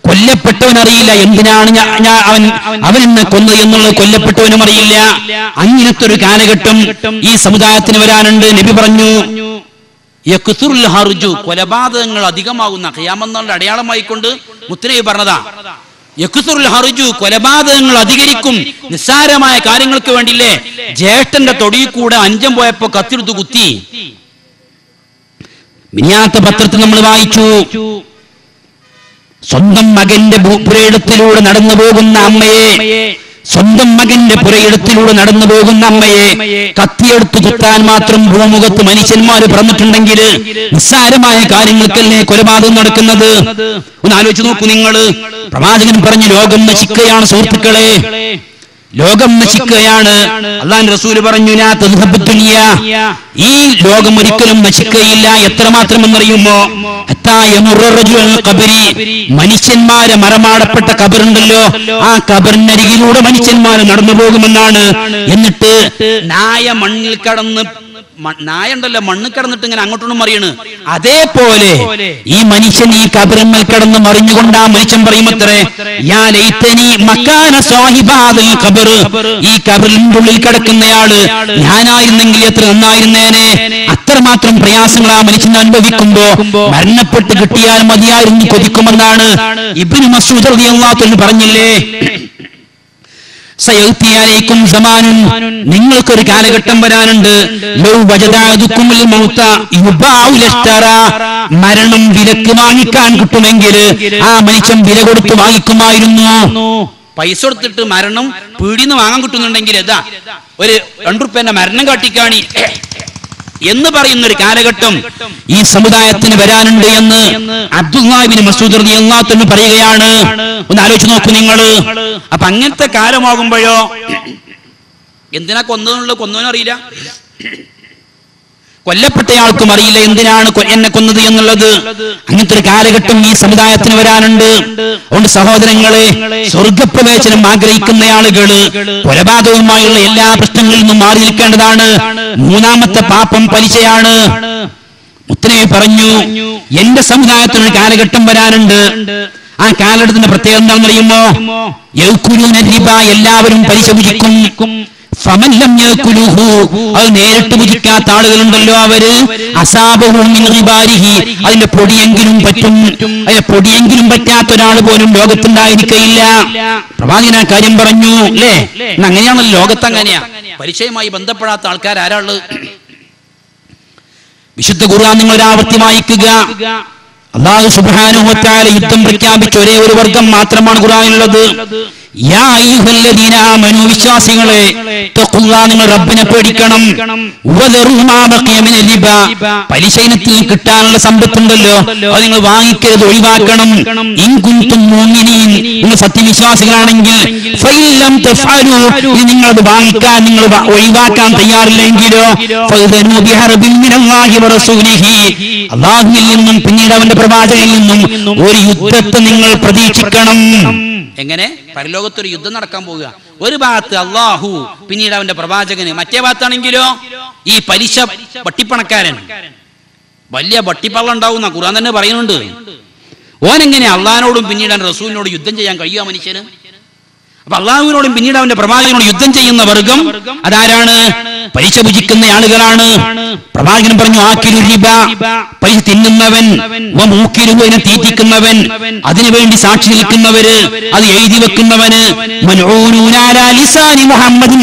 കൊല്ലപ്പെട്ടവൻ അറിയില്ല എന്തിനാണ് ഞാൻ അവൻ അവൻ എന്നെ കൊന്നത് എന്നുള്ളത് കൊല്ലപ്പെട്ടവനും അറിയില്ല. അങ്ങനത്തെ ഒരു കാലഘട്ടം ഈ സമുദായത്തിന് വരാനുണ്ട്. നബി പറഞ്ഞു ഹർജു. കൊലപാതകങ്ങൾ അധികമാകുന്ന ഖിയാമെന്നുള്ള അടയാളമായിക്കൊണ്ട് മുത്തനബി പറഞ്ഞതാ. യക്സുറുൽ ഹർജു കൊലപാതകങ്ങൾ അധികരിക്കും. നിസ്സാരമായ കാര്യങ്ങൾക്ക് വേണ്ടിയില്ലേ? ജ്യേഷ്ഠന്റെ തൊടിയിൽ കൂടെ അഞ്ചം പോയപ്പോ കത്തിയെടുത്ത് കുത്തി. മിനിയാത്ത പത്രത്തിൽ നമ്മൾ വായിച്ചു സ്വന്തം മകന്റെ പുരയിടത്തിലൂടെ നടന്നു പോകുന്ന അമ്മയെ. സ്വന്തം മകന്റെ പുരയിടത്തിലൂടെ നടന്നു പോകുന്ന അമ്മയെ. കത്തിയെടുത്ത് കുത്താൻ മാത്രം ഭൂമുഖത്ത് മനുഷ്യന്മാര് പറഞ്ഞിട്ടുണ്ടെങ്കിൽ നിസ്സാരമായ കാര്യങ്ങൾക്കല്ലേ കൊലപാതകം നടക്കുന്നത്? ഒന്ന് ആലോചിച്ച് നോക്കൂ നിങ്ങൾ പ്രവാചകൻ പറഞ്ഞു ലോകം നശിക്കുകയാണ് സുഹൃത്തുക്കളെ. ലോകം നശിക്കുകയാണ്. അള്ളാൻ റസൂൽ പറഞ്ഞു. ഈ ലോകം ഒരിക്കലും നശിക്കുകയില്ല. എത്രമാത്രം എന്നറിയുമോ മനുഷ്യന്മാരെ മറമാടപ്പെട്ട കബറുണ്ടല്ലോ ആ കബറിനരികിലൂടെ മനുഷ്യന്മാർ നടന്നു പോകുമെന്നാണ് എന്നിട്ട് നായ മണ്ണിൽ കടന്ന് നായ ഉണ്ടല്ലോ മണ്ണ് കിടന്നിട്ട് ഇങ്ങനെ അങ്ങോട്ടൊന്നും മറിയണ്. അതേപോലെ ഈ മനുഷ്യൻ ഈ കബരങ്ങൾ കിടന്ന് മറിഞ്ഞുകൊണ്ട് ആ മനുഷ്യൻ പറയുമത്രേ ഈ കബറിന്റെ ഉള്ളിൽ കിടക്കുന്നയാൾ ഞാനായിരുന്നെങ്കിൽ എത്ര നന്നായിരുന്നേനെ? അത്രമാത്രം പ്രയാസങ്ങൾ ആ മനുഷ്യൻ അനുഭവിക്കുമ്പോ മരണപ്പെട്ട് കിട്ടിയാൽ മതിയായിരുന്നു കൊതിക്കുമെന്നാണ് ഇബിന് മസൂദ് പറഞ്ഞില്ലേ. നിങ്ങൾക്കൊരു കാലഘട്ടം വരാനുണ്ട്. മരണം വിലക്ക് വാങ്ങിക്കാൻ കിട്ടുമെങ്കിൽ ആ മനുഷ്യൻ വില കൊടുത്ത് വാങ്ങിക്കുമായിരുന്നു. പൈസ കൊടുത്തിട്ട് മരണം പീടിന്ന് വാങ്ങാൻ കിട്ടുന്നുണ്ടെങ്കിൽ ഇതാ ഒരു രണ്ടു റുപ്യന്റെ മരണം കാട്ടിക്കാണി. എന്ന് പറയുന്ന ഒരു കാലഘട്ടം ഈ സമുദായത്തിന് വരാനുണ്ട് എന്ന് അബ്ദുല്ലാഹിബിൻ മസൂദ് അൻഹു പറയുകയാണ്. ഒന്ന് ആലോചിച്ച് നോക്കൂ നിങ്ങൾ അപ്പൊ അങ്ങനത്തെ കാലമാകുമ്പോഴോ എന്തിനാ കൊന്നതെന്നുള്ളത് കൊന്നവനും അറിയില്ല കൊല്ലപ്പെട്ടയാൾക്കും അറിയില്ല എന്തിനാണ് എന്നെ കൊന്നത് എന്നുള്ളത്. അങ്ങനത്തെ ഒരു കാലഘട്ടം ഈ സമുദായത്തിന് വരാനുണ്ട്. അതുകൊണ്ട് സഹോദരങ്ങളെ സ്വർഗപ്രവേശനം ആഗ്രഹിക്കുന്ന ആളുകൾ കൊലപാതകവുമായുള്ള എല്ലാ പ്രശ്നങ്ങളിൽ നിന്നും മാറി നിൽക്കേണ്ടതാണ്. മൂന്നാമത്തെ പാപം പലിശയാണ്. മുത്തനെ പറഞ്ഞു എന്റെ സമുദായത്തിനൊരു കാലഘട്ടം വരാനുണ്ട്. ആ കാലഘട്ടത്തിന്റെ പ്രത്യേകത എന്താണെന്ന് അറിയുമോ? എല്ലാവരും പലിശ ഭുജിക്കും അത് നേരിട്ട് ഭുജിക്കാത്ത ആളുകളുണ്ടല്ലോ അവർ. അസാബഹും മിൻ റിബാരിഹി അതിന്റെ പൊടിയെങ്കിലും പറ്റും. അതിന്റെ പൊടിയെങ്കിലും പറ്റാത്ത ഒരാൾ പോലും ലോകത്തുണ്ടായിരിക്കയില്ല. പ്രവാചകൻ ആ കാര്യം പറഞ്ഞു അല്ലേ? അങ്ങനെയാണല്ലോ ലോകത്ത് അങ്ങനെയാ പരിചയമായി ബന്ധപ്പെടാത്ത ആൾക്കാർ ആരാൾ? വിശുദ്ധ ഖുർആൻ നിങ്ങൾ ആവർത്തി വായിക്കുക. അള്ളാഹു സുബ്ഹാനഹു വതആല യുദ്ധം പ്രഖ്യാപിച്ച ഒരേ ഒരു വർഗം മാത്രമാണ് ഖുർആനിലുള്ളത്. വിശ്വാസികളെ നിങ്ങൾ റബ്ബിനെ പേടിക്കണം. പലിശയിനത്തിൽ കിട്ടാനുള്ള സമ്പത്തുണ്ടല്ലോ. അത് നിങ്ങൾ വാങ്ങിക്കരുത് ഒഴിവാക്കണം. നിങ്ങൾ സത്യവിശ്വാസികളാണെങ്കിൽ നിങ്ങൾ അത് വാങ്ങിക്കാൻ നിങ്ങൾ ഒഴിവാക്കാൻ തയ്യാറില്ലെങ്കിലോ അള്ളാഹുവിൽ നിന്നും പിന്നീട് അവന്റെ പ്രവാചകനിൽ നിന്നും ഒരു യുദ്ധത്തെ നിങ്ങൾ പ്രതീക്ഷിക്കണം. എങ്ങനെ? പരലോകത്തൊരു യുദ്ധം നടക്കാൻ പോവുക. ഒരു ഭാഗത്ത് അള്ളാഹു പിന്നീട് അവന്റെ പ്രവാചകന്. മറ്റേ ഭാഗത്താണെങ്കിലോ? ഈ പലിശ പട്ടിപ്പണക്കാരൻ വലിയ പട്ടിപ്പള്ള ഉണ്ടാവുന്ന ഖുർആൻ തന്നെ പറയുന്നുണ്ട്. ഓനെങ്ങനെ അള്ളഹാനോടും പിന്നീട് അവൻ റസൂലിനോട് യുദ്ധം ചെയ്യാൻ കഴിയുക മനുഷ്യന്? അപ്പൊ അള്ളാഹുവിനോടും പിന്നീട് അവന്റെ പ്രവാചകനോട് യുദ്ധം ചെയ്യുന്ന വർഗം അതാരാണ്? പലിശ ഭുജിക്കുന്ന ആളുകളാണ് പ്രവാചകൻ പറഞ്ഞു ആക്കിരു റിബ. പലിശ തിന്നുന്നവൻ വ മൂക്കിരുഹു തീറ്റിക്കുന്നവൻ അതിനുവേണ്ടി സാക്ഷി നിൽക്കുന്നവര് അത് എഴുതി വെക്കുന്നവന്. മുഹമ്മദ്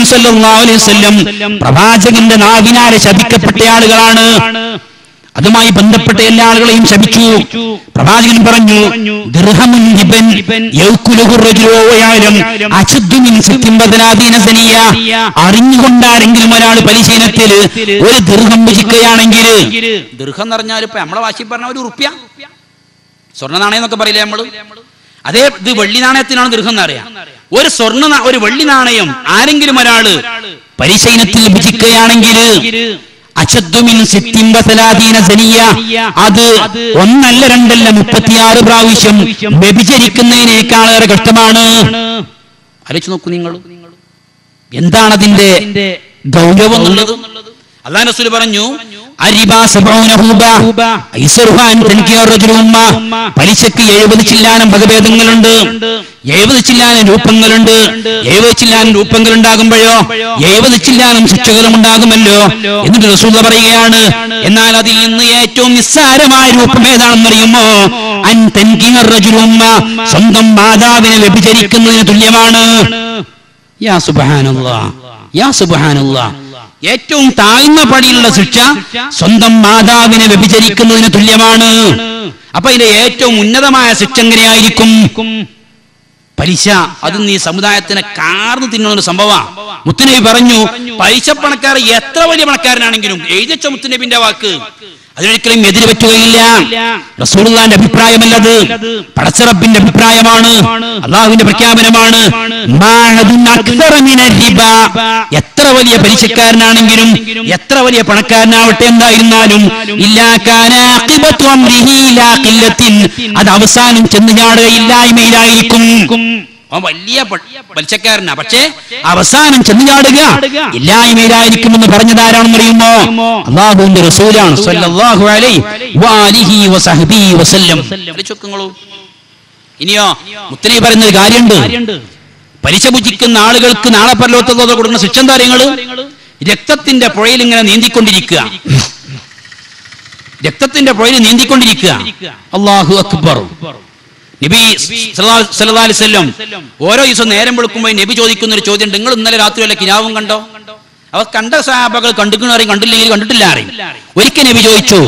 പ്രവാചകന്റെ നാവിനാലെ ശപിക്കപ്പെട്ട ആളുകളാണ് അതുമായി ബന്ധപ്പെട്ട എല്ലാ ആളുകളെയും ശപിച്ചു. പ്രവാചകൻ പറഞ്ഞു സനിയ അറിഞ്ഞുകൊണ്ടാരെങ്കിലും ഒരാൾ പരിശീലനത്തിൽ ഒരു ദീർഘം ഭുജിക്കുകയാണെങ്കിൽ ദീർഘം എന്ന് പറഞ്ഞാൽ ഇപ്പൊ നമ്മളെ വാശി പറഞ്ഞ ഒരു ഉറുപ്പ്യ. സ്വർണ നാണയം എന്നൊക്കെ പറയില്ലേ നമ്മൾ അതേ ഇത് വെള്ളി നാണയത്തിനാണ് ദീർഘം എന്നറിയാം ഒരു സ്വർണ ഒരു വെള്ളി നാണയം ആരെങ്കിലും ഒരാൾ പരിശീലനത്തിൽ ഭുജിക്കുകയാണെങ്കിൽ അത് ഒന്നല്ല രണ്ടല്ല മുപ്പത്തിയാറ് പ്രാവശ്യം വ്യഭിചരിക്കുന്നതിനേക്കാളേറെ കഷ്ടമാണ്. ആലോചിച്ച് നോക്കൂ നിങ്ങൾ എന്താണ് അതിന്റെ ഗൗരവം എന്നുള്ളത്? റസൂൽ പറഞ്ഞു പലിശക്ക് എഴുപത് ചില്ലാനം വകഭേദങ്ങളുണ്ട് എഴുപത് ചില്ലാനം രൂപങ്ങളുണ്ട്. എഴുപത് ചില്ലാന രൂപങ്ങൾ ഉണ്ടാകുമ്പോഴോ എഴുപത് ചില്ലാനം ശിക്ഷകളും ഉണ്ടാകുമല്ലോ എന്നിട്ട് റസൂൽ പറയുകയാണ് എന്നാൽ അതിൽ നിന്ന് ഏറ്റവും നിസ്സാരമായ രൂപം ഏതാണെന്നറിയുമോ? അൻ തൻകിയ റജുലു സ്വന്തം മാതാവിനെ വ്യഭിചരിക്കുന്നതിന് തുല്യമാണ്. യാ യാ ഏറ്റവും താഴ്ന്ന പടിയിലുള്ള ശിക്ഷ സ്വന്തം മാതാവിനെ വ്യഭിചരിക്കുന്നതിന് തുല്യമാണ്. അപ്പൊ ഇതിന്റെ ഏറ്റവും ഉന്നതമായ ശിക്ഷ എങ്ങനെയായിരിക്കും? പലിശ അത് നീ സമുദായത്തിനെ കാർന്നു തിന്നുന്ന ഒരു സംഭവമാണ് മുത്തുനബി പറഞ്ഞു പലിശ പണക്കാർ എത്ര വലിയ പണക്കാരനാണെങ്കിലും എഴുതിച്ച മുത്തുനബിന്റെ വാക്ക്. അതിനൊരിക്കലും എതിര് പറ്റുകയില്ല. അഭിപ്രായമല്ലത്. പടച്ചറബിന്റെ അഭിപ്രായമാണ്. അള്ളാഹുവിന്റെ പ്രഖ്യാപനമാണ്. എത്ര വലിയ പലിശക്കാരനാണെങ്കിലും എത്ര വലിയ പണക്കാരനാവട്ടെ എന്തായിരുന്നാലും. അത് അവസാനം ചെന്ന് ചാടുകയില്ലായ്മയിലായിരിക്കും. അവൻ വലിയ പലിശക്കാരനാ. പക്ഷേ അവസാനം ചെന്ന് ചാടുക. ഇല്ലായ്മയിലായിരിക്കുമെന്ന് പറഞ്ഞത് ആരാണെന്ന് അറിയുമോ? അള്ളാഹുവിന്റെ റസൂലാണ്. ഇനിയോ? മുത്തലി പറയുന്ന ഒരു കാര്യമുണ്ട്. പലിശ ഭുജിക്കുന്ന ആളുകൾക്ക് നാളെ പരലോകത്തോടെ കൊടുക്കുന്ന ശിക്ഷ എന്താ അറിയങ്ങൾ? രക്തത്തിന്റെ പുഴയിൽ ഇങ്ങനെ നീന്തിക്കൊണ്ടിരിക്കുക. രക്തത്തിന്റെ പുഴയിൽ നീന്തിക്കൊണ്ടിരിക്കുക. അള്ളാഹു അക്ബർ. നബി വസല്ലം ഓരോ ദിവസം നേരം വെളുക്കുമ്പോൾ നബി ചോദിക്കുന്ന ഒരു ചോദ്യം നിങ്ങൾ ഇന്നലെ രാത്രി വല്ല കിനാവും കണ്ടോ? അവ കണ്ട സാബകൾ കണ്ടിക്കണ അറിയും കണ്ടില്ലെങ്കിൽ കണ്ടിട്ടില്ല അറിയും. ഒരിക്കൽ നബി ചോദിച്ചു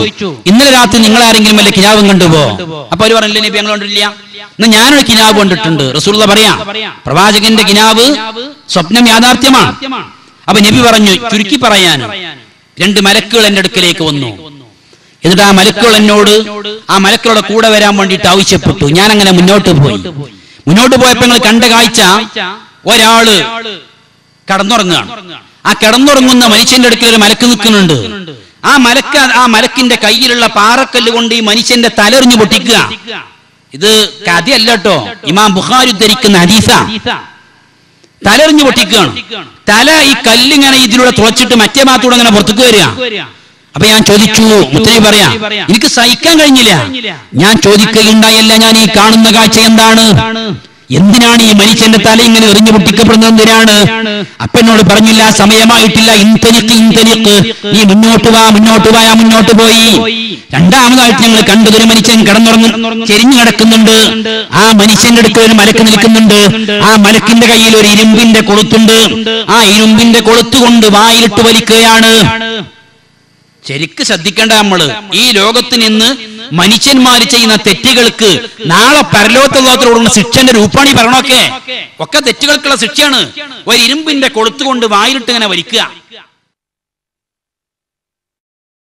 ഇന്നലെ രാത്രി നിങ്ങൾ ആരെങ്കിലും വല്ല കിനാവും കണ്ടുപോ അപ്പൊ അവർ പറഞ്ഞില്ല നബി ഞങ്ങൾ കണ്ടില്ല എന്നാ ഞാനൊരു കിനാവ് കണ്ടിട്ടുണ്ട്. റസൂള്ള പറയാം പ്രവാചകന്റെ കിനാവ് സ്വപ്നം യാഥാർത്ഥ്യമാണ്. അപ്പൊ നബി പറഞ്ഞു ചുരുക്കി പറയാൻ രണ്ട് മലക്കുകൾ എന്റെ അടുക്കലേക്ക് വന്നു. എന്നിട്ട് ആ മലക്കുകൾ എന്നോട് ആ മലക്കളുടെ കൂടെ വരാൻ വേണ്ടിയിട്ട് ആവശ്യപ്പെട്ടു. ഞാൻ അങ്ങനെ മുന്നോട്ട് പോയി. മുന്നോട്ട് പോയപ്പോൾ നിങ്ങൾ കണ്ട കാഴ്ച ഒരാൾ കടന്നുറങ്ങുകയാണ്. ആ കടന്നുറങ്ങുന്ന മനുഷ്യന്റെ അടുക്കൽ ഒരു മലക്ക് നിൽക്കുന്നുണ്ട്. ആ മലക്ക് ആ മലക്കിന്റെ കയ്യിലുള്ള പാറക്കല്ല് കൊണ്ട് ഈ മനുഷ്യന്റെ തലറിഞ്ഞു പൊട്ടിക്കുക. ഇത് കഥയല്ല കേട്ടോ. ഇമാം ബുഖാരി ധരിക്കുന്ന ഹദീസ. തലറിഞ്ഞു പൊട്ടിക്കുകയാണ്. തല ഈ കല്ലിങ്ങനെ ഇതിലൂടെ തുളച്ചിട്ട് മറ്റേ ഭാഗത്തൂടെ അങ്ങനെ പുറത്തേക്ക് വരിക. അപ്പൊ ഞാൻ ചോദിച്ചു മുത്തനെ പറയാ എനിക്ക് സഹിക്കാൻ കഴിഞ്ഞില്ല. ഞാൻ ചോദിക്കുകയുണ്ടായല്ല ഞാൻ ഈ കാണുന്ന കാഴ്ച എന്താണ്? എന്തിനാണ് ഈ മനുഷ്യന്റെ തല ഇങ്ങനെ എറിഞ്ഞു പൊട്ടിക്കപ്പെടുന്നത് എന്തിനാണ്? അപ്പനോട് പറഞ്ഞില്ല സമയമായിട്ടില്ല. ഇന്തനിക്ക് ഇന്തനിക്ക് നീ മുന്നോട്ട് വാ മുന്നോട്ട് വാ മുന്നോട്ട് പോയി. രണ്ടാമതായിട്ട് ഞങ്ങൾ കണ്ടതൊരു ഒരു മനുഷ്യൻ കിടന്നുറങ്ങും ചെരിഞ്ഞു കിടക്കുന്നുണ്ട്. ആ മനുഷ്യന്റെ അടുത്ത് ഒരു മലക്ക് നിൽക്കുന്നുണ്ട്. ആ മലക്കിന്റെ കയ്യിൽ ഒരു ഇരുമ്പിന്റെ കൊളുത്തുണ്ട്. ആ ഇരുമ്പിന്റെ കൊളുത്തുകൊണ്ട് വായിലിട്ട് വലിക്കുകയാണ്. ശരിക്ക് ശ്രദ്ധിക്കേണ്ട നമ്മൾ. ഈ ലോകത്ത് നിന്ന് മനുഷ്യന്മാർ ചെയ്യുന്ന തെറ്റുകൾക്ക് നാളെ പരലോകത്തുള്ളതിലുള്ള ശിക്ഷന്റെ രൂപാണി പറയണൊക്കെ ഒക്കെ തെറ്റുകൾക്കുള്ള ശിക്ഷയാണ്. ഒരു ഇരുമ്പിന്റെ കൊളുത്തുകൊണ്ട് വായിലിട്ട് ഇങ്ങനെ വലിക്കുക.